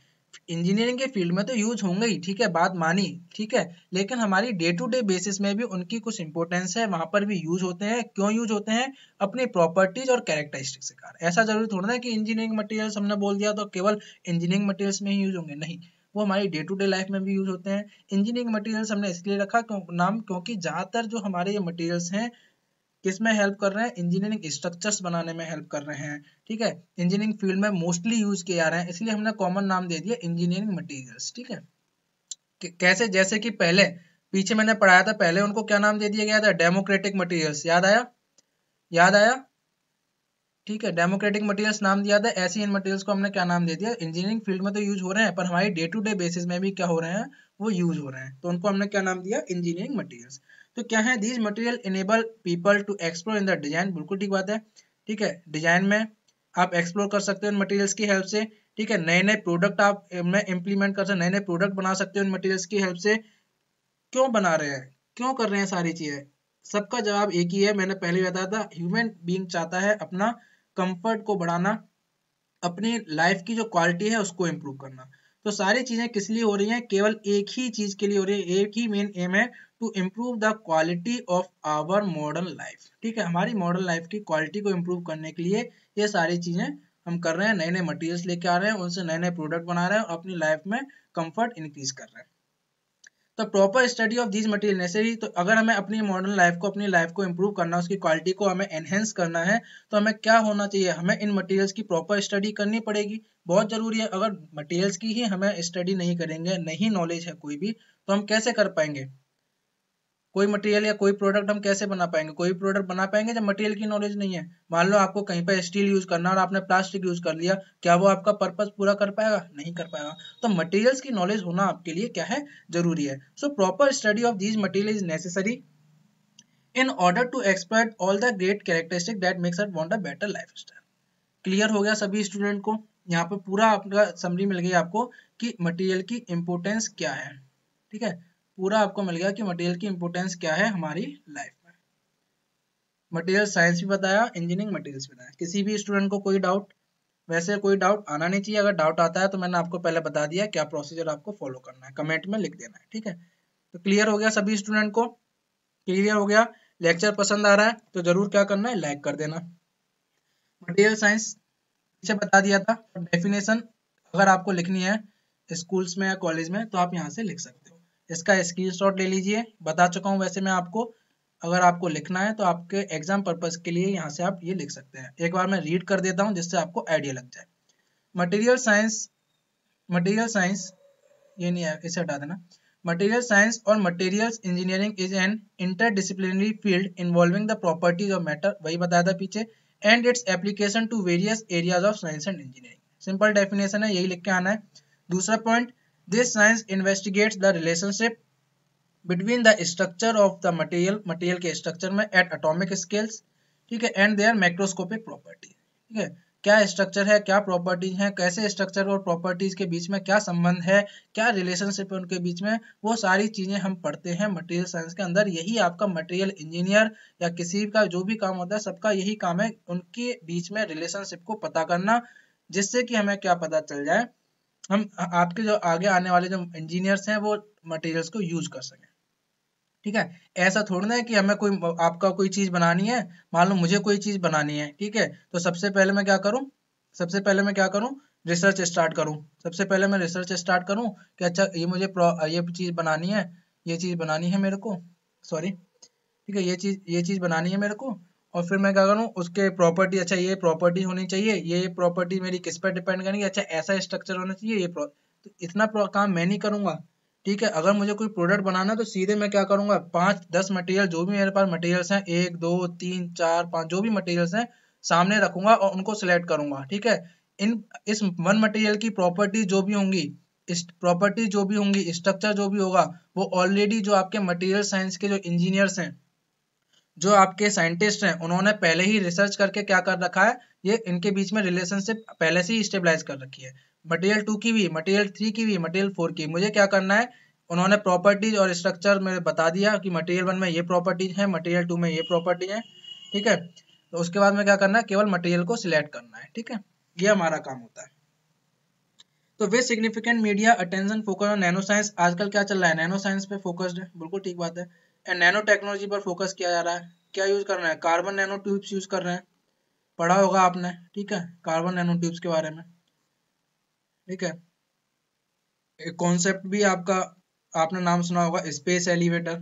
engineering के फ़ील्ड में तो यूज़ होंगे ही, ठीक है, बात मानी, ठीक है, लेकिन हमारी डे टू डे बेसिस में भी उनकी कुछ इंपॉर्टेंस है, वहाँ पर भी यूज़ होते हैं। क्यों यूज़ होते हैं? अपनी प्रॉपर्टीज़ और कैरेक्टरिस्टिक से कार ऐसा ज़रूरी थोड़ा ना कि इंजीनियरिंग मटेरियल्स हमने बोल दिया तो केवल इंजीनियरिंग मटेरियल्स में ही यूज़ होंगे, नहीं। वो हमारी डे टू डे लाइफ में भी यूज़ होते हैं। इंजीनियरिंग मटेरियल्स हमने इसलिए रखा क्यों, नाम, क्योंकि ज़्यादातर जो हमारे ये मटेरियल्स हैं किसमें हेल्प कर रहे हैं? इंजीनियरिंग स्ट्रक्चर्स बनाने में हेल्प कर रहे हैं, ठीक है? इंजीनियरिंग फ़ील्ड में मोस्टली यूज़ किए जा रहे हैं, इसलिए हमने कॉमन नाम दे दिया इंजीनियरिंग मटेरियल्स ठीक है? कैसे? जैसे कि पहले, पीछे मैंने पढ़ाया था, पहले उनको क्या नाम दे दिया गया था? डेमोक्रेटिक मटेरियल्स याद आया? याद आया? ठीक है डेमोक्रेटिक मटेरियल्स नाम दिया था, ऐसे इन मटेरियल्स को हमने क्या नाम दे दिया? इंजीनियरिंग फ़ील्ड में तो यूज़ हो रहे हैं, पर हमारी डे टू डे बेसिस में भी क्या हो रहे हैं? वो यूज़ हो रहे हैं तो उनको हमने क्या नाम दिया? इंजीनियरिंग मटेरियल्स तो क्या है? These material enable people to explore in the design बिल्कुल ठीक बात है। ठीक है? डिज़ाइन में आप एक्सप्लोर कर सकते हो इन मटेरियल्स की हेल्प से। ठीक है? नए नए प्रोडक्ट आप में इम्प्लीमेंट कर सकते नए नए प्रोडक्ट बना सकते हो इन मटेरियल्स की हेल्प से। क्यों बना रहे हैं? क्यों कर रहे हैं सारी चीज़ें? सबका जवाब एक ही है। मैंने पहले बताया था ह्यूमन बींग चाहता है अपना कंफर्ट को बढ़ाना, अपनी लाइफ की जो क्वालिटी है उसको इम्प्रूव करना। तो सारी चीज़ें किस लिए हो रही हैं? केवल एक ही चीज़ के लिए हो रही है। एक ही मेन एम है to improve the quality of our modern life ठीक है, हमारी मॉडर्न लाइफ की क्वालिटी को इम्प्रूव करने के लिए ये सारी चीज़ें हम कर रहे हैं। नए नए मटेरियल्स लेके आ रहे हैं, उनसे नए नए प्रोडक्ट बना रहे हैं और अपनी लाइफ में कंफर्ट इंक्रीज कर रहे हैं। तो proper study of these material necessary तो अगर हमें अपनी मॉडर्न लाइफ को, अपनी लाइफ को इम्प्रूव करना उसकी क्वालिटी को हमें एनहेंस करना है तो हमें क्या होना चाहिए? हमें इन मटेरियल्स की प्रॉपर स्टडी करनी पड़ेगी। बहुत ज़रूरी है, अगर मटेरियल्स की ही हमें स्टडी नहीं करेंगे, नहीं नॉलेज है कोई भी तो हम कैसे कर पाएँगे? कोई मटेरियल या कोई प्रोडक्ट हम कैसे बना पाएँगे? कोई प्रोडक्ट बना पाएँगे जब मटेरियल की नॉलेज नहीं है? मान लो आपको कहीं पर स्टील यूज़ करना और आपने प्लास्टिक यूज़ कर लिया, क्या वो आपका पर्पज पूरा कर पाएगा? नहीं कर पाएगा। तो मटेरियल्स की नॉलेज होना आपके लिए क्या है? ज़रूरी है। So proper study of these material is necessary in order to expert all the great characteristic that makes us want a better lifestyle clear हो गया सभी स्टूडेंट को? यहाँ पे पूरा आपका समरी मिल गई आपको कि मटेरियल की इंपोर्टेंस क्या है। ठीक है? पूरा आपको मिल गया कि मटेरियल की इंपोर्टेंस क्या है हमारी लाइफ में। मटेरियल साइंस भी बताया इंजीनियरिंग मटेरियल्स बताया। किसी भी स्टूडेंट को कोई डाउट वैसे कोई डाउट आना नहीं चाहिए। अगर डाउट आता है तो मैंने आपको पहले बता दिया क्या प्रोसीजर आपको फॉलो करना है। कमेंट में लिख देना है, ठीक है? तो क्लियर हो गया सभी स्टूडेंट को? क्लियर हो गया? लेक्चर पसंद आ रहा है तो ज़रूर क्या करना है लाइक कर देना। मटेरियल साइंस पीछे बता दिया था। डेफिनेशन अगर आपको लिखनी है स्कूल्स में या कॉलेज में तो आप यहाँ से लिख सकते इसका स्क्रीनशॉट ले लीजिए। बता चुका हूँ वैसे मैं आपको। अगर आपको लिखना है तो आपके एग्ज़ाम पर्पज के लिए यहाँ से आप ये लिख सकते हैं। एक बार मैं रीड कर देता हूँ जिससे आपको आइडिया लग जाए। मटेरियल साइंस मटेरियल साइंस ये नहीं है, इसे हटा देना। मटेरियल साइंस और materials engineering is an interdisciplinary field involving the properties of matter वही बताया था पीछे and its application to various areas of science and engineering simple definition है, यही लिख के आना है। दूसरा point this science investigates the relationship between the structure of the material material के स्ट्रक्चर में एट अटोमिक स्केल्स ठीक है एंड देयर मैक्रोस्कोपिक प्रॉपर्टी ठीक है। क्या स्ट्रक्चर है, क्या प्रॉपर्टीज़ हैं, कैसे स्ट्रक्चर और प्रॉपर्टीज़ के बीच में क्या संबंध है, क्या रिलेशनशिप है उनके बीच में, वो सारी चीज़ें हम पढ़ते हैं मटेरियल साइंस के अंदर। यही आपका मटेरियल इंजीनियर या किसी का जो भी काम होता है, सबका यही काम है उनके बीच में रिलेशनशिप को पता करना, जिससे कि हमें क्या पता चल जाए। हम आपके जो आगे आने वाले जो इंजीनियर्स हैं, वो मटेरियल्स को यूज़ कर सकें। ठीक है? ऐसा थोड़ा ना है कि हमें कोई, आपका कोई चीज़ बनानी है, मान लो मुझे कोई चीज़ बनानी है, ठीक है? तो सबसे पहले मैं क्या करूँ? सबसे पहले मैं क्या करूँ? रिसर्च स्टार्ट करूँ। सबसे पहले मैं रिसर्च स्टार्ट करूँ कि अच्छा ये मुझे ये चीज़ बनानी है, ये चीज़ बनानी है मेरे को सॉरी ठीक है? ये चीज़ ये चीज़ बनानी है मेरे को और फिर मैं क्या करूँ, उसके प्रॉपर्टी अच्छा ये प्रॉपर्टी होनी चाहिए, ये प्रॉपर्टी मेरी किस पर डिपेंड करेंगी अच्छा ऐसा स्ट्रक्चर होना चाहिए, ये तो इतना काम मैं नहीं करूँगा। ठीक है, अगर मुझे कोई प्रोडक्ट बनाना है तो सीधे मैं क्या करूँगा, पाँच, दस मटेरियल जो भी मेरे पास मटेरियल्स हैं, एक, दो, तीन, चार, पाँच, जो भी मटेरियल्स हैं, सामने रखूँगा और उनको सिलेक्ट करूँगा। ठीक है, इन, इस वन मटेरियल की प्रॉपर्टी जो भी होंगी, इस प्रॉपर्टी जो भी होंगी स्ट्रक्चर जो भी होगा, वो ऑलरेडी जो आपके मटेरियल साइंस के जो इंजीनियर्स हैं जो आपके साइंटिस्ट हैं, उन्होंने पहले ही रिसर्च करके क्या कर रखा है? ये इनके बीच में रिलेशनशिप पहले से ही स्टेबलाइज कर रखी है। मटेरियल टू की भी मटेरियल थ्री की भी मटेरियल फोर की। मुझे क्या करना है? उन्होंने प्रॉपर्टीज़ और स्ट्रक्चर में बता दिया कि मटेरियल वन में ये प्रॉपर्टीज़ है मटेरियल टू में ये प्रॉपर्टी है, ठीक है? तो उसके बाद में क्या करना है? केवल मटेरियल को सिलेक्ट करना है, ठीक है? ये हमारा काम होता है। तो वे significant media attention focus nano science आजकल क्या चल रहा है? नैनो साइंस पे फोकस्ड है। बिल्कुल ठीक बात है। नैनो टेक्नोलॉजी पर फोकस किया जा रहा है। क्या यूज़ कर रहे हैं? कार्बन नैनो ट्यूब्स यूज़ कर रहे हैं। पढ़ा होगा आपने, ठीक है? कार्बन नैनो ट्यूब्स के बारे में। ठीक है? एक कॉन्सेप्ट भी आपका, आपने नाम सुना होगा स्पेस एलिवेटर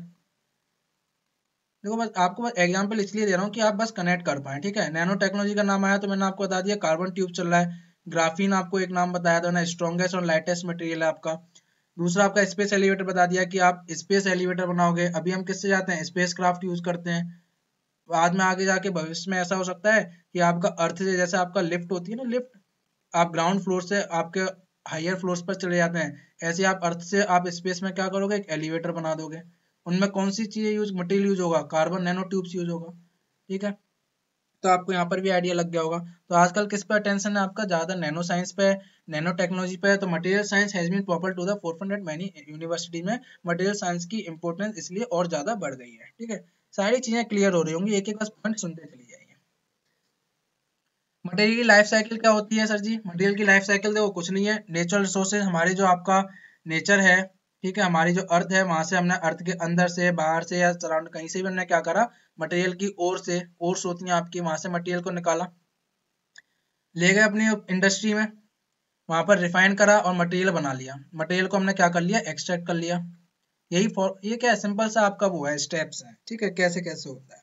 देखो बस, आपको बस एग्जांपल इसलिए दे रहा हूँ कि आप बस कनेक्ट कर पाए, ठीक है? नैनो टेक्नोलॉजी का नाम आया तो मैंने आपको बता दिया कार्बन ट्यूब चल रहा है। ग्राफीन आपको एक नाम बताया था ना स्ट्रॉन्गेस्ट और लाइटेस्ट मटेरियल है आपका। दूसरा आपका स्पेस एलिवेटर बता दिया कि आप स्पेस एलिवेटर बनाओगे। अभी हम किससे जाते हैं? स्पेस क्राफ्ट यूज़ करते हैं। बाद में आगे जाके भविष्य में ऐसा हो सकता है कि आपका अर्थ से जैसे आपका लिफ्ट होती है ना लिफ्ट, आप ग्राउंड फ्लोर से आपके हायर फ्लोर्स पर चले जाते हैं। ऐसे आप अर्थ से आप स्पेस में क्या करोगे? एक एलिवेटर बना दोगे। उनमें कौन सी चीज़ें यूज़, मटेरियल यूज़ होगा? कार्बन नैनो ट्यूब्स यूज़ होगा। ठीक है? तो आपको यहाँ पर भी आइडिया लग गया होगा। तो आजकल किस पे अटेंशन है आपका? ज़्यादा नैनो साइंस पे नैनो टेक्नोलॉजी पे है तो material science has been proper to the forefront at many university में। मटेरियल साइंस की इंपोर्टेंस इसलिए और ज़्यादा बढ़ गई है, ठीक है? सारी चीज़ें क्लियर हो रही होंगी एक एक बस पॉइंट सुनते चली जाइए मटेरियल की लाइफ साइकिल क्या होती है सर जी? मटेरियल की लाइफ साइकिल देखो, कुछ नहीं है। नेचुरल रिसोर्सेज हमारे जो आपका नेचर है ठीक है, हमारी जो अर्थ है, वहाँ से हमने अर्थ के अंदर से, बाहर से या सराउंड कहीं से भी हमने क्या करा? मटेरियल की ओर से ओर्स होती हैं आपकी, वहाँ से मटेरियल को निकाला। ले गए अपनी इंडस्ट्री में, वहाँ पर रिफाइन करा और मटेरियल बना लिया। मटेरियल को हमने क्या कर लिया? एक्सट्रैक्ट कर लिया। यही फॉर ये क्या सिंपल सा आपका वो है स्टेप्स है। ठीक है, कैसे कैसे होता है?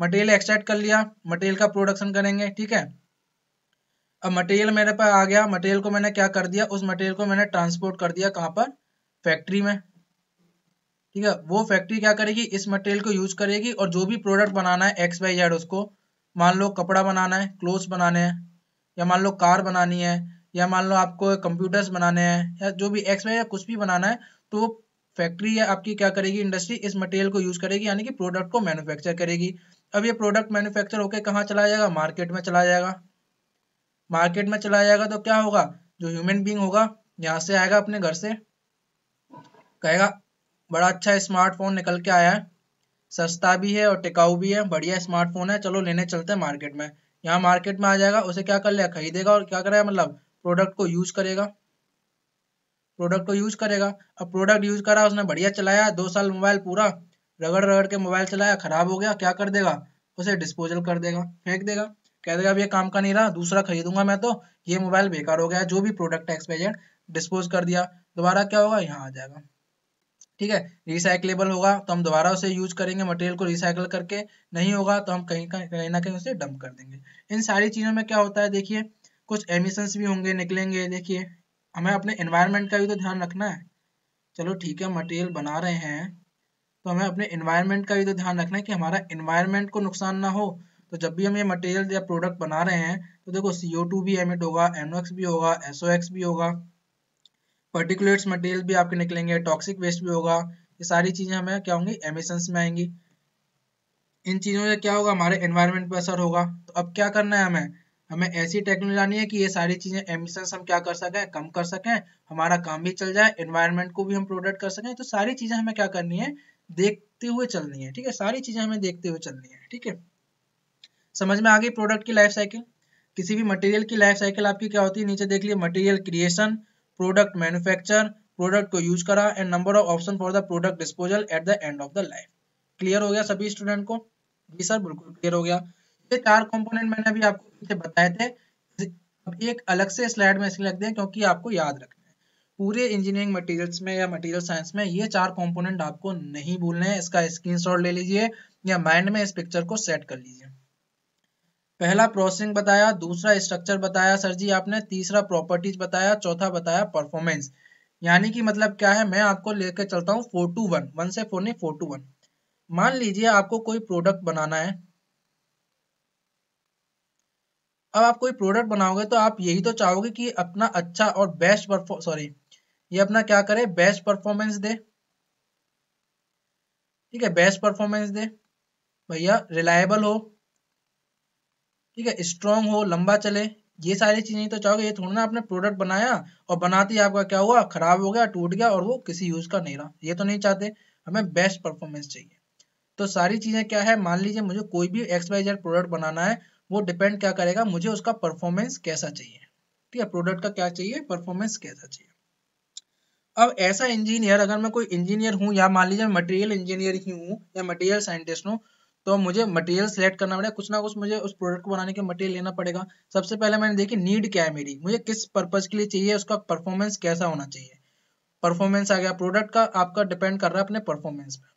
मटेरियल एक्सट्रैक्ट कर लिया मटेरियल का प्रोडक्शन करेंगे, ठीक है? अब मटेरियल मेरे पास आ गया मटेरियल को मैंने क्या कर दिया? उस मटेरियल को मैंने ट्रांसपोर्ट कर दिया कहाँ पर? फैक्ट्री में, ठीक है? वो फैक्ट्री क्या करेगी? इस मटेरियल को यूज़ करेगी और जो भी प्रोडक्ट बनाना है एक्स वाई जेड उसको, मान लो कपड़ा बनाना है क्लोथ्स बनाने हैं, या मान लो कार बनानी है, या मान लो आपको कंप्यूटर्स बनाने हैं, या जो भी एक्स वाई या कुछ भी बनाना है तो फैक्ट्री या आपकी क्या करेगी इंडस्ट्री इस मटेरियल को यूज़ करेगी, यानी कि प्रोडक्ट को मैन्युफैक्चर करेगी। अब ये प्रोडक्ट मैन्युफैक्चर होकर कहाँ चला जाएगा? मार्केट में चला जाएगा। मार्केट में चला जाएगा तो क्या होगा? जो ह्यूमन बींग होगा, यहाँ से आएगा अपने घर से। कहेगा, बड़ा अच्छा स्मार्टफ़ोन निकल के आया है। सस्ता भी है और टिकाऊ भी है, बढ़िया स्मार्टफ़ोन है। चलो लेने चलते हैं मार्केट में। यहाँ मार्केट में आ जाएगा, उसे क्या कर लिया खरीदेगा और क्या करेगा? मतलब प्रोडक्ट को यूज़ करेगा। प्रोडक्ट को यूज़ करेगा। अब प्रोडक्ट यूज़ करा, उसने बढ़िया चलाया, दो साल मोबाइल पूरा, रगड़ रगड़ के मोबाइल चलाया, खराब हो गया, क्या कर देगा? उसे डिस्पोजल कर देगा, फेंक देगा। कह देगा, अब ये काम का नहीं रहा, दूसरा खरीदूँगा मैं तो। ये मोबाइल बेकार हो गया, जो भी प्रोडक्ट एक्सपाइजेड डिस्पोज कर दिया। दोबारा क्या होगा? यहाँ आ जाएगा। ठीक है? रिसाइकलेबल होगा तो हम दोबारा उसे यूज़ करेंगे मटेरियल को रिसाइकल करके। नहीं होगा तो हम कहीं कहीं ना कहीं उसे डंप कर देंगे। इन सारी चीज़ों में क्या होता है, देखिए, कुछ एमिशंस भी होंगे, निकलेंगे, देखिए। हमें अपने एनवायरनमेंट का भी तो ध्यान रखना है। चलो ठीक है मटेरियल बना रहे हैं। तो हमें अपने एनवायरनमेंट का भी तो ध्यान रखना है कि हमारा एनवायरनमेंट को नुकसान ना हो। तो जब भी हम ये मटेरियल या प्रोडक्ट बना रहे हैं तो देखो CO2 भी एमिट होगा, NOx भी होगा, SOx भी होगा। पर्टिकुलेट्स मटेरियल भी आपके निकलेंगे टॉक्सिक वेस्ट भी होगा, ये सारी चीज़ें हमें क्या होंगी? एमिशंस में आएँगी। इन चीज़ों से क्या होगा? हमारे एनवायरनमेंट पर असर होगा। तो अब क्या करना है हमें? हमें ऐसी टेक्नोलॉजी लानी है कि ये सारी चीज़ें एमिशंस हम क्या कर सकें? कम कर सकें। हमारा काम भी चल जाए एनवायरनमेंट को भी हम प्रोटेक्ट कर सकें। तो सारी चीज़ें हमें क्या करनी है? देखते हुए चलनी है, ठीक है? सारी चीज़ें हमें देखते हुए चलनी है, ठीक है? समझ में आ गई प्रोडक्ट की लाइफ साइकिल किसी भी मटेरियल की लाइफ साइकिल आपकी क्या होती है? नीचे देख लिया material creation product manufacture product को यूज़ करा and number of option for the product disposal at the end of the life clear हो गया सभी स्टूडेंट को? जी सर बिल्कुल क्लियर हो गया। ये चार कंपोनेंट मैंने अभी आपको पीछे बताए थे। अब एक अलग से स्लाइड में इसलिए रख दें क्योंकि आपको याद रखना है। पूरे इंजीनियरिंग मटेरियल्स में या मटेरियल साइंस में ये चार कंपोनेंट आपको नहीं भूलने हैं। इसका स्क्रीनशॉट ले लीजिए या माइंड में इस पिक्चर को सेट कर लीजिए। पहला प्रोसेसिंग बताया, दूसरा स्ट्रक्चर बताया सर जी आपने, तीसरा प्रॉपर्टीज़ बताया, चौथा बताया परफॉर्मेंस यानी कि मतलब क्या है, मैं आपको लेकर चलता हूँ फोर टू वन वन से फोर नहीं फोर टू वन मान लीजिए आपको कोई प्रोडक्ट बनाना है। अब आप कोई प्रोडक्ट बनाओगे तो आप यही तो चाहोगे कि अपना अच्छा और बेस्ट परफॉर्म सॉरी ये अपना क्या करे बेस्ट परफॉर्मेंस दे। ठीक है बेस्ट परफॉर्मेंस दे। भैया रिलायबल हो। ठीक है स्ट्रॉन्ग हो, लंबा चले, ये सारी चीज़ें तो चाहोगे, ये थोड़ा ना आपने प्रोडक्ट बनाया और बनाते ही आपका क्या हुआ, खराब हो गया, टूट गया और वो किसी यूज़ का नहीं रहा। ये तो नहीं चाहते, हमें बेस्ट परफॉर्मेंस चाहिए। तो सारी चीज़ें क्या है, मान लीजिए मुझे कोई भी एक्स वाई जेड प्रोडक्ट बनाना है, वो डिपेंड क्या करेगा, मुझे उसका परफॉर्मेंस कैसा चाहिए। ठीक है प्रोडक्ट का क्या चाहिए परफॉर्मेंस कैसा चाहिए। अब ऐसा इंजीनियर अगर मैं कोई इंजीनियर हूँ, या मान लीजिए मटेरियल इंजीनियर ही हूँ, या मटेरियल साइंटिस्ट हूँ तो मुझे मटेरियल सेलेक्ट करना पड़ेगा। कुछ ना कुछ मुझे उस प्रोडक्ट को बनाने के मटेरियल लेना पड़ेगा। सबसे पहले मैंने देखी नीड क्या है मेरी। मुझे किस पर्पज के लिए चाहिए, उसका परफॉर्मेंस कैसा होना चाहिए। परफॉर्मेंस आ गया। प्रोडक्ट का आपका डिपेंड कर रहा है अपने परफॉर्मेंस पे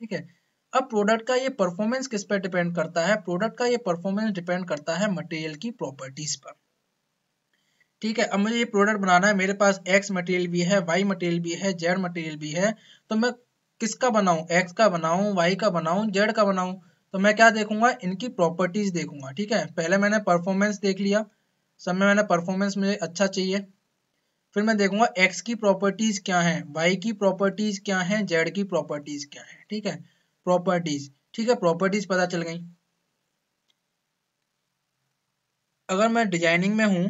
ठीक है? अब प्रोडक्ट का ये परफॉर्मेंस किस पर डिपेंड करता है? प्रोडक्ट का ये परफॉर्मेंस डिपेंड करता है मटेरियल की प्रॉपर्टीज़ पर। ठीक है? अब मुझे ये प्रोडक्ट बनाना है। मेरे पास एक्स मटेरियल भी है वाई मटेरियल भी है जेड मटेरियल भी है। तो मैं किसका बनाऊँ? एक्स का बनाऊँ? वाई का बनाऊँ? जेड का बनाऊँ? तो मैं क्या देखूँगा? इनकी प्रॉपर्टीज़ देखूँगा, ठीक है? पहले मैंने परफॉर्मेंस देख लिया। सब में मैंने परफॉर्मेंस मुझे अच्छा चाहिए। फिर मैं देखूँगा एक्स की प्रॉपर्टीज़ क्या है वाई की प्रॉपर्टीज़ क्या है जेड की प्रॉपर्टीज़ क्या है, ठीक है? प्रॉपर्टीज़ ठीक है? प्रॉपर्टीज़ पता चल गई। अगर मैं डिज़ाइनिंग में हूँ,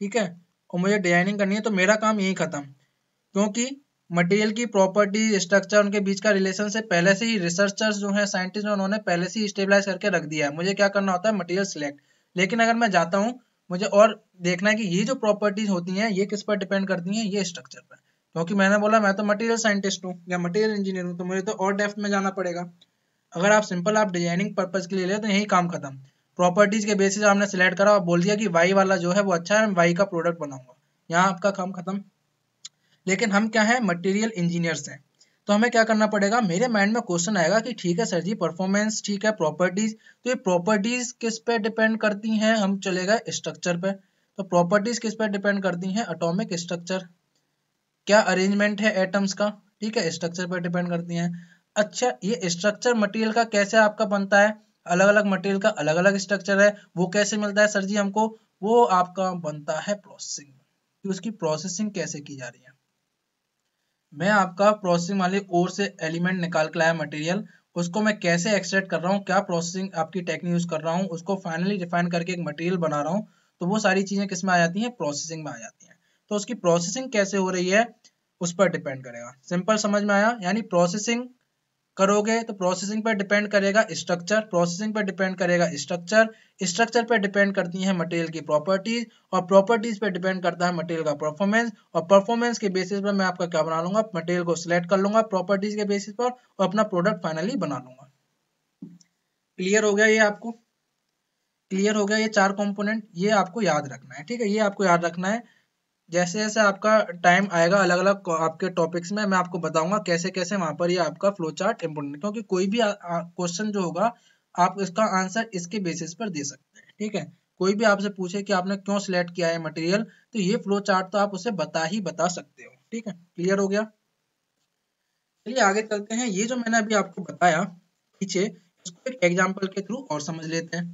ठीक है? और मुझे डिज़ाइनिंग करनी है तो मेरा काम यही खत्म। क्योंकि मटेरियल की प्रॉपर्टी स्ट्रक्चर उनके बीच का रिलेशन से पहले से ही रिसर्चर्स जो है साइंटिस्ट उन्होंने पहले से ही स्टेबलाइज करके रख दिया है। मुझे क्या करना होता है? मटेरियल सिलेक्ट लेकिन अगर मैं जाता हूँ, मुझे और देखना है कि ये जो प्रॉपर्टीज़ होती हैं, ये किस पर डिपेंड करती हैं? ये स्ट्रक्चर पर। क्योंकि मैंने बोला, मैं तो मटेरियल साइंटिस्ट हूँ या मटेरियल इंजीनियर हूँ तो मुझे तो और डेप्थ में जाना पड़ेगा। अगर आप सिंपल आप डिज़ाइनिंग पर्पज के लिए ले तो यही काम खत्म। प्रॉपर्टीज़ के बेसिस आपने सिलेक्ट करा और बोल दिया कि वाई वाला जो है, वो अच्छा है वाई का प्रोडक्ट बनाऊँगा। यहाँ आपका काम खत्म। लेकिन हम क्या है? मटेरियल इंजीनियर्स हैं। तो हमें क्या करना पड़ेगा? मेरे माइंड में क्वेश्चन आएगा कि ठीक है सर जी परफॉर्मेंस ठीक है प्रॉपर्टीज़ तो ये प्रॉपर्टीज़ किस पे डिपेंड करती हैं? हम चलेगा स्ट्रक्चर पे। तो प्रॉपर्टीज़ किस पे डिपेंड करती हैं? अटोमिक स्ट्रक्चर क्या अरेंजमेंट है एटम्स का? ठीक है स्ट्रक्चर पर डिपेंड करती हैं। अच्छा ये स्ट्रक्चर मटेरियल का कैसे आपका बनता है? अलग अलग मटेरियल का अलग अलग स्ट्रक्चर है। वो कैसे मिलता है सर जी हमको? वो आपका बनता है प्रोसेसिंग उसकी प्रोसेसिंग कैसे की जा रही है? मैं आपका प्रोसेसिंग वाले ओर से एलिमेंट निकाल के लाया मटेरियल उसको मैं कैसे एक्सट्रैक्ट कर रहा हूँ, क्या प्रोसेसिंग आपकी टेक्निक यूज़ कर रहा हूँ, उसको फाइनली रिफाइन करके एक मटेरियल बना रहा हूँ तो वो सारी चीज़ें किसमें आ जाती हैं? प्रोसेसिंग में आ जाती हैं। तो उसकी प्रोसेसिंग कैसे हो रही है, उस पर डिपेंड करेगा। सिंपल समझ में आया? यानी प्रोसेसिंग करोगे तो प्रोसेसिंग पर डिपेंड करेगा स्ट्रक्चर प्रोसेसिंग पर डिपेंड करेगा स्ट्रक्चर स्ट्रक्चर पर डिपेंड करती है मटेरियल की प्रॉपर्टीज़ और प्रॉपर्टीज़ पर डिपेंड करता है मटेरियल का परफॉर्मेंस और परफॉर्मेंस के बेसिस पर मैं आपका क्या बना लूँगा? मटेरियल को सिलेक्ट कर लूँगा प्रॉपर्टीज़ के बेसिस पर और अपना प्रोडक्ट फाइनली बना लूँगा। क्लियर हो गया ये आपको? क्लियर हो गया ये चार कॉम्पोनेंट ये आपको याद रखना है, ठीक है? ये आपको याद रखना है जैसे जैसे आपका टाइम आएगा अलग अलग आपके टॉपिक्स में मैं आपको बताऊँगा कैसे कैसे वहाँ पर ये आपका फ्लो चार्ट इंपोर्टेंट क्योंकि कोई भी क्वेश्चन जो होगा, आप इसका आंसर इसके बेसिस पर दे सकते हैं, ठीक है? कोई भी आपसे पूछे कि आपने क्यों सिलेक्ट किया है मटेरियल तो ये फ्लो चार्ट तो आप उसे बता ही बता सकते हो, ठीक है? क्लियर हो गया? चलिए आगे चलते हैं। ये जो मैंने अभी आपको बताया, पीछे, इसको एक एग्ज़ाम्पल के थ्रू और समझ लेते हैं।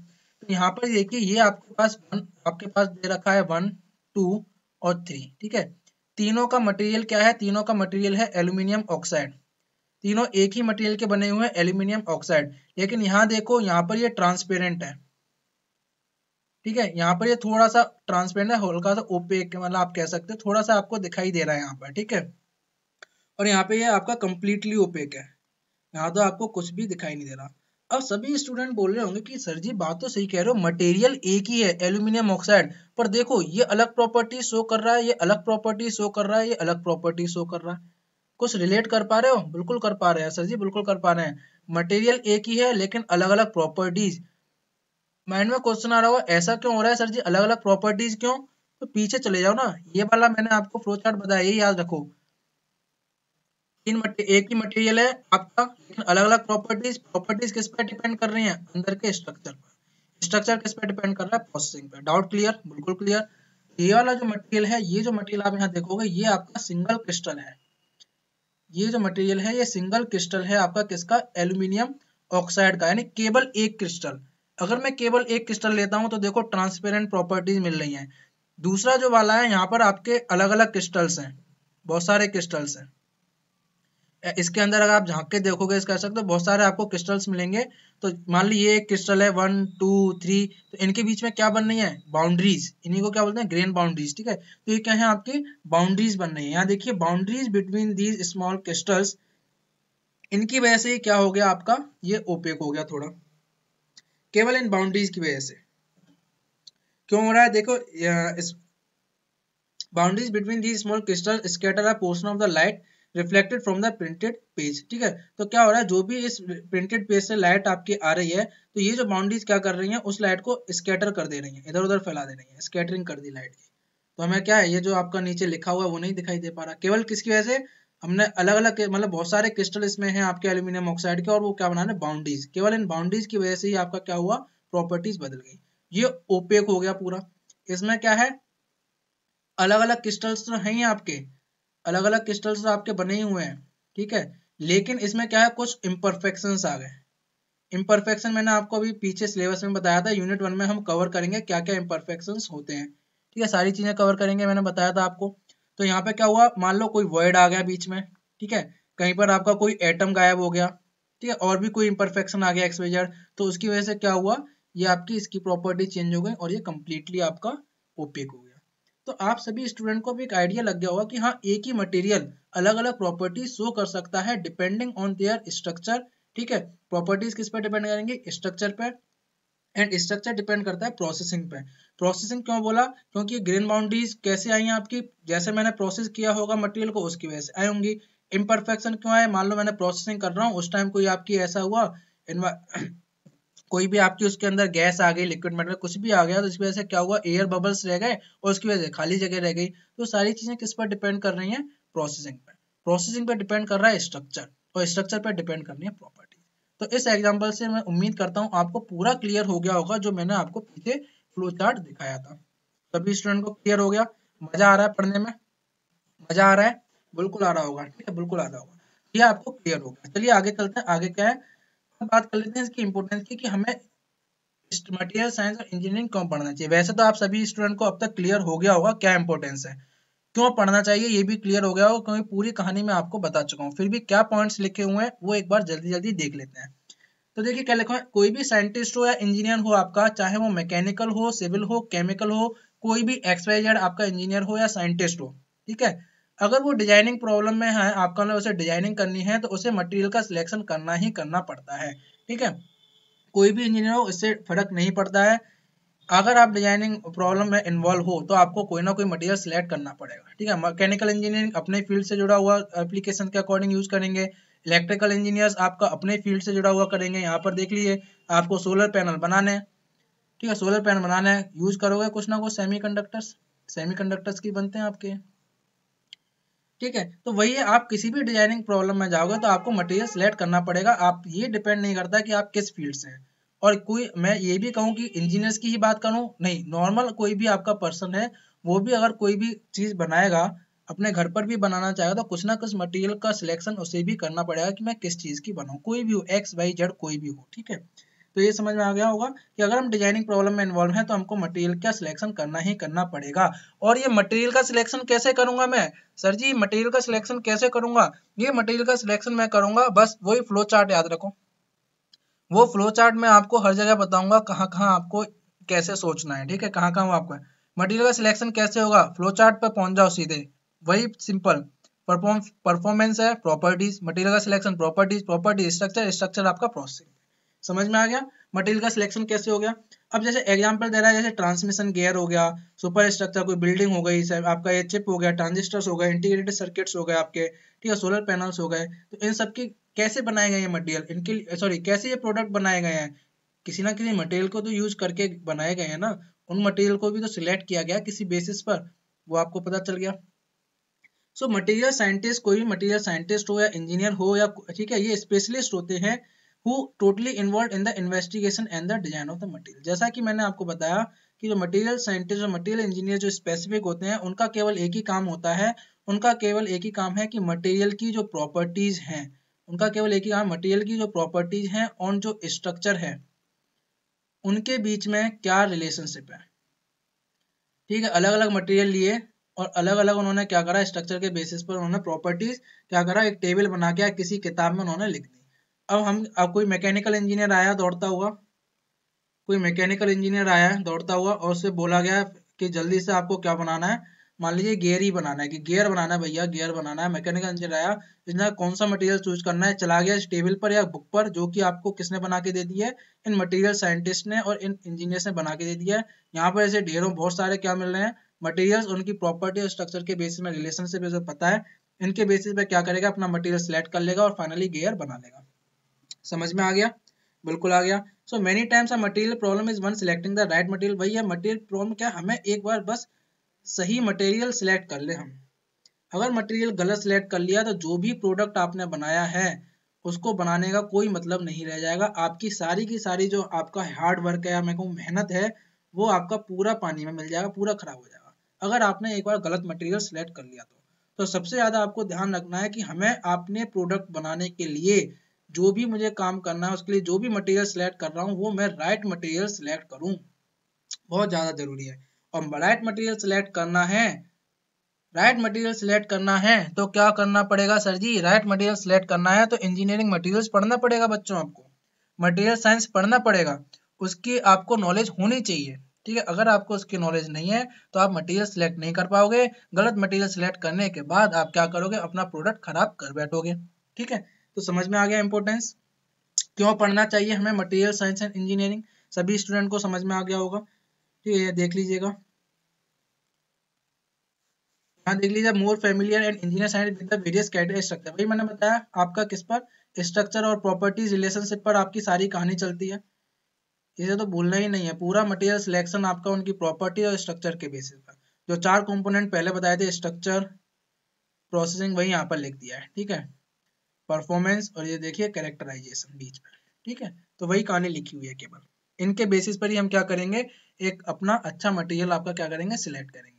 तो यहाँ पर देखिए, ये आपके पास वन आपके पास दे रखा है वन टू और थ्री ठीक है? तीनों का मटेरियल क्या है? तीनों का मटेरियल है एल्यूमिनियम ऑक्साइड तीनों एक ही मटेरियल के बने हुए हैं एल्यूमिनियम ऑक्साइड लेकिन यहाँ देखो, यहाँ पर ये ट्रांसपेरेंट है। ठीक है? यहाँ पर ये थोड़ा सा ट्रांसपेरेंट है हल्का सा ओपेक मतलब आप कह सकते हैं थोड़ा सा आपको दिखाई दे रहा है यहाँ पर, ठीक है? और यहाँ पे ये आपका कंप्लीटली ओपेक है। यहाँ तो आपको कुछ भी दिखाई नहीं दे रहा। अब सभी स्टूडेंट बोल रहे होंगे कि, सर जी, बात तो सही कह रहे हो मटेरियल एक ही है एल्यूमिनियम ऑक्साइड पर देखो, ये अलग प्रॉपर्टी शो कर रहा है, ये अलग प्रॉपर्टी शो कर रहा है, ये अलग प्रॉपर्टी शो कर रहा है। कुछ रिलेट कर पा रहे हो? बिल्कुल कर पा रहे हैं, सर जी, बिल्कुल कर पा रहे हैं। मटेरियल एक ही है, लेकिन अलग अलग प्रॉपर्टीज़ माइंड में क्वेश्चन आ रहा होगा, ऐसा क्यों हो रहा है, सर जी? अलग अलग प्रॉपर्टीज़ क्यों? तो पीछे चले जाओ ना। ये वाला मैंने आपको फ्लो चार्ट बताया ये याद रखो। तीन एक ही मटेरियल है, आपका, लेकिन अलग अलग प्रॉपर्टीज़ प्रॉपर्टीज़ किस पे डिपेंड कर रही हैं? अंदर के स्ट्रक्चर पर स्ट्रक्चर किस पे डिपेंड कर रहा है? प्रोसेसिंग पे। डाउट क्लियर बिल्कुल क्लियर ये वाला जो मटेरियल है, ये जो मटेरियल आप यहाँ देखोगे, ये आपका सिंगल क्रिस्टल है। ये जो मटेरियल है, ये सिंगल क्रिस्टल है आपका किसका? एल्यूमिनियम ऑक्साइड का, यानी केवल एक क्रिस्टल अगर मैं केवल एक क्रिस्टल लेता हूँ तो देखो ट्रांसपेरेंट प्रॉपर्टीज़ मिल रही हैं। दूसरा जो वाला है, यहाँ पर आपके अलग अलग क्रिस्टल्स हैं। बहुत सारे क्रिस्टल्स हैं। इसके अंदर अगर आप झाँक के देखोगे कह सकते हो बहुत सारे आपको क्रिस्टल्स मिलेंगे। तो मान ली ये क्रिस्टल है वन टू थ्री तो इनके बीच में क्या बन रही है? बाउंड्रीज इन्हीं को क्या बोलते हैं? ग्रेन बाउंड्रीज ठीक है? तो ये क्या है आपकी? बाउंड्रीज बन रही है। यहाँ देखिए boundaries between these small crystals इनकी वजह से क्या हो गया आपका? ये ओपेक हो गया थोड़ा। केवल इन बाउंड्रीज की वजह से। क्यों हो रहा है? देखो इस boundaries between these small crystal scatter a portion of the light reflected from the printed page ठीक है? तो क्या हो रहा है? जो भी इस प्रिंटेड पेज से लाइट आपकी आ रही है तो ये जो बाउंड्रीज क्या कर रही है? उस लाइट को स्कैटर कर दे रही है इधर उधर फैला दे रही है स्कैटरिंग कर दी लाइट की। तो हमें क्या है? ये जो आपका नीचे लिखा हुआ है, वो नहीं दिखाई दे पा रहा। केवल किसकी वजह से? हमने अलग अलग मतलब बहुत सारे क्रिस्टल इसमें हैं आपके एल्यूमिनियम ऑक्साइड के, और वो क्या बना रहे बाउंड्रीज केवल इन बाउंड्रीज की वजह से ही आपका क्या हुआ? प्रॉपर्टीज़ बदल गई। ये ओपेक हो गया पूरा। इसमें क्या है? अलग अलग क्रिस्टल्स तो हैं आपके। अलग अलग क्रिस्टल्स आपके बने ही हुए हैं, ठीक है? लेकिन इसमें क्या है, कुछ इम्परफेक्शन आ गए। इम्परफेक्शन मैंने आपको अभी पीछे सिलेबस में बताया था यूनिट वन में हम कवर करेंगे क्या क्या इम्परफेक्शन होते हैं, ठीक है? सारी चीज़ें कवर करेंगे, मैंने बताया था आपको। तो यहाँ पे क्या हुआ, मान लो कोई वर्ड आ गया बीच में, ठीक है? कहीं पर आपका कोई एटम गायब हो गया, ठीक है? और भी कोई इम्परफेक्शन आ गया एक्सपेजर तो उसकी वजह से क्या हुआ, ये आपकी इसकी प्रॉपर्टी चेंज हो गई और ये कंप्लीटली आपका ओपेक हो गया। तो आप सभी स्टूडेंट को भी एक आइडिया लग गया होगा कि हाँ एक ही मटेरियल अलग अलग प्रॉपर्टीज़ शो कर सकता है डिपेंडिंग ऑन देयर स्ट्रक्चर ठीक है? प्रॉपर्टीज़ किस पर डिपेंड करेंगे? स्ट्रक्चर पर एंड स्ट्रक्चर डिपेंड करता है प्रोसेसिंग पे। प्रोसेसिंग क्यों बोला? क्योंकि ग्रेन बाउंड्रीज कैसे आई हैं आपकी? जैसे मैंने प्रोसेस किया होगा मटेरियल को, उसकी वजह से आई होंगी। इम्परफेक्शन क्यों आए? मान लो मैंने प्रोसेसिंग कर रहा हूँ, उस टाइम कोई आपकी ऐसा हुआ। कोई भी आपकी उसके अंदर गैस आ गई लिक्विड मेटल कुछ भी आ गया तो इसकी वजह से क्या हुआ? एयर बबल्स रह गए और उसकी वजह से खाली जगह रह गई। तो सारी चीज़ें किस पर डिपेंड कर रही हैं? प्रोसेसिंग पर। प्रोसेसिंग पर डिपेंड कर रहा है स्ट्रक्चर और स्ट्रक्चर पर डिपेंड करनी है प्रॉपर्टी तो इस एग्ज़ाम्पल से मैं उम्मीद करता हूँ आपको पूरा क्लियर हो गया होगा जो मैंने आपको पीछे फ्लो चार्ट दिखाया था। सभी स्टूडेंट को क्लियर हो गया। मज़ा आ रहा है पढ़ने में? मज़ा आ रहा है? बिल्कुल आ रहा होगा, ठीक है? बिल्कुल आ रहा होगा। ये आपको क्लियर होगा चलिए आगे चलते हैं। आगे क्या है? बात कर लेते हैं इसकी इंपोर्टेंस की कि हमें मटेरियल साइंस और इंजीनियरिंग क्यों पढ़ना चाहिए। वैसे तो आप सभी स्टूडेंट को अब तक क्लियर हो गया होगा क्या इंपॉर्टेंस है। क्यों पढ़ना चाहिए ये भी क्लियर हो गया होगा, क्योंकि पूरी कहानी में आपको बता चुका हूँ। फिर भी क्या पॉइंट्स लिखे हुए हैं, वो एक बार जल्दी जल्दी देख लेते हैं। तो देखिए, क्या लिखा है? कोई भी साइंटिस्ट हो या इंजीनियर हो आपका, चाहे वो मैकेनिकल हो सिविल हो केमिकल हो, कोई भी एक्स वाई जेड आपका इंजीनियर हो या साइंटिस्ट हो, ठीक है? अगर वो डिज़ाइनिंग प्रॉब्लम में है, आपका उसे डिज़ाइनिंग करनी है तो उसे मटेरियल का सिलेक्शन करना ही करना पड़ता है, ठीक है? कोई भी इंजीनियर हो इससे फ़र्क नहीं पड़ता है। अगर आप डिज़ाइनिंग प्रॉब्लम में इन्वॉल्व हो तो आपको कोई ना कोई मटेरियल सिलेक्ट करना पड़ेगा, ठीक है? मैकेनिकल इंजीनियरिंग अपने फ़ील्ड से जुड़ा हुआ एप्लीकेशन के अकॉर्डिंग यूज़ करेंगे। इलेक्ट्रिकल इंजीनियर्स आपका अपने फ़ील्ड से जुड़ा हुआ करेंगे। यहाँ पर देख लीजिए, आपको सोलर पैनल बनाने ठीक है? सोलर पैनल बनाने यूज़ करोगे कुछ ना कुछ सेमी कंडक्टर्स सेमी कंडक्टर्स की बनते हैं आपके। ठीक है? तो वही है, आप किसी भी डिज़ाइनिंग प्रॉब्लम में जाओगे तो आपको मटेरियल सेलेक्ट करना पड़ेगा। आप ये डिपेंड नहीं करता कि आप किस फ़ील्ड से हैं। और कोई, मैं ये भी कहूँ कि इंजीनियर्स की ही बात करूँ, नहीं नॉर्मल कोई भी आपका पर्सन है, वो भी अगर कोई भी चीज़ बनाएगा, अपने घर पर भी बनाना चाहेगा तो कुछ ना कुछ मटेरियल का सिलेक्शन उसे भी करना पड़ेगा कि मैं किस चीज़ की बनाऊँ, कोई भी हो एक्स वाई जेड कोई भी हो, ठीक है? तो ये समझ में आ गया होगा कि अगर हम डिज़ाइनिंग प्रॉब्लम में इन्वॉल्व हैं तो हमको मटेरियल का सिलेक्शन करना ही करना पड़ेगा। और ये मटेरियल का सिलेक्शन कैसे करूँगा मैं? सर जी मटेरियल का सिलेक्शन कैसे करूँगा? ये मटेरियल का सिलेक्शन मैं करूँगा, बस वही फ्लो चार्ट याद रखो। वो फ्लो चार्ट में आपको हर जगह बताऊँगा कहाँ कहाँ आपको कैसे सोचना है, ठीक है? कहाँ कहाँ आपको मटेरियल का सिलेक्शन कैसे होगा? फ्लो चार्ट पर पहुँच जाओ सीधे। वही सिंपल परफॉर्म परफॉर्मेंस है प्रॉपर्टीज़ मटेरियल का selection properties property structure structure आपका प्रोसेसिंग समझ में आ गया? मटेरियल का सिलेक्शन कैसे हो गया? अब जैसे एग्जांपल दे रहा है, जैसे ट्रांसमिशन गियर हो गया सुपर स्ट्रक्चर कोई बिल्डिंग हो गई आपका ये चिप हो गया ट्रांजिस्टर्स हो गए इंटीग्रेटेड सर्किट्स हो गए आपके, ठीक है सोलर पैनल्स हो गए तो इन सब की कैसे बनाए गए ये मटेरियल इनके सॉरी कैसे ये प्रोडक्ट बनाए गए हैं? किसी ना किसी मटेरियल को तो यूज़ करके बनाए गए हैं ना? उन मटेरियल को भी तो सिलेक्ट किया गया किसी बेसिस पर, वो आपको पता चल गया। सो मटेरियल साइंटिस्ट कोई भी मटेरियल साइंटिस्ट हो या इंजीनियर हो या ठीक है, ये स्पेशलिस्ट होते हैं who totally involved in the investigation and the design of the material. जैसा कि मैंने आपको बताया कि जो मटेरियल साइंटिस्ट और मटेरियल इंजीनियर जो स्पेसिफिक होते हैं, उनका केवल एक ही काम होता है। उनका केवल एक ही काम है कि मटेरियल की जो प्रॉपर्टीज़ हैं, उनका केवल एक ही काम मटेरियल की जो प्रॉपर्टीज़ हैं और जो स्ट्रक्चर है, उनके बीच में क्या रिलेशनशिप है। ठीक है अलग अलग मटेरियल लिए और अलग अलग उन्होंने क्या करा स्ट्रक्चर के बेसिस पर उन्होंने प्रॉपर्टीज़ क्या करा, एक टेबल बना के किसी किताब में उन्होंने लिख दी अब हम, अब कोई मैकेनिकल इंजीनियर आया, दौड़ता हुआ। कोई मैकेनिकल इंजीनियर आया, दौड़ता हुआ और उससे बोला गया कि जल्दी से आपको क्या बनाना है? मान लीजिए गियर ही बनाना है, कि गियर बनाना है भैया गियर बनाना है मैकेनिकल इंजीनियर आया, इसने कौन सा मटेरियल चूज़ करना है, चला गया इस टेबल पर या बुक पर, जो कि आपको किसने बना के दे दी है? इन मटेरियल साइंटिस्ट ने और इन इंजीनियर्स ने बना के दे दिया है। यहाँ पर ऐसे ढेरों, बहुत सारे क्या मिल रहे हैं? मटेरियल्स उनकी प्रॉपर्टी और स्ट्रक्चर के बेसिस में रिलेशनशिप पता है। इनके बेसिस पे क्या करेगा? अपना मटेरियल सेलेक्ट कर लेगा और फाइनली गेयर बना लेगा। समझ में आ गया? बिल्कुल आ गया। So many times a material problem is one selecting the right material है मटेरियल प्रॉब्लम क्या? हमें एक बार बस सही मटेरियल सिलेक्ट कर ले हम। अगर मटेरियल गलत सिलेक्ट कर लिया तो जो भी प्रोडक्ट आपने बनाया है, उसको बनाने का कोई मतलब नहीं रह जाएगा। आपकी सारी की सारी जो आपका हार्ड वर्क है, या मैं कहूँ मेहनत है, वो आपका पूरा पानी में मिल जाएगा, पूरा खराब हो जाएगा। अगर आपने एक बार गलत मटेरियल सिलेक्ट कर लिया तो। तो सबसे ज़्यादा आपको ध्यान रखना है कि हमें अपने प्रोडक्ट बनाने के लिए जो भी मुझे काम करना है, उसके लिए जो भी मटेरियल सिलेक्ट कर रहा हूँ, वो मैं राइट मटेरियल सिलेक्ट करूँ। बहुत ज़्यादा ज़रूरी है। और राइट मटेरियल सिलेक्ट करना है राइट मटेरियल सिलेक्ट करना है तो क्या करना पड़ेगा sir ji? Right material select करना है तो इंजीनियरिंग मटेरियल्स पढ़ना पड़ेगा बच्चों आपको। मटेरियल साइंस पढ़ना पड़ेगा। उसकी आपको नॉलेज होनी चाहिए, ठीक है? अगर आपको उसकी नॉलेज नहीं है तो आप मटेरियल सिलेक्ट नहीं कर पाओगे। गलत मटेरियल सिलेक्ट करने के बाद आप क्या करोगे? अपना प्रोडक्ट खराब कर बैठोगे, ठीक है? तो समझ में आ गया इंपोर्टेंस क्यों पढ़ना चाहिए हमें मटेरियल साइंस एंड इंजीनियरिंग सभी स्टूडेंट को समझ में आ गया होगा। ठीक है देख लीजिएगा। हाँ देख लीजिए more familiar and engineer science with the various category structure वही मैंने बताया, आपका किस पर? स्ट्रक्चर और प्रॉपर्टीज़ रिलेशनशिप पर आपकी सारी कहानी चलती है। इसे तो भूलना ही नहीं है। पूरा मटेरियल सिलेक्शन आपका उनकी प्रॉपर्टी और स्ट्रक्चर के बेसिस पर। जो चार कंपोनेंट पहले बताए थे स्ट्रक्चर प्रोसेसिंग वही यहाँ पर लिख दिया है। ठीक है? परफॉर्मेंस और ये देखिए कैरेक्टराइजेशन बीच में। ठीक है? तो वही कहानी लिखी हुई है केवल। इनके बेसिस पर ही हम क्या करेंगे? एक अपना अच्छा मटेरियल आपका क्या करेंगे? सिलेक्ट करेंगे।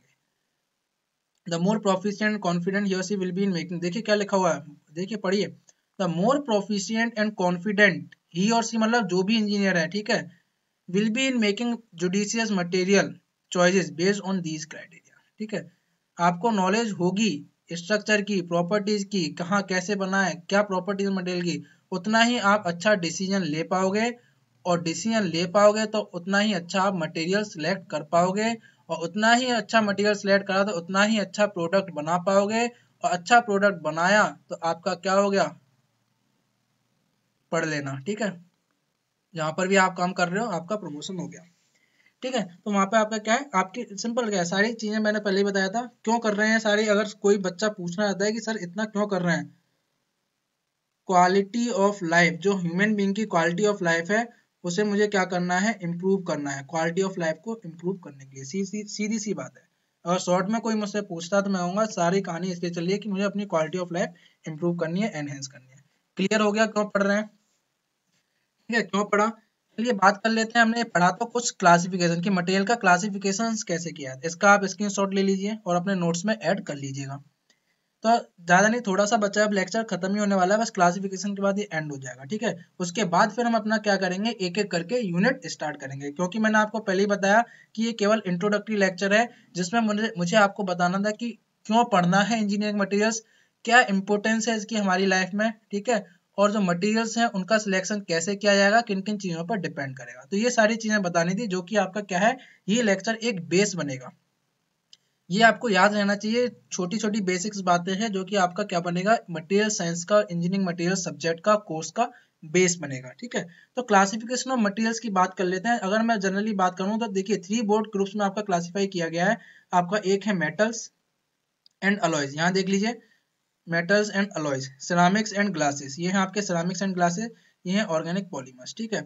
The more proficient confident your she will be in making देखिए क्या लिखा हुआ है? देखिए, पढ़िए। The more proficient and confident he or she मतलब जो भी इंजीनियर है, ठीक है will be in making judicious material choices based on these criteria ठीक है? आपको नॉलेज होगी स्ट्रक्चर की प्रॉपर्टीज़ की, कहाँ कैसे बनाए, क्या प्रॉपर्टीज़ मटेरियल की, उतना ही आप अच्छा डिसीज़न ले पाओगे। और डिसीज़न ले पाओगे तो उतना ही अच्छा आप मटेरियल सिलेक्ट कर पाओगे। और उतना ही अच्छा मटेरियल सिलेक्ट करा तो उतना ही अच्छा प्रोडक्ट बना पाओगे। और अच्छा प्रोडक्ट बनाया तो आपका क्या हो गया? पढ़ लेना, ठीक है? जहाँ पर भी आप काम कर रहे हो, आपका प्रमोशन हो गया। ठीक है? तो वहाँ पे आपका क्या है? आपकी सिंपल क्या है? सारी चीज़ें मैंने पहले ही बताया था। क्यों कर रहे हैं सारी? अगर कोई बच्चा पूछना चाहता है कि, सर, इतना क्यों कर रहे हैं? क्वालिटी ऑफ़ लाइफ जो ह्यूमन बींग की क्वालिटी ऑफ़ लाइफ है, उसे मुझे क्या करना है? इम्प्रूव करना है। क्वालिटी ऑफ़ लाइफ को इम्प्रूव करने के लिए। सीधी सीधी सी बात है। अगर शॉर्ट में कोई मुझसे पूछता तो मैं कहूँगा, सारी कहानी इसलिए चल रही है कि मुझे अपनी क्वालिटी ऑफ़ लाइफ इम्प्रूव करनी है एनहेंस करनी है। क्लियर हो गया? क्यों पढ़ रहे हैं? ठीक है? क्यों पढ़ा? चलिए बात कर लेते हैं हमने, पढ़ा तो कुछ क्लासिफिकेशन की मटेरियल का क्लासिफिकेशन कैसे किया है? इसका आप स्क्रीनशॉट ले लीजिए और अपने नोट्स में ऐड कर लीजिएगा। तो ज़्यादा नहीं, थोड़ा सा बच्चा अब लेक्चर खत्म ही होने वाला है, बस क्लासिफिकेशन के बाद ये एंड हो जाएगा, ठीक है? उसके बाद फिर हम अपना क्या करेंगे एक एक करके यूनिट स्टार्ट करेंगे। क्योंकि मैंने आपको पहले ही बताया कि ये केवल इंट्रोडक्टरी लेक्चर है, जिसमें मुझे मुझे आपको बताना था कि क्यों पढ़ना है इंजीनियरिंग मटेरियल्स क्या इंपोर्टेंस है इसकी हमारी लाइफ में, ठीक है? और जो मटेरियल्स हैं, उनका सिलेक्शन कैसे किया जाएगा किन किन चीज़ों पर डिपेंड करेगा। तो ये सारी चीज़ें बतानी थी जो कि आपका क्या है, ये लेक्चर एक बेस बनेगा। ये आपको याद रहना चाहिए छोटी छोटी बेसिक्स बातें हैं, जो कि आपका क्या बनेगा मटेरियल साइंस का इंजीनियरिंग मटेरियल सब्जेक्ट का कोर्स का बेस बनेगा, ठीक है? तो क्लासिफिकेशन ऑफ़ मटेरियल्स की बात कर लेते हैं। अगर मैं जनरली बात करूँ तो देखिए थ्री बोर्ड ग्रुप्स में आपका क्लासीफाई किया गया है। आपका एक है मेटल्स एंड अलॉयज यहाँ देख लीजिए। Metals and alloys ceramics and glasses ये हैं आपके सिरामिक्स एंड ग्लासेस ये हैं ऑर्गेनिक पॉलीमर्स ठीक है?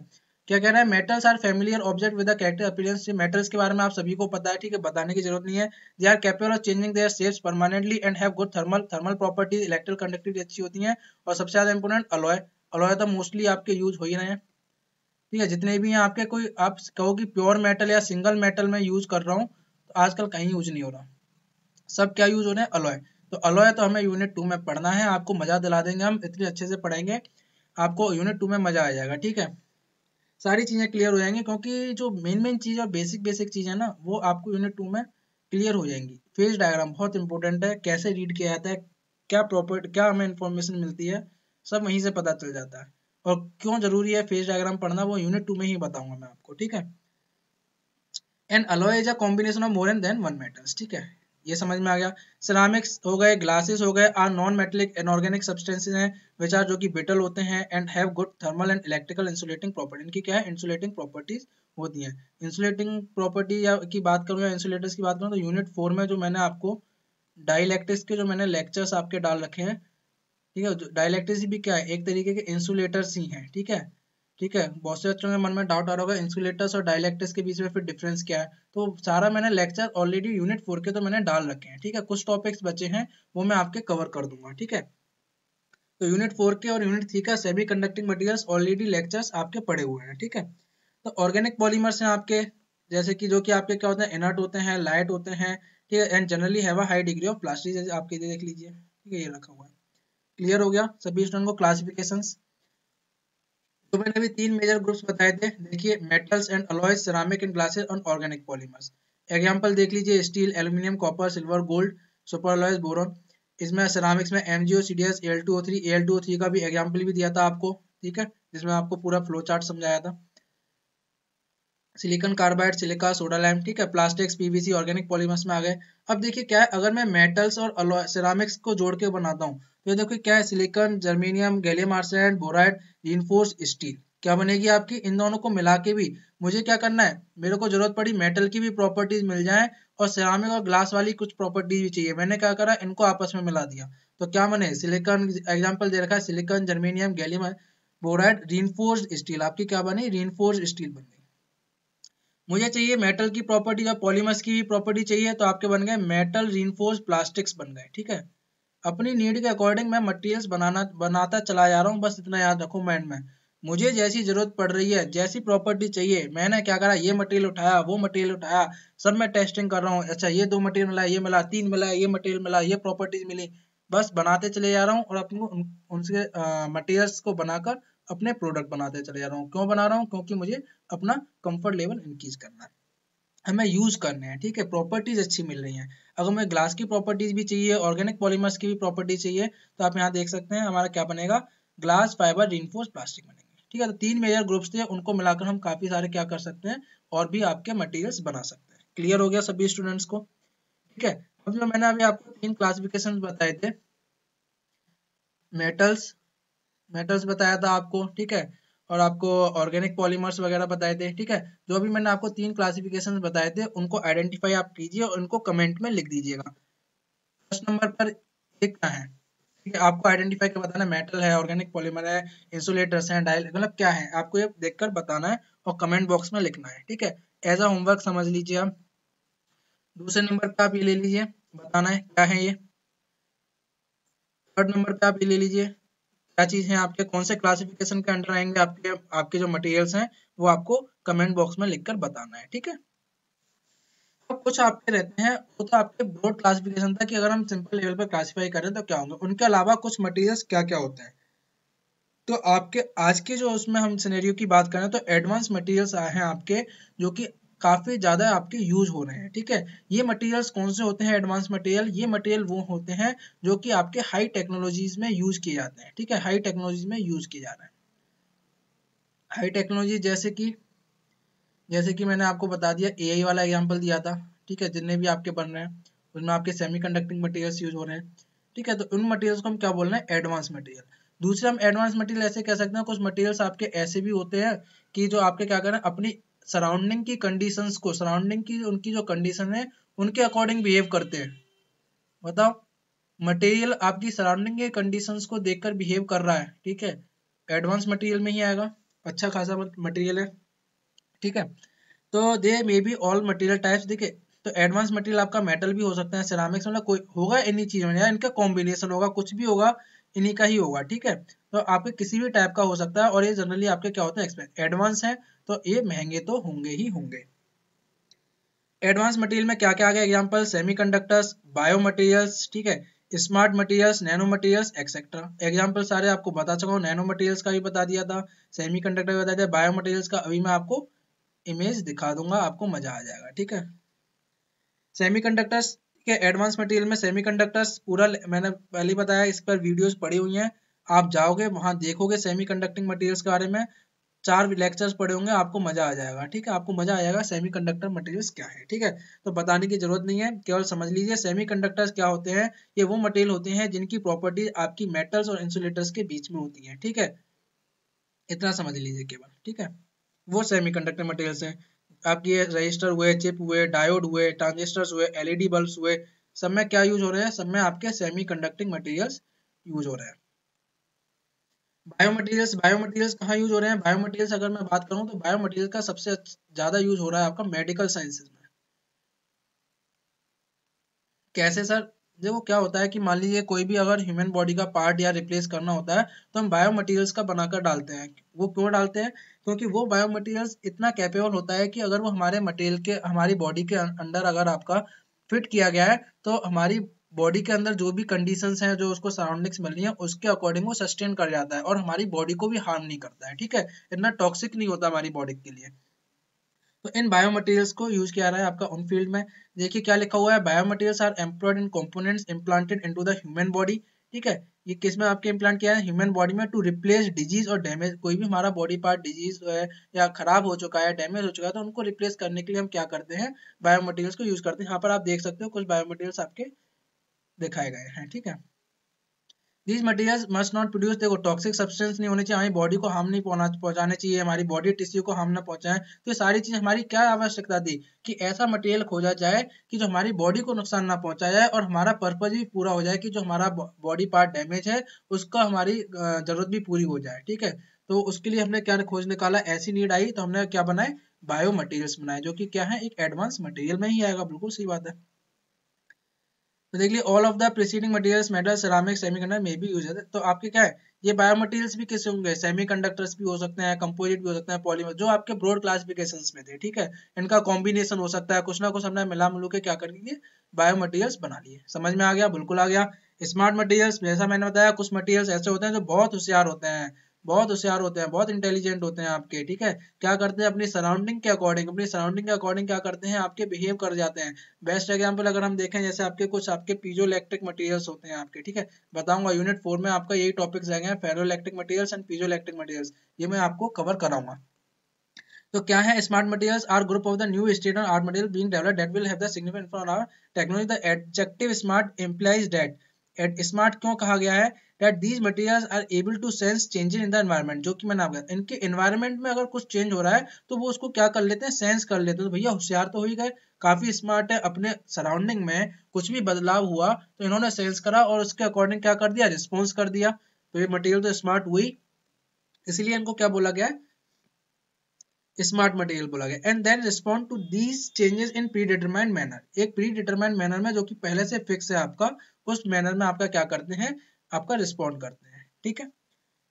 क्या कह रहा है? Metals are familiar object with character appearance metals के बारे में आप सभी को पता है, ठीक है? बताने की ज़रूरत नहीं है। They are capable of changing their shapes permanently and have good thermal thermal properties electrical conductivity अच्छी होती है। और सबसे ज़्यादा इंपोर्टेंट अलॉय अलॉय तो मोस्टली आपके यूज़ हो ही रहे हैं। ठीक है? जितने भी हैं आपके, कोई आप कहो कि प्योर मेटल या सिंगल मेटल में यूज़ कर रहा हूँ तो आजकल कहीं यूज़ नहीं हो रहा। सब क्या यूज़ हो रहे हैं? अलॉय तो अलॉय तो हमें यूनिट टू में पढ़ना है। आपको मज़ा दिला देंगे हम, इतने अच्छे से पढ़ेंगे। आपको यूनिट टू में मज़ा आ जाएगा, ठीक है? सारी चीज़ें क्लियर हो जाएँगी क्योंकि जो मेन मेन चीज़ और बेसिक बेसिक चीज़ है ना, वो आपको यूनिट टू में क्लियर हो जाएँगी। फ़ेज़ डायग्राम बहुत इंपॉर्टेंट है, कैसे रीड किया जाता है, क्या प्रॉपर क्या हमें इन्फॉर्मेशन मिलती है, सब वहीं से पता चल जाता है। और क्यों ज़रूरी है फ़ेज़ डायग्राम पढ़ना, वो यूनिट टू में ही बताऊँगा मैं आपको, ठीक है? And alloy is a combination of more than one metals ठीक है? ये समझ में आ गया। सिरामिक्स हो गए ग्लासेस हो गए are non metallic inorganic substances हैं विच आर जो कि बिटल होते हैं and have good thermal and electrical insulating property इनकी क्या है? इंसुलेटिंग प्रॉपर्टीज़ होती हैं। इंसुलेटिंग प्रॉपर्टी या की बात करूँ या इंसुलेटर्स की बात करूँ तो यूनिट फोर में जो मैंने आपको डाइलेक्ट्रिक्स के जो मैंने लेक्चर्स आपके डाल रखे हैं, ठीक है डाइलेक्ट्रिक्स भी क्या है? एक तरीके के इंसुलेटर्स ही हैं, ठीक है? ठीक है? बहुत से बच्चों के मन में डाउट आ रहा होगा इंसुलेटर्स और डायलेक्टर्स के बीच में फिर डिफरेंस क्या है? तो सारा मैंने लेक्चर ऑलरेडी यूनिट फोर के तो मैंने डाल रखे हैं, ठीक है? कुछ टॉपिक्स बचे हैं, वो मैं आपके कवर कर दूँगा, ठीक है? तो यूनिट फोर के और यूनिट थ्री का semi conducting material already lectures आपके पड़े हुए हैं, ठीक है? तो ऑर्गेनिक पॉलीमर्स हैं आपके, जैसे कि जो कि आपके क्या होते हैं इनर्ट होते हैं लाइट होते हैं, ठीक है? And generally have a high degree of plastic आपके देख लीजिए, ठीक है? ये रखा हुआ है। क्लियर हो गया? सभी स्टूडेंट को क्लासिफिकेशंस तो मैंने अभी तीन मेजर ग्रुप्स बताए थे। देखिए metals and alloys ceramic and glasses और ऑर्गेनिक पॉलीमर्स एग्जांपल देख लीजिए steel aluminium copper silver gold super alloys boron इसमें सिरामिक्स में एमजीओ सीडीएस एल2O3 एल2O3 का भी एग्ज़ाम्पल भी दिया था आपको, ठीक है? जिसमें आपको पूरा फ्लो चार्ट समझाया था। Silicon carbide silica soda lime ठीक है? प्लास्टिक्स पीवीसी ऑर्गेनिक पॉलीमर्स में आ गए। अब देखिए, क्या है? अगर मैं मेटल्स और सिरामिक्स को जोड़ के बनाता हूँ तो देखो क्या है silicon germanium gallium arsenide boride reinforce steel क्या बनेगी आपकी? इन दोनों को मिला के भी मुझे क्या करना है? मेरे को ज़रूरत पड़ी मेटल की भी प्रॉपर्टीज़ मिल जाए और सिरामिक और ग्लास वाली कुछ प्रॉपर्टीज़ भी चाहिए। मैंने क्या करा? इनको आपस में मिला दिया। तो क्या बने? सिलिकॉन एग्ज़ाम्पल दे रखा है silicon germanium gallium boride reinforce steel आपकी क्या बनी? रिइंफोर्स स्टील बन गई। मुझे चाहिए मेटल की प्रॉपर्टी और पॉलीमर्स की भी प्रॉपर्टी चाहिए तो आपके बन गए मेटल रिइंफोर्स प्लास्टिक्स बन गए, ठीक है? अपनी नीड के अकॉर्डिंग मैं मटेरियल्स बनाना बनाता चला जा रहा हूँ बस इतना याद रखो माइंड में। मुझे जैसी ज़रूरत पड़ रही है जैसी प्रॉपर्टी चाहिए मैंने क्या करा ये मटेरियल उठाया वो मटेरियल उठाया सब मैं टेस्टिंग कर रहा हूँ अच्छा ये दो मटेरियल मिला ये मिला तीन मिला ये मटेरियल मिला ये प्रॉपर्टीज़ मिली बस बनाते चले जा रहा हूँ और अपने उन, उनसे मटेरियल्स को बनाकर अपने प्रोडक्ट बनाते चले जा रहा हूँ। क्यों बना रहा हूँ? क्योंकि मुझे अपना कंफर्ट लेवल इंक्रीज करना है। हमें यूज़ करने हैं ठीक है? प्रॉपर्टीज़ अच्छी मिल रही हैं। अगर हमें ग्लास की प्रॉपर्टीज़ भी चाहिए ऑर्गेनिक पॉलीमर्स की भी प्रॉपर्टी चाहिए तो आप यहाँ देख सकते हैं हमारा क्या बनेगा? ग्लास फाइबर रिनफोर्स प्लास्टिक बनेंगे। ठीक है तो तीन मेजर ग्रुप्स थे, उनको मिलाकर हम काफ़ी सारे क्या कर सकते हैं और भी आपके मटेरियल्स बना सकते हैं। क्लियर हो गया सभी स्टूडेंट्स को? ठीक है, अब जो मैंने अभी आपको तीन क्लासिफिकेशन बताए थे मेटल्स मेटल्स बताया था आपको, ठीक है और आपको ऑर्गेनिक पॉलीमर्स वगैरह बताए थे, ठीक है? जो भी मैंने आपको तीन क्लासिफिकेशन बताए थे, उनको आइडेंटिफाई आप कीजिए और उनको कमेंट में लिख दीजिएगा। फ़र्स्ट नंबर पर एक क्या है? ठीक है, आपको आइडेंटिफाई कर बताना मेटल है ऑर्गेनिक पॉलीमर है इंसुलेटर्स हैं डायल मतलब क्या है? आपको ये देखकर बताना है और कमेंट बॉक्स में लिखना है, ठीक है? एज अ होमवर्क समझ लीजिए आप। दूसरे नंबर पे आप ये ले लीजिए, बताना है क्या है ये? थर्ड नंबर पे आप ये ले लीजिए। क्या चीज़ है आपके? कौन से क्लासिफिकेशन के अंडर आएँगे आपके? आपके जो मटेरियल्स हैं, वो आपको कमेंट बॉक्स में लिखकर बताना है, ठीक है? अब कुछ आपके रहते हैं, वो तो आपके ब्रॉड क्लासिफिकेशन था कि अगर हम सिंपल लेवल पर क्लासिफाई करें तो क्या होंगे? उनके अलावा कुछ मटेरियल्स क्या क्या होते हैं? तो आपके, आज के जो उसमें हम सिनेरियो की बात करें तो एडवांस मटेरियल्स आए हैं आपके, जो कि काफ़ी ज़्यादा आपके यूज़ हो रहे हैं, ठीक है? ये मटेरियल्स कौन से होते हैं? एडवांस मटेरियल ये मटेरियल वो होते हैं जो कि आपके हाई टेक्नोलॉजीज़ में यूज़ किए जाते हैं, ठीक है? हाई टेक्नोलॉजीज़ में यूज़ किए जा रहे हैं। हाई टेक्नोलॉजी जैसे कि जैसे कि मैंने आपको बता दिया एआई वाला एग्ज़ाम्पल दिया था, ठीक है? जितने भी आपके बन रहे हैं, उनमें आपके सेमी कंडक्टिंग यूज़ हो रहे हैं, ठीक है? तो उन मटीरियल्स को हम क्या बोल रहे हैं? एडवांस मटीरियल दूसरे हम एडवांस मटीरियल ऐसे कह सकते हैं, कुछ मटीरियल्स आपके ऐसे भी होते हैं कि जो आपके क्या करें अपनी सराउंडिंग की कंडीशंस को सराउंडिंग की उनकी जो कंडीशन है, उनके अकॉर्डिंग बिहेव करते हैं। बताओ मटेरियल आपकी सराउंडिंग के कंडीशंस को देखकर बिहेव कर रहा है, ठीक है? एडवांस मटेरियल में ही आएगा अच्छा खासा मटेरियल है, ठीक है? तो they may be all material types देखिए तो एडवांस मटेरियल आपका मेटल भी हो सकता है सिरामिक्स मतलब कोई होगा इन्हीं चीज़ में, या इनका कॉम्बिनेशन होगा, कुछ भी होगा, इन्हीं का ही होगा, ठीक है? तो आपके किसी भी टाइप का हो सकता है, और ये जनरली आपके क्या होते हैं एडवांस है तो ये महँगे तो होंगे ही होंगे। एडवांस मटेरियल में क्या क्या आ गया? एग्जांपल सेमीकंडक्टर्स बायो मटेरियल्स ठीक है? Smart materials nano materials etcetera example सारे आपको बता चुका हूँ। नैनो मटेरियल्स का भी बता दिया था सेमीकंडक्टर बता दिया बायो मटेरियल्स का अभी मैं आपको इमेज दिखा दूँगा, आपको मज़ा आ जाएगा, ठीक है? सेमीकंडक्टर्स ठीक है? एडवांस मटेरियल में सेमी कंडक्टर्स पूरा मैंने पहले बताया, इस पर वीडियोज़ पड़ी हुई हैं। आप जाओगे, वहाँ देखोगे सेमी कंडक्टिंग मटेरियल्स के बारे में। चार लेक्चर्स पढ़े होंगे, आपको मज़ा आ जाएगा, ठीक है? आपको मज़ा आ जाएगा सेमीकंडक्टर मटेरियल्स क्या है, ठीक है? तो बताने की ज़रूरत नहीं है, केवल समझ लीजिए सेमी सेमीकंडक्टर्स क्या होते हैं, ये वो मटेरियल होते हैं जिनकी प्रॉपर्टी आपकी मेटल्स और इंसुलेटर्स के बीच में होती है, ठीक है? इतना समझ लीजिए केवल, ठीक है? वो सेमीकंडक्टर मटेरियल्स हैं। आपके रजिस्टर हुए चिप हुए डायोड हुए ट्रांजिस्टर्स हुए एलईडी बल्ब हुए, सब में क्या यूज़ हो रहे हैं? सब में आपके सेमी कंडक्टिंग मटेरियल्स यूज़ हो रहे हैं। बायोमटेरियल्स बायोमटेरियल्स कहाँ यूज़ हो रहे हैं? बायोमटेरियल्स अगर मैं बात करूँ तो बायोमटेरियल का सबसे ज़्यादा यूज़ हो रहा है आपका मेडिकल साइंसेज में। कैसे सर? देखो क्या होता है कि मान लीजिए कोई भी अगर ह्यूमन बॉडी का पार्ट या रिप्लेस करना होता है तो हम बायोमटेरियल्स का बनाकर डालते हैं। वो क्यों डालते हैं? क्योंकि वो बायोमटेरियल्स इतना कैपेबल होता है कि अगर वो हमारे मटेरियल के, हमारी बॉडी के अंदर अगर आपका फिट किया गया है तो हमारी बॉडी के अंदर जो भी कंडीशंस हैं, जो उसको सराउंडिंग्स मिल रही है, उसके अकॉर्डिंग वो सस्टेन कर जाता है और हमारी बॉडी को भी हार्म नहीं करता है, ठीक है? इतना टॉक्सिक नहीं होता हमारी बॉडी के लिए। तो इन बायोमटेरियल्स को यूज़ किया रहा है आपका उन फ़ील्ड में। देखिए क्या लिखा हुआ है? Biomaterials are employed in components implanted into the human body ठीक है? ये किसमें आपके इम्प्लांट किया है? ह्यूमन बॉडी में to replace disease or damage कोई भी हमारा बॉडी पार्ट डिज़ीज़ है या खराब हो चुका है डैमेज हो चुका है तो उनको रिप्लेस करने के लिए हम क्या करते हैं? बायोमटेरियल्स को यूज़ करते हैं। यहाँ पर आप देख सकते हो कुछ बायोमटेरियल्स आपके दिखाए गए हैं, ठीक है? These materials must not produce देखो टॉक्सिक सब्सटेंस नहीं होनी चाहिए, हमारी बॉडी को हार्म नहीं पहुँचाने चाहिए, हमारी बॉडी टिश्यू को हार्म ना पहुँचाए। तो ये सारी चीज़ हमारी क्या आवश्यकता थी? कि ऐसा मटेरियल खोजा जाए कि जो हमारी बॉडी को नुकसान ना पहुँचाया जाए और हमारा पर्पज भी पूरा हो जाए कि जो हमारा बॉडी पार्ट डैमेज है, उसका हमारी ज़रूरत भी पूरी हो जाए, ठीक है? तो उसके लिए हमने क्या खोज निकाला? ऐसी नीड आई तो हमने क्या बनाए? बायो मटेरियल्स बनाए, जो कि क्या है? एक एडवांस मटेरियल में ही आएगा, बिल्कुल सही बात है। तो देख लीजिए all of the preceding materials metal ceramic semiconductor में भी यूज़ है तो आपके क्या है? ये बायो मटेरियल्स भी किससे होंगे? सेमी सेमीकंडक्टर्स भी हो सकते हैं कंपोजिट भी हो सकते हैं पॉलीमर जो आपके ब्रॉड क्लासिफिकेशंस में थे, ठीक है? इनका कॉम्बिनेशन हो सकता है, कुछ ना कुछ हमने मिला मिलू के क्या कर लिए? बायो मटेरियल्स बना लिए। समझ में आ गया? बिल्कुल आ गया। स्मार्ट मटेरियल्स जैसा मैंने बताया, कुछ मटेरियल्स ऐसे होते हैं जो बहुत होशियार होते हैं। बहुत होशियार होते हैं, बहुत इंटेलिजेंट होते हैं आपके, ठीक है? क्या करते हैं, अपनी सराउंडिंग के अकॉर्डिंग अपनी सराउंडिंग के अकॉर्डिंग क्या करते हैं, आपके बिहेव कर जाते हैं। बेस्ट एग्ज़ाम्पल अगर हम देखें, जैसे आपके कुछ, आपके पीजो इलेक्ट्रिक मटीरियल्स होते हैं आपके, ठीक है? बताऊँगा यूनिट फोर में आपका यही टॉपिक्स आएँगे ferro electric materials and piezo electric materials ये मैं आपको कवर कराऊँगा। तो क्या है smart materials are group of the new state art material being developed that will have the significant for our technology the adjective smart implies that smart क्यों कहा गया है? That these materials are able to sense changes in the environment, जो कि मैंने आपको इनके environment में अगर कुछ change हो रहा है तो वो उसको क्या कर लेते हैं? Sense कर लेते हैं। तो भैया, होशियार तो हो ही गए। काफ़ी स्मार्ट है। अपने सराउंडिंग में कुछ भी बदलाव हुआ तो इन्होंने सेंस करा और उसके अकॉर्डिंग क्या कर दिया? रिस्पॉन्स कर दिया। तो ये मटेरियल तो स्मार्ट हुई। इसलिए इनको क्या बोला गया स्मार्ट मटेरियल बोला गया। And then respond to these changes in pre determined manner एक प्री डिटरमाइंड मैनर में जो कि पहले से फिक्स है आपका, उस मैनर में आपका क्या करते हैं? आपका रिस्पॉन्ड करते हैं, ठीक है?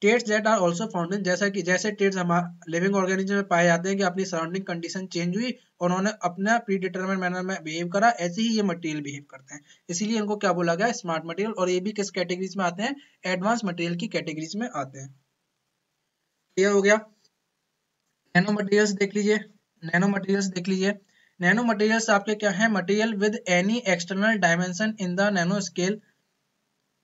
टेट्स दैट आर ऑल्सो फाउंड जैसा कि, जैसे टेट्स हमारे लिविंग ऑर्गेनिज्म में पाए जाते हैं कि अपनी सराउंडिंग कंडीशन चेंज हुई और उन्होंने अपना प्री डिटरमिन मैनर में बिहेव करा, ऐसे ही ये मटेरियल बिहेव करते हैं। इसीलिए इनको क्या बोला गया स्मार्ट मटेरियल और ये भी किस कैटेगरीज में आते हैं? एडवांस मटेरियल की कैटेगरीज में आते हैं। क्लियर हो गया? नैनो मटेरियल्स देख लीजिए नैनो मटेरियल्स देख लीजिए। नैनो मटेरियल्स आपके क्या है? Material with any external dimension in the nano scale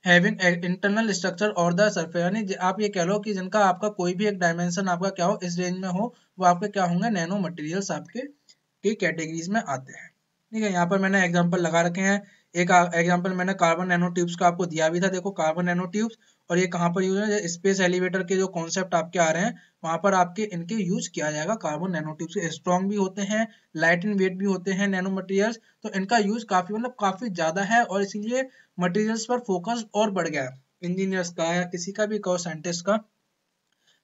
having internal structure or the surface यानी आप ये कह लो कि जिनका आपका कोई भी एक डायमेंशन आपका क्या हो, इस रेंज में हो, वो आपके क्या होंगे? नैनो मटेरियल्स आपके की कैटेगरीज में आते हैं। ठीक है, यहाँ पर मैंने एग्ज़ाम्पल लगा रखे हैं। एक एग्ज़ाम्पल मैंने कार्बन नैनो ट्यूब्स का आपको दिया भी था। देखो कार्बन नैनो ट्यूब्स और ये कहाँ पर यूज़ है? स्पेस एलिवेटर के जो कॉन्सेप्ट आपके आ रहे हैं, वहाँ पर आपके, इनके यूज़ किया जाएगा कार्बन नैनो ट्यूब्स स्ट्रॉन्ग भी होते हैं लाइट इन वेट भी होते हैं नैनो मटेरियल्स तो इनका यूज़ काफ़ी मतलब काफ़ी ज़्यादा है और इसीलिए मटेरियल्स पर फोकस और बढ़ गया इंजीनियर्स का या किसी का भी कहो साइंटिस्ट का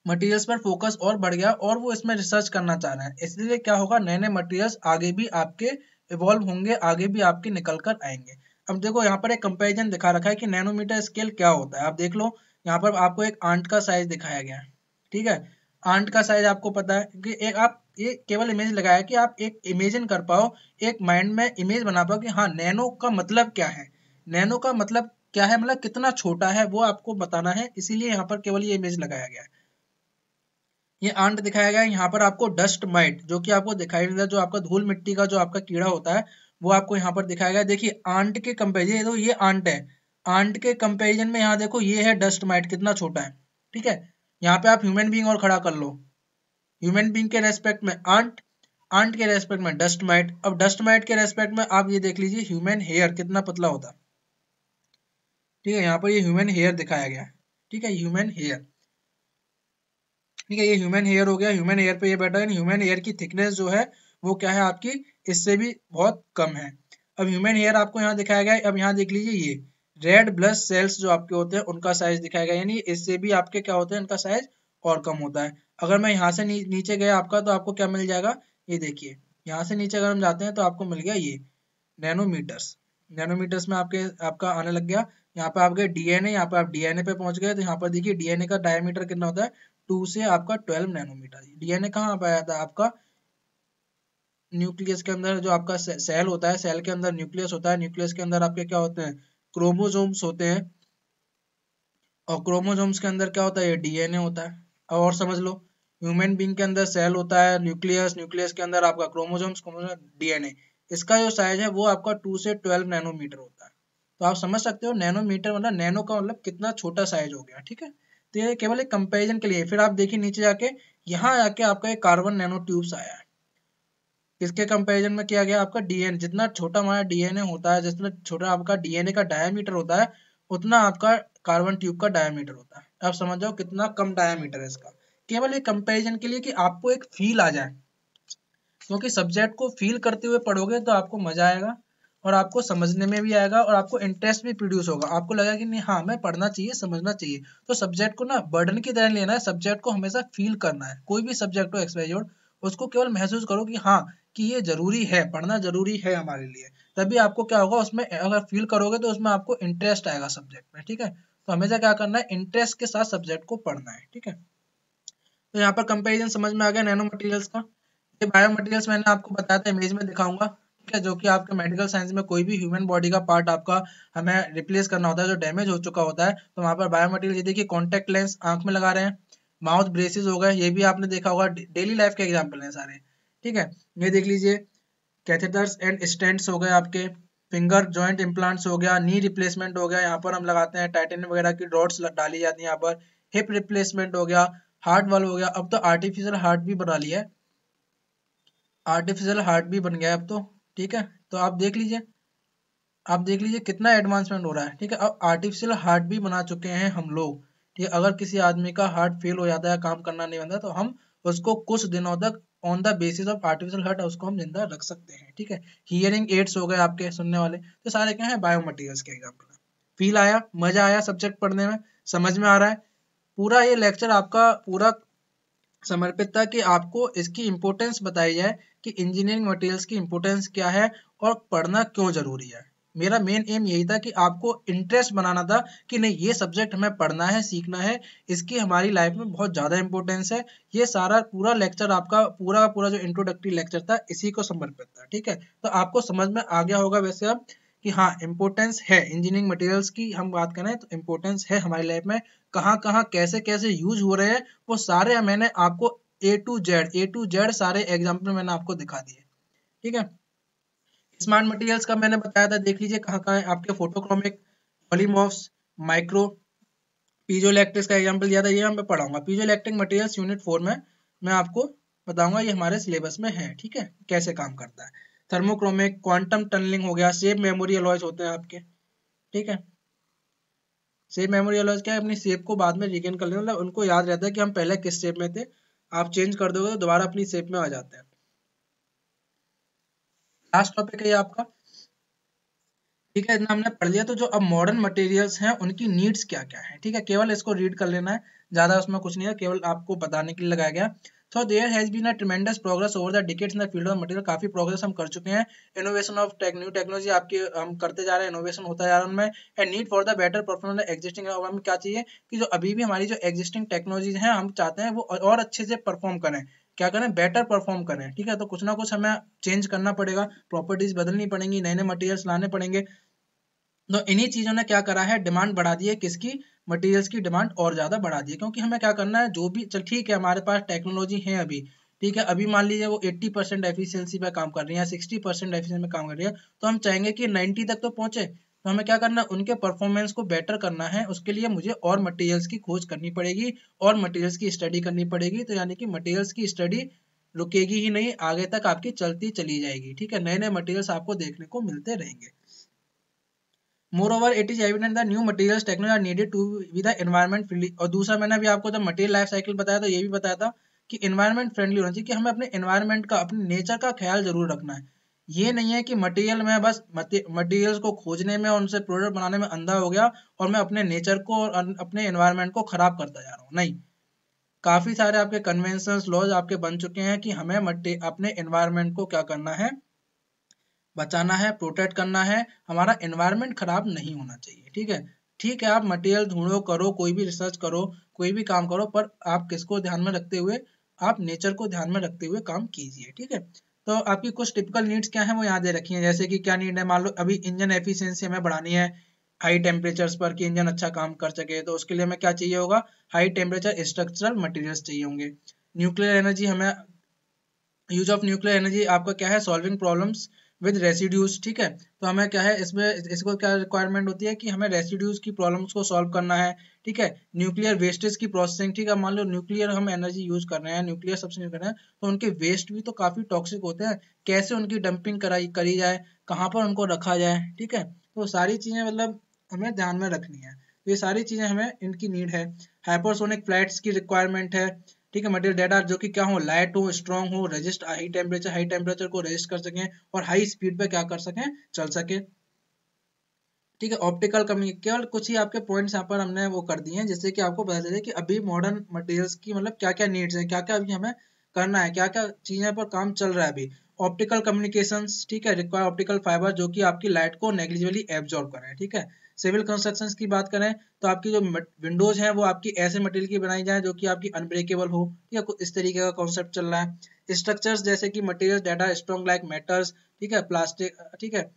मटेरियल्स पर फोकस और बढ़ गया और वो इसमें रिसर्च करना चाह रहे हैं। इसलिए क्या होगा? नए नए मटेरियल्स आगे भी आपके इवॉल्व होंगे, आगे भी आपके निकल कर आएँगे। अब देखो, यहाँ पर एक कंपेरिजन दिखा रखा है कि नैनोमीटर स्केल क्या होता है। आप देख लो, यहाँ पर आपको एक आंट का साइज़ दिखाया गया है, ठीक है? आंट का साइज़ आपको पता है कि एक आप, ये केवल इमेज लगाया कि आप एक इमेजिन कर पाओ, एक माइंड में इमेज बना पाओ कि हाँ नैनो का मतलब क्या है? नैनो का मतलब क्या है? मतलब कितना छोटा है, वो आपको बताना है, इसीलिए यहाँ पर केवल ये इमेज लगाया गया है। ये आंट दिखाया गया है, यहाँ पर आपको डस्ट माइट जो कि आपको दिखाई नहीं जो आपका धूल मिट्टी का, जो आपका कीड़ा होता है वो आपको यहाँ पर दिखाया गया देखिए आंट के कंपेरिजन तो ये आंट है। आंट के कंपेरिजन में यहाँ देखो, ये है डस्ट माइट कितना छोटा है। ठीक है? यहाँ पे आप ह्यूमन बींग और खड़ा कर लो। ह्यूमन बींग के रेस्पेक्ट में आंट आंट के रेस्पेक्ट में डस्ट माइट अब डस्ट माइट के रेस्पेक्ट में आप ये देख लीजिए ह्यूमन हेयर कितना पतला होता ठीक है? यहाँ पर ये ह्यूमन हेयर दिखाया गया ठीक है? ह्यूमन हेयर ठीक है? ये ह्यूमन हेयर हो गया। ह्यूमन हेयर पे ये बैठा है। ह्यूमन हेयर की थिकनेस जो है, वो क्या है आपकी? इससे भी बहुत कम है। अब ह्यूमन हेयर आपको यहाँ दिखाया गया अब यहाँ देख लीजिए ये रेड ब्लड सेल्स जो आपके होते हैं उनका साइज़ दिखाया गया यानी इससे भी आपके क्या होते हैं इनका साइज़ और कम होता है। अगर मैं यहाँ से नी, नीचे गया आपका तो आपको क्या मिल जाएगा? ये देखिए यहाँ से नीचे अगर हम जाते हैं तो आपको मिल गया ये नैनोमीटर्स नैनोमीटर्स में आपके आपका आने लग गया। यहाँ पे आप गए डीएनए यहाँ पे आप डीएनए पे पहुँच गए तो यहाँ पर देखिए डीएनए का डायमीटर कितना होता है? टू से आपका ट्वेल्व नैनोमीटर डीएनए कहाँ पाया था? आपका न्यूक्लियस के अंदर जो आपका सेल होता है, सेल के अंदर न्यूक्लियस होता है, न्यूक्लियस के अंदर आपके क्या होते हैं? क्रोमोजोम्स होते हैं। और क्रोमोजोम्स के अंदर क्या होता है? ये डीएनए होता है। और समझ लो, ह्यूमन बींग के अंदर सेल होता है, न्यूक्लियस न्यूक्लियस के अंदर आपका क्रोमोजोम्स डीएनए। इसका जो साइज़ है, वो आपका टू से ट्वेल्व नैनोमीटर होता है। तो आप समझ सकते हो, नैनोमीटर मतलब नैनो का मतलब कितना छोटा साइज़ हो गया, ठीक है? तो ये केवल एक कंपेरिजन के लिए। फिर आप देखिए नीचे जाके, यहाँ आके आपका एक कार्बन नैनो ट्यूब्स आया है। किसके कंपैरिजन में किया गया? आपका डीएनए जितना छोटा हमारा डीएनए होता है, जितना छोटा आपका डीएनए का डायमीटर होता है, उतना आपका कार्बन ट्यूब का डायमीटर होता है। आप समझ जाओ कितना कम डायमीटर है इसका। केवल एक कंपैरिजन के लिए कि आपको एक फील आ जाए। क्योंकि सब्जेक्ट को फील करते हुए पढ़ोगे तो आपको मज़ा आएगा, और आपको समझने में भी आएगा, और आपको इंटरेस्ट भी प्रोड्यूस होगा। आपको लगा कि नहीं हाँ मैं पढ़ना चाहिए, समझना चाहिए। तो सब्जेक्ट को ना बर्डन की तरह लेना है सब्जेक्ट को हमेशा फील करना है। कोई भी सब्जेक्ट हो एक्सपाइजोड उसको केवल महसूस करो कि हाँ कि ये ज़रूरी है, पढ़ना ज़रूरी है हमारे लिए। तभी आपको क्या होगा, उसमें अगर फील करोगे तो उसमें आपको इंटरेस्ट आएगा सब्जेक्ट में, ठीक है? तो हमेशा क्या करना है इंटरेस्ट के साथ सब्जेक्ट को पढ़ना है, ठीक है? तो यहाँ पर कंपेरिजन समझ में आ गया नैनो मटेरियल्स का। ये बायो मटेरियल्स मैंने आपको बताया था इमेज में दिखाऊँगा, ठीक है? जो कि आपके मेडिकल साइंस में कोई भी ह्यूमन बॉडी का पार्ट आपका हमें रिप्लेस करना होता है, जो डैमेज हो चुका होता है तो वहाँ पर बायोमटेरियल ये देखिए कॉन्टेक्ट लेंस आँख में लगा रहे हैं माउथ ब्रेसेस हो गए, ये भी आपने देखा होगा डेली लाइफ के एग्ज़ाम्पल हैं सारे। ठीक है? ये देख लीजिए। कैथेटर्स एंड स्टेंट्स हो गए आपके। फिंगर जॉइंट इम्प्लांट्स हो गया नी रिप्लेसमेंट हो गया। यहाँ पर हम लगाते हैं टाइटेनियम वगैरह की ड्रॉट्स डाली जाती है यहाँ पर। हिप रिप्लेसमेंट हो गया हार्ट वाल हो गया। अब तो आर्टिफिशियल हार्ट भी बना लिया है। आर्टिफिशियल हार्ट भी बन गया अब तो ठीक है? तो आप देख लीजिए। आप देख लीजिए कितना एडवांसमेंट हो रहा है, ठीक है? अब आर्टिफिशियल हार्ट भी बना चुके हैं हम लोग, ठीक है? अगर किसी आदमी का हार्ट फेल हो जाता है, काम करना नहीं बनता तो हम उसको कुछ दिनों तक on the basis of artificial heart उसको हम ज़िंदा रख सकते हैं, ठीक है? हियरिंग एड्स हो गए आपके सुनने वाले तो सारे क्या है? बायोमटीरियल्स के एग्ज़ाम्पल फील आया, मज़ा आया सब्जेक्ट पढ़ने में, समझ में आ रहा है। पूरा ये लेक्चर आपका पूरा समर्पित था कि आपको इसकी इम्पोर्टेंस बताई जाए कि इंजीनियरिंग मटेरियल्स की इम्पोर्टेंस क्या है और पढ़ना क्यों ज़रूरी है। मेरा मेन एम यही था कि आपको इंटरेस्ट बनाना था कि नहीं, ये सब्जेक्ट हमें पढ़ना है, सीखना है, इसकी हमारी लाइफ में बहुत ज़्यादा इंपॉर्टेंस है। ये सारा पूरा लेक्चर आपका, पूरा पूरा जो इंट्रोडक्टरी लेक्चर था, इसी को समर्पित था, ठीक है? तो आपको समझ में आ गया होगा वैसे अब कि हाँ इम्पोर्टेंस है इंजीनियरिंग मटेरियल्स की हम बात करें तो इम्पोर्टेंस है हमारी लाइफ में। कहाँ कहाँ, कैसे कैसे यूज़ हो रहे हैं, वो सारे मैंने आपको A to Z A to Z सारे एग्ज़ाम्पल मैंने आपको दिखा दिए, ठीक है? स्मार्ट मटेरियल्स का मैंने बताया था, देख लीजिए कहाँ कहाँ है आपके फोटोक्रोमिक पॉलीमॉफ्स माइक्रो पीजोइलेक्ट्रिक्स का एग्जांपल दिया था, ये मैं पढ़ाऊँगा। पीजोइलेक्ट्रिक मटेरियल्स यूनिट फोर में मैं आपको बताऊँगा, ये हमारे सिलेबस में है, ठीक है? कैसे काम करता है। थर्मोक्रोमिक क्वांटम टनलिंग हो गया सेप मेमोरी अलॉयज होते हैं आपके, ठीक है? सेप मेमोरी अलॉयज क्या है? अपनी सेप को बाद में रिगेन कर लेना मतलब उनको याद रहता है कि हम पहले किस सेप में थे, आप चेंज कर दोगे तो दोबारा अपनी सेप में आ जाते हैं। लास्ट टॉपिक है ये आपका। ठीक है, इतना हमने पढ़ लिया। तो जो अब मॉडर्न मटेरियल्स हैं, उनकी नीड्स क्या क्या है? ठीक है, केवल इसको रीड कर लेना है। ज़्यादा उसमें कुछ नहीं है, केवल आपको बताने के लिए लगाया गया। So there has been a tremendous progress over the decades in the field of material. काफ़ी प्रोग्रेस हम कर चुके हैं। Innovation of tech new technology आपकी, हम करते जा रहे हैं। इनोवेशन होता जा रहा है उनमें। And need for the better performance existing और हमें क्या चाहिए कि जो अभी भी हमारी जो एग्जिस्टिंग टेक्नोलॉजीज़ हैं, हम चाहते हैं वो और अच्छे से परफॉर्म करें। क्या करें? बेटर परफॉर्म करें, ठीक है? तो कुछ ना कुछ हमें चेंज करना पड़ेगा। प्रॉपर्टीज़ बदलनी पड़ेंगी नए नए मटेरियल्स लाने पड़ेंगे। तो इन्हीं चीज़ों ने क्या करा है? डिमांड बढ़ा दी है। किसकी? मटेरियल्स की डिमांड और ज़्यादा बढ़ा दी है। क्योंकि हमें क्या करना है? जो भी, चल ठीक है, हमारे पास टेक्नोलॉजी है अभी, ठीक है? अभी मान लीजिए वो 80 परसेंट एफिशियंसी पे काम कर रही है सिक्सटी परसेंट एफिशिएंसी में काम कर रही है तो हम चाहेंगे कि 90 तक तो पहुँचे। तो हमें क्या करना है उनके परफॉर्मेंस को बेटर करना है। उसके लिए मुझे और मटेरियल्स की खोज करनी पड़ेगी, और मटेरियल्स की स्टडी करनी पड़ेगी। तो यानी कि मटेरियल्स की स्टडी रुकेगी ही नहीं, आगे तक आपकी चलती चली जाएगी। ठीक है नए नए मटेरियल्स आपको देखने को मिलते रहेंगे। मोर is evident that new materials technology are needed to be the environment friendly. और दूसरा, मैंने अभी आपको जब मटेरियल लाइफ साइकिल बताया था, ये भी बताया था कि एनवायरमेंट फ्रेंडली होना चाहिए कि हमें अपने एनवायरमेंट का, अपने नेचर का ख्याल ज़रूर रखना है। ये नहीं है कि मटेरियल में बस मटेरियल्स को खोजने में और उनसे प्रोडक्ट बनाने में अंधा हो गया और मैं अपने नेचर को और अपने एनवायरमेंट को खराब करता जा रहा हूँ। नहीं। काफ़ी सारे आपके कन्वेंशन लॉज आपके बन चुके हैं कि हमें अपने एनवायरमेंट को क्या करना है? बचाना है प्रोटेक्ट करना है। हमारा एनवायरमेंट खराब नहीं होना चाहिए, ठीक है? ठीक है, आप मटेरियल ढूंढो, करो, कोई भी रिसर्च करो, कोई भी काम करो, पर आप किसको ध्यान में रखते हुए, आप नेचर को ध्यान में रखते हुए काम कीजिए, ठीक है? तो आपकी कुछ टिपिकल नीड्स क्या है वो यहाँ दे रखी है? जैसे कि क्या नीड है? मान लो अभी इंजन एफिशियंसी हमें बढ़ानी है हाई टेम्परेचर्स पर कि इंजन अच्छा काम कर सके तो उसके लिए हमें क्या चाहिए होगा? हाई टेम्परेचर स्ट्रक्चरल मटेरियल्स चाहिए होंगे। न्यूक्लियर एनर्जी हमें यूज़ ऑफ़ न्यूक्लियर एनर्जी आपका क्या है? सॉल्विंग प्रॉब्लम्स विद रेसिड्यूज ठीक है? तो हमें क्या है, इसमें, इसको क्या रिक्वायरमेंट होती है कि हमें रेसिड्यूज की प्रॉब्लम्स को सॉल्व करना है, ठीक है? न्यूक्लियर वेस्टेज की प्रोसेसिंग ठीक है? मान लो न्यूक्लियर हम एनर्जी यूज़ कर रहे हैं न्यूक्लियर सबसे यूज़ कर रहे हैं तो उनके वेस्ट भी तो काफ़ी टॉक्सिक होते हैं। कैसे उनकी डंपिंग कराई, करी जाए, कहाँ पर उनको रखा जाए, ठीक है? तो सारी चीज़ें मतलब हमें ध्यान में रखनी है। तो ये सारी चीज़ें हमें इनकी नीड है। हाइपरसोनिक फ्लाइट्स की रिक्वायरमेंट है। ठीक है मटेरियल डेटा जो कि क्या हो लाइट हो स्ट्रॉन्ग हो resist high temperature high temperature को रजिस्ट कर सकें और हाई स्पीड पे क्या कर सकें, चल सके। ठीक है ऑप्टिकल कम्युनिक केवल कुछ ही आपके पॉइंट्स यहाँ पर हमने वो कर दिए हैं, जिससे कि आपको पता चले कि अभी मॉडर्न मटेरियल्स की मतलब क्या क्या नीड्स है क्या क्या अभी हमें करना है क्या क्या चीज़ें पर काम चल रहा है अभी। ऑप्टिकल कम्युनिकेशन ठीक है रिक्वायर ऑप्टिकल फाइबर जो कि आपकी लाइट को नेग्लिजिबली एब्जॉर्ब करें ठीक है। सिविल कंस्ट्रक्शन की बात करें तो आपकी जो विंडोज़ है, वो आपकी ऐसे मटेरियल की बनाई जाए जो कि आपकी अनब्रेकेबल हो ठीक है इस तरीके का कॉन्सेप्ट चल रहा है। स्ट्रक्चर्स जैसे कि material data strong like metals ठीक है प्लास्टिक ठीक है,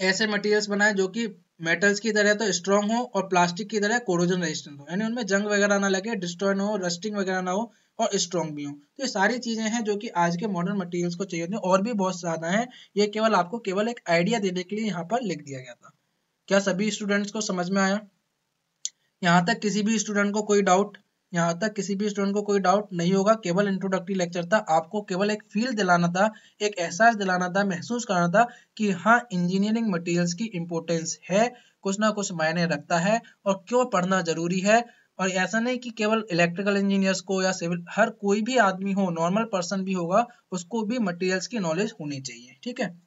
ऐसे मटेरियल्स बनाए जो कि मेटल्स की तरह तो स्ट्रॉन्ग हो और प्लास्टिक की तरह कोरोजन रेजिस्टेंट हो। यानी उनमें जंग वगैरह ना लगे डिस्ट्रॉय ना हो रस्टिंग वगैरह ना हो और स्ट्रॉन्ग भी हो। तो ये सारी चीज़ें हैं जो कि आज के मॉडर्न मटेरियल्स को चाहिए और भी बहुत ज़्यादा है, ये केवल आपको केवल एक आइडिया देने के लिए यहाँ पर लिख दिया गया था। क्या सभी स्टूडेंट्स को समझ में आया? यहाँ तक किसी भी स्टूडेंट को कोई डाउट यहाँ तक किसी भी स्टूडेंट को कोई डाउट नहीं होगा। केवल इंट्रोडक्टरी लेक्चर था। आपको केवल एक फील दिलाना था, एक एहसास दिलाना था, महसूस कराना था कि हाँ इंजीनियरिंग मटेरियल्स की इंपोर्टेंस है, कुछ ना कुछ मायने रखता है और क्यों पढ़ना ज़रूरी है? और ऐसा नहीं कि केवल इलेक्ट्रिकल इंजीनियर्स को या सिविल हर कोई भी आदमी हो नॉर्मल पर्सन भी होगा, उसको भी मटेरियल्स की नॉलेज होनी चाहिए, ठीक है?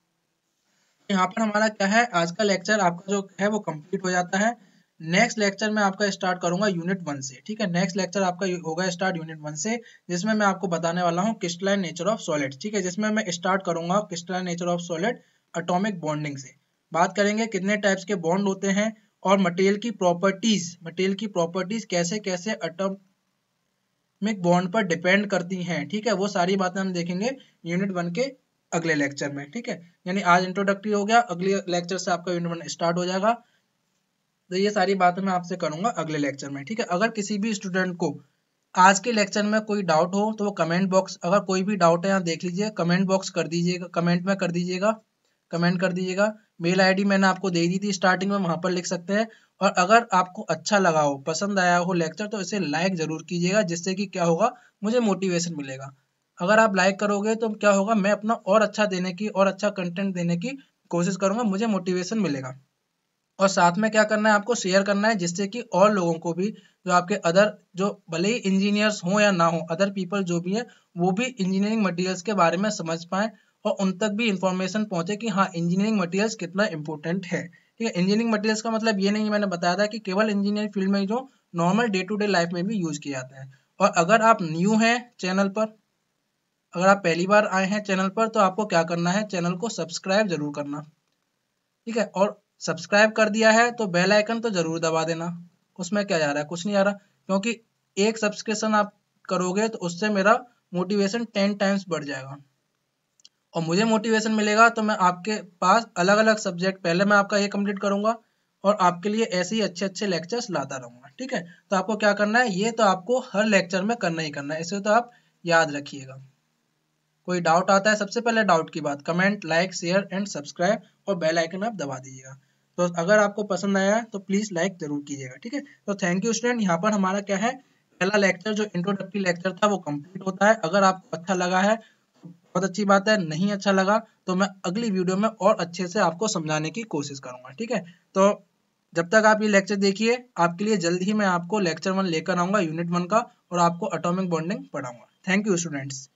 यहाँ पर हमारा क्या है? आज का लेक्चर आपका जो है वो कंप्लीट हो जाता है। नेक्स्ट लेक्चर में आपका स्टार्ट करूँगा यूनिट वन से, ठीक है? नेक्स्ट लेक्चर आपका होगा स्टार्ट यूनिट वन से, जिसमें मैं आपको बताने वाला हूँ क्रिस्टलाइन नेचर ऑफ़ सॉलिड ठीक है? जिसमें मैं स्टार्ट करूँगा crystalline nature of solid atomic bonding से। बात करेंगे कितने टाइप्स के बॉन्ड होते हैं और मटेरियल की प्रॉपर्टीज़ मटेरियल की प्रॉपर्टीज़ कैसे कैसे अटोमिक बॉन्ड पर डिपेंड करती हैं, ठीक है? वो सारी बातें हम देखेंगे यूनिट वन के अगले लेक्चर में, ठीक है? यानी आज इंट्रोडक्टरी हो गया, अगले लेक्चर से आपका यूनिट वन स्टार्ट हो जाएगा। तो ये सारी बातें मैं आपसे करूँगा अगले लेक्चर में, ठीक है? अगर किसी भी स्टूडेंट को आज के लेक्चर में कोई डाउट हो तो वो कमेंट बॉक्स अगर कोई भी डाउट है यहाँ देख लीजिए कमेंट बॉक्स कर दीजिएगा कमेंट में कर दीजिएगा कमेंट कर दीजिएगा। मेल आईडी मैंने आपको दे दी थी स्टार्टिंग में वहाँ पर लिख सकते हैं। और अगर आपको अच्छा लगा हो, पसंद आया हो लेक्चर तो इसे लाइक ज़रूर कीजिएगा, जिससे कि क्या होगा, मुझे मोटिवेशन मिलेगा। अगर आप लाइक करोगे तो क्या होगा, मैं अपना और अच्छा देने की और अच्छा कंटेंट देने की कोशिश करूँगा, मुझे मोटिवेशन मिलेगा। और साथ में क्या करना है, आपको शेयर करना है, जिससे कि और लोगों को भी जो आपके अदर जो भले ही इंजीनियर्स हो या ना हो अदर पीपल जो भी है, वो भी इंजीनियरिंग मटेरियल्स के बारे में समझ पाए और उन तक भी इंफॉर्मेशन पहुँचे कि हाँ इंजीनियरिंग मटेरियल्स कितना इंपॉर्टेंट है। ठीक है इंजीनियरिंग मटेरियल्स का मतलब ये नहीं, मैंने बताया था कि केवल इंजीनियरिंग फ़ील्ड में जो normal day to day life में भी यूज़ किए जाते हैं। और अगर आप न्यू हैं चैनल पर अगर आप पहली बार आए हैं चैनल पर तो आपको क्या करना है? चैनल को सब्सक्राइब ज़रूर करना। ठीक है? और सब्सक्राइब कर दिया है तो बेल आइकन तो ज़रूर दबा देना। उसमें क्या जा रहा है? कुछ नहीं आ रहा। क्योंकि एक सब्सक्रिप्शन आप करोगे तो उससे मेरा मोटिवेशन टेन टाइम्स बढ़ जाएगा। और मुझे मोटिवेशन मिलेगा तो मैं आपके पास अलग अलग सब्जेक्ट पहले मैं आपका ये कंप्लीट करूँगा, और आपके लिए ऐसे ही अच्छे अच्छे लेक्चर्स लाता रहूँगा। ठीक है? तो आपको क्या करना है? ये तो आपको हर लेक्चर में करना ही करना है। इसे तो आप याद रखिएगा। कोई डाउट आता है, सबसे पहले डाउट की बात। Comment like share and subscribe और बेल आइकन आप दबा दीजिएगा। तो अगर आपको पसंद आया तो प्लीज़ लाइक ज़रूर कीजिएगा, ठीक है? तो थैंक यू स्टूडेंट यहाँ पर हमारा क्या है? पहला लेक्चर जो इंट्रोडक्टरी लेक्चर था, वो कंप्लीट होता है। अगर आपको अच्छा लगा है, बहुत अच्छी बात है। नहीं अच्छा लगा तो मैं अगली वीडियो में और अच्छे से आपको समझाने की कोशिश करूँगा, ठीक है? तो जब तक आप ये लेक्चर देखिए, आपके लिए जल्द ही मैं आपको लेक्चर वन लेकर आऊँगा यूनिट वन का, और आपको atomic bonding पढ़ाऊँगा। Thank you students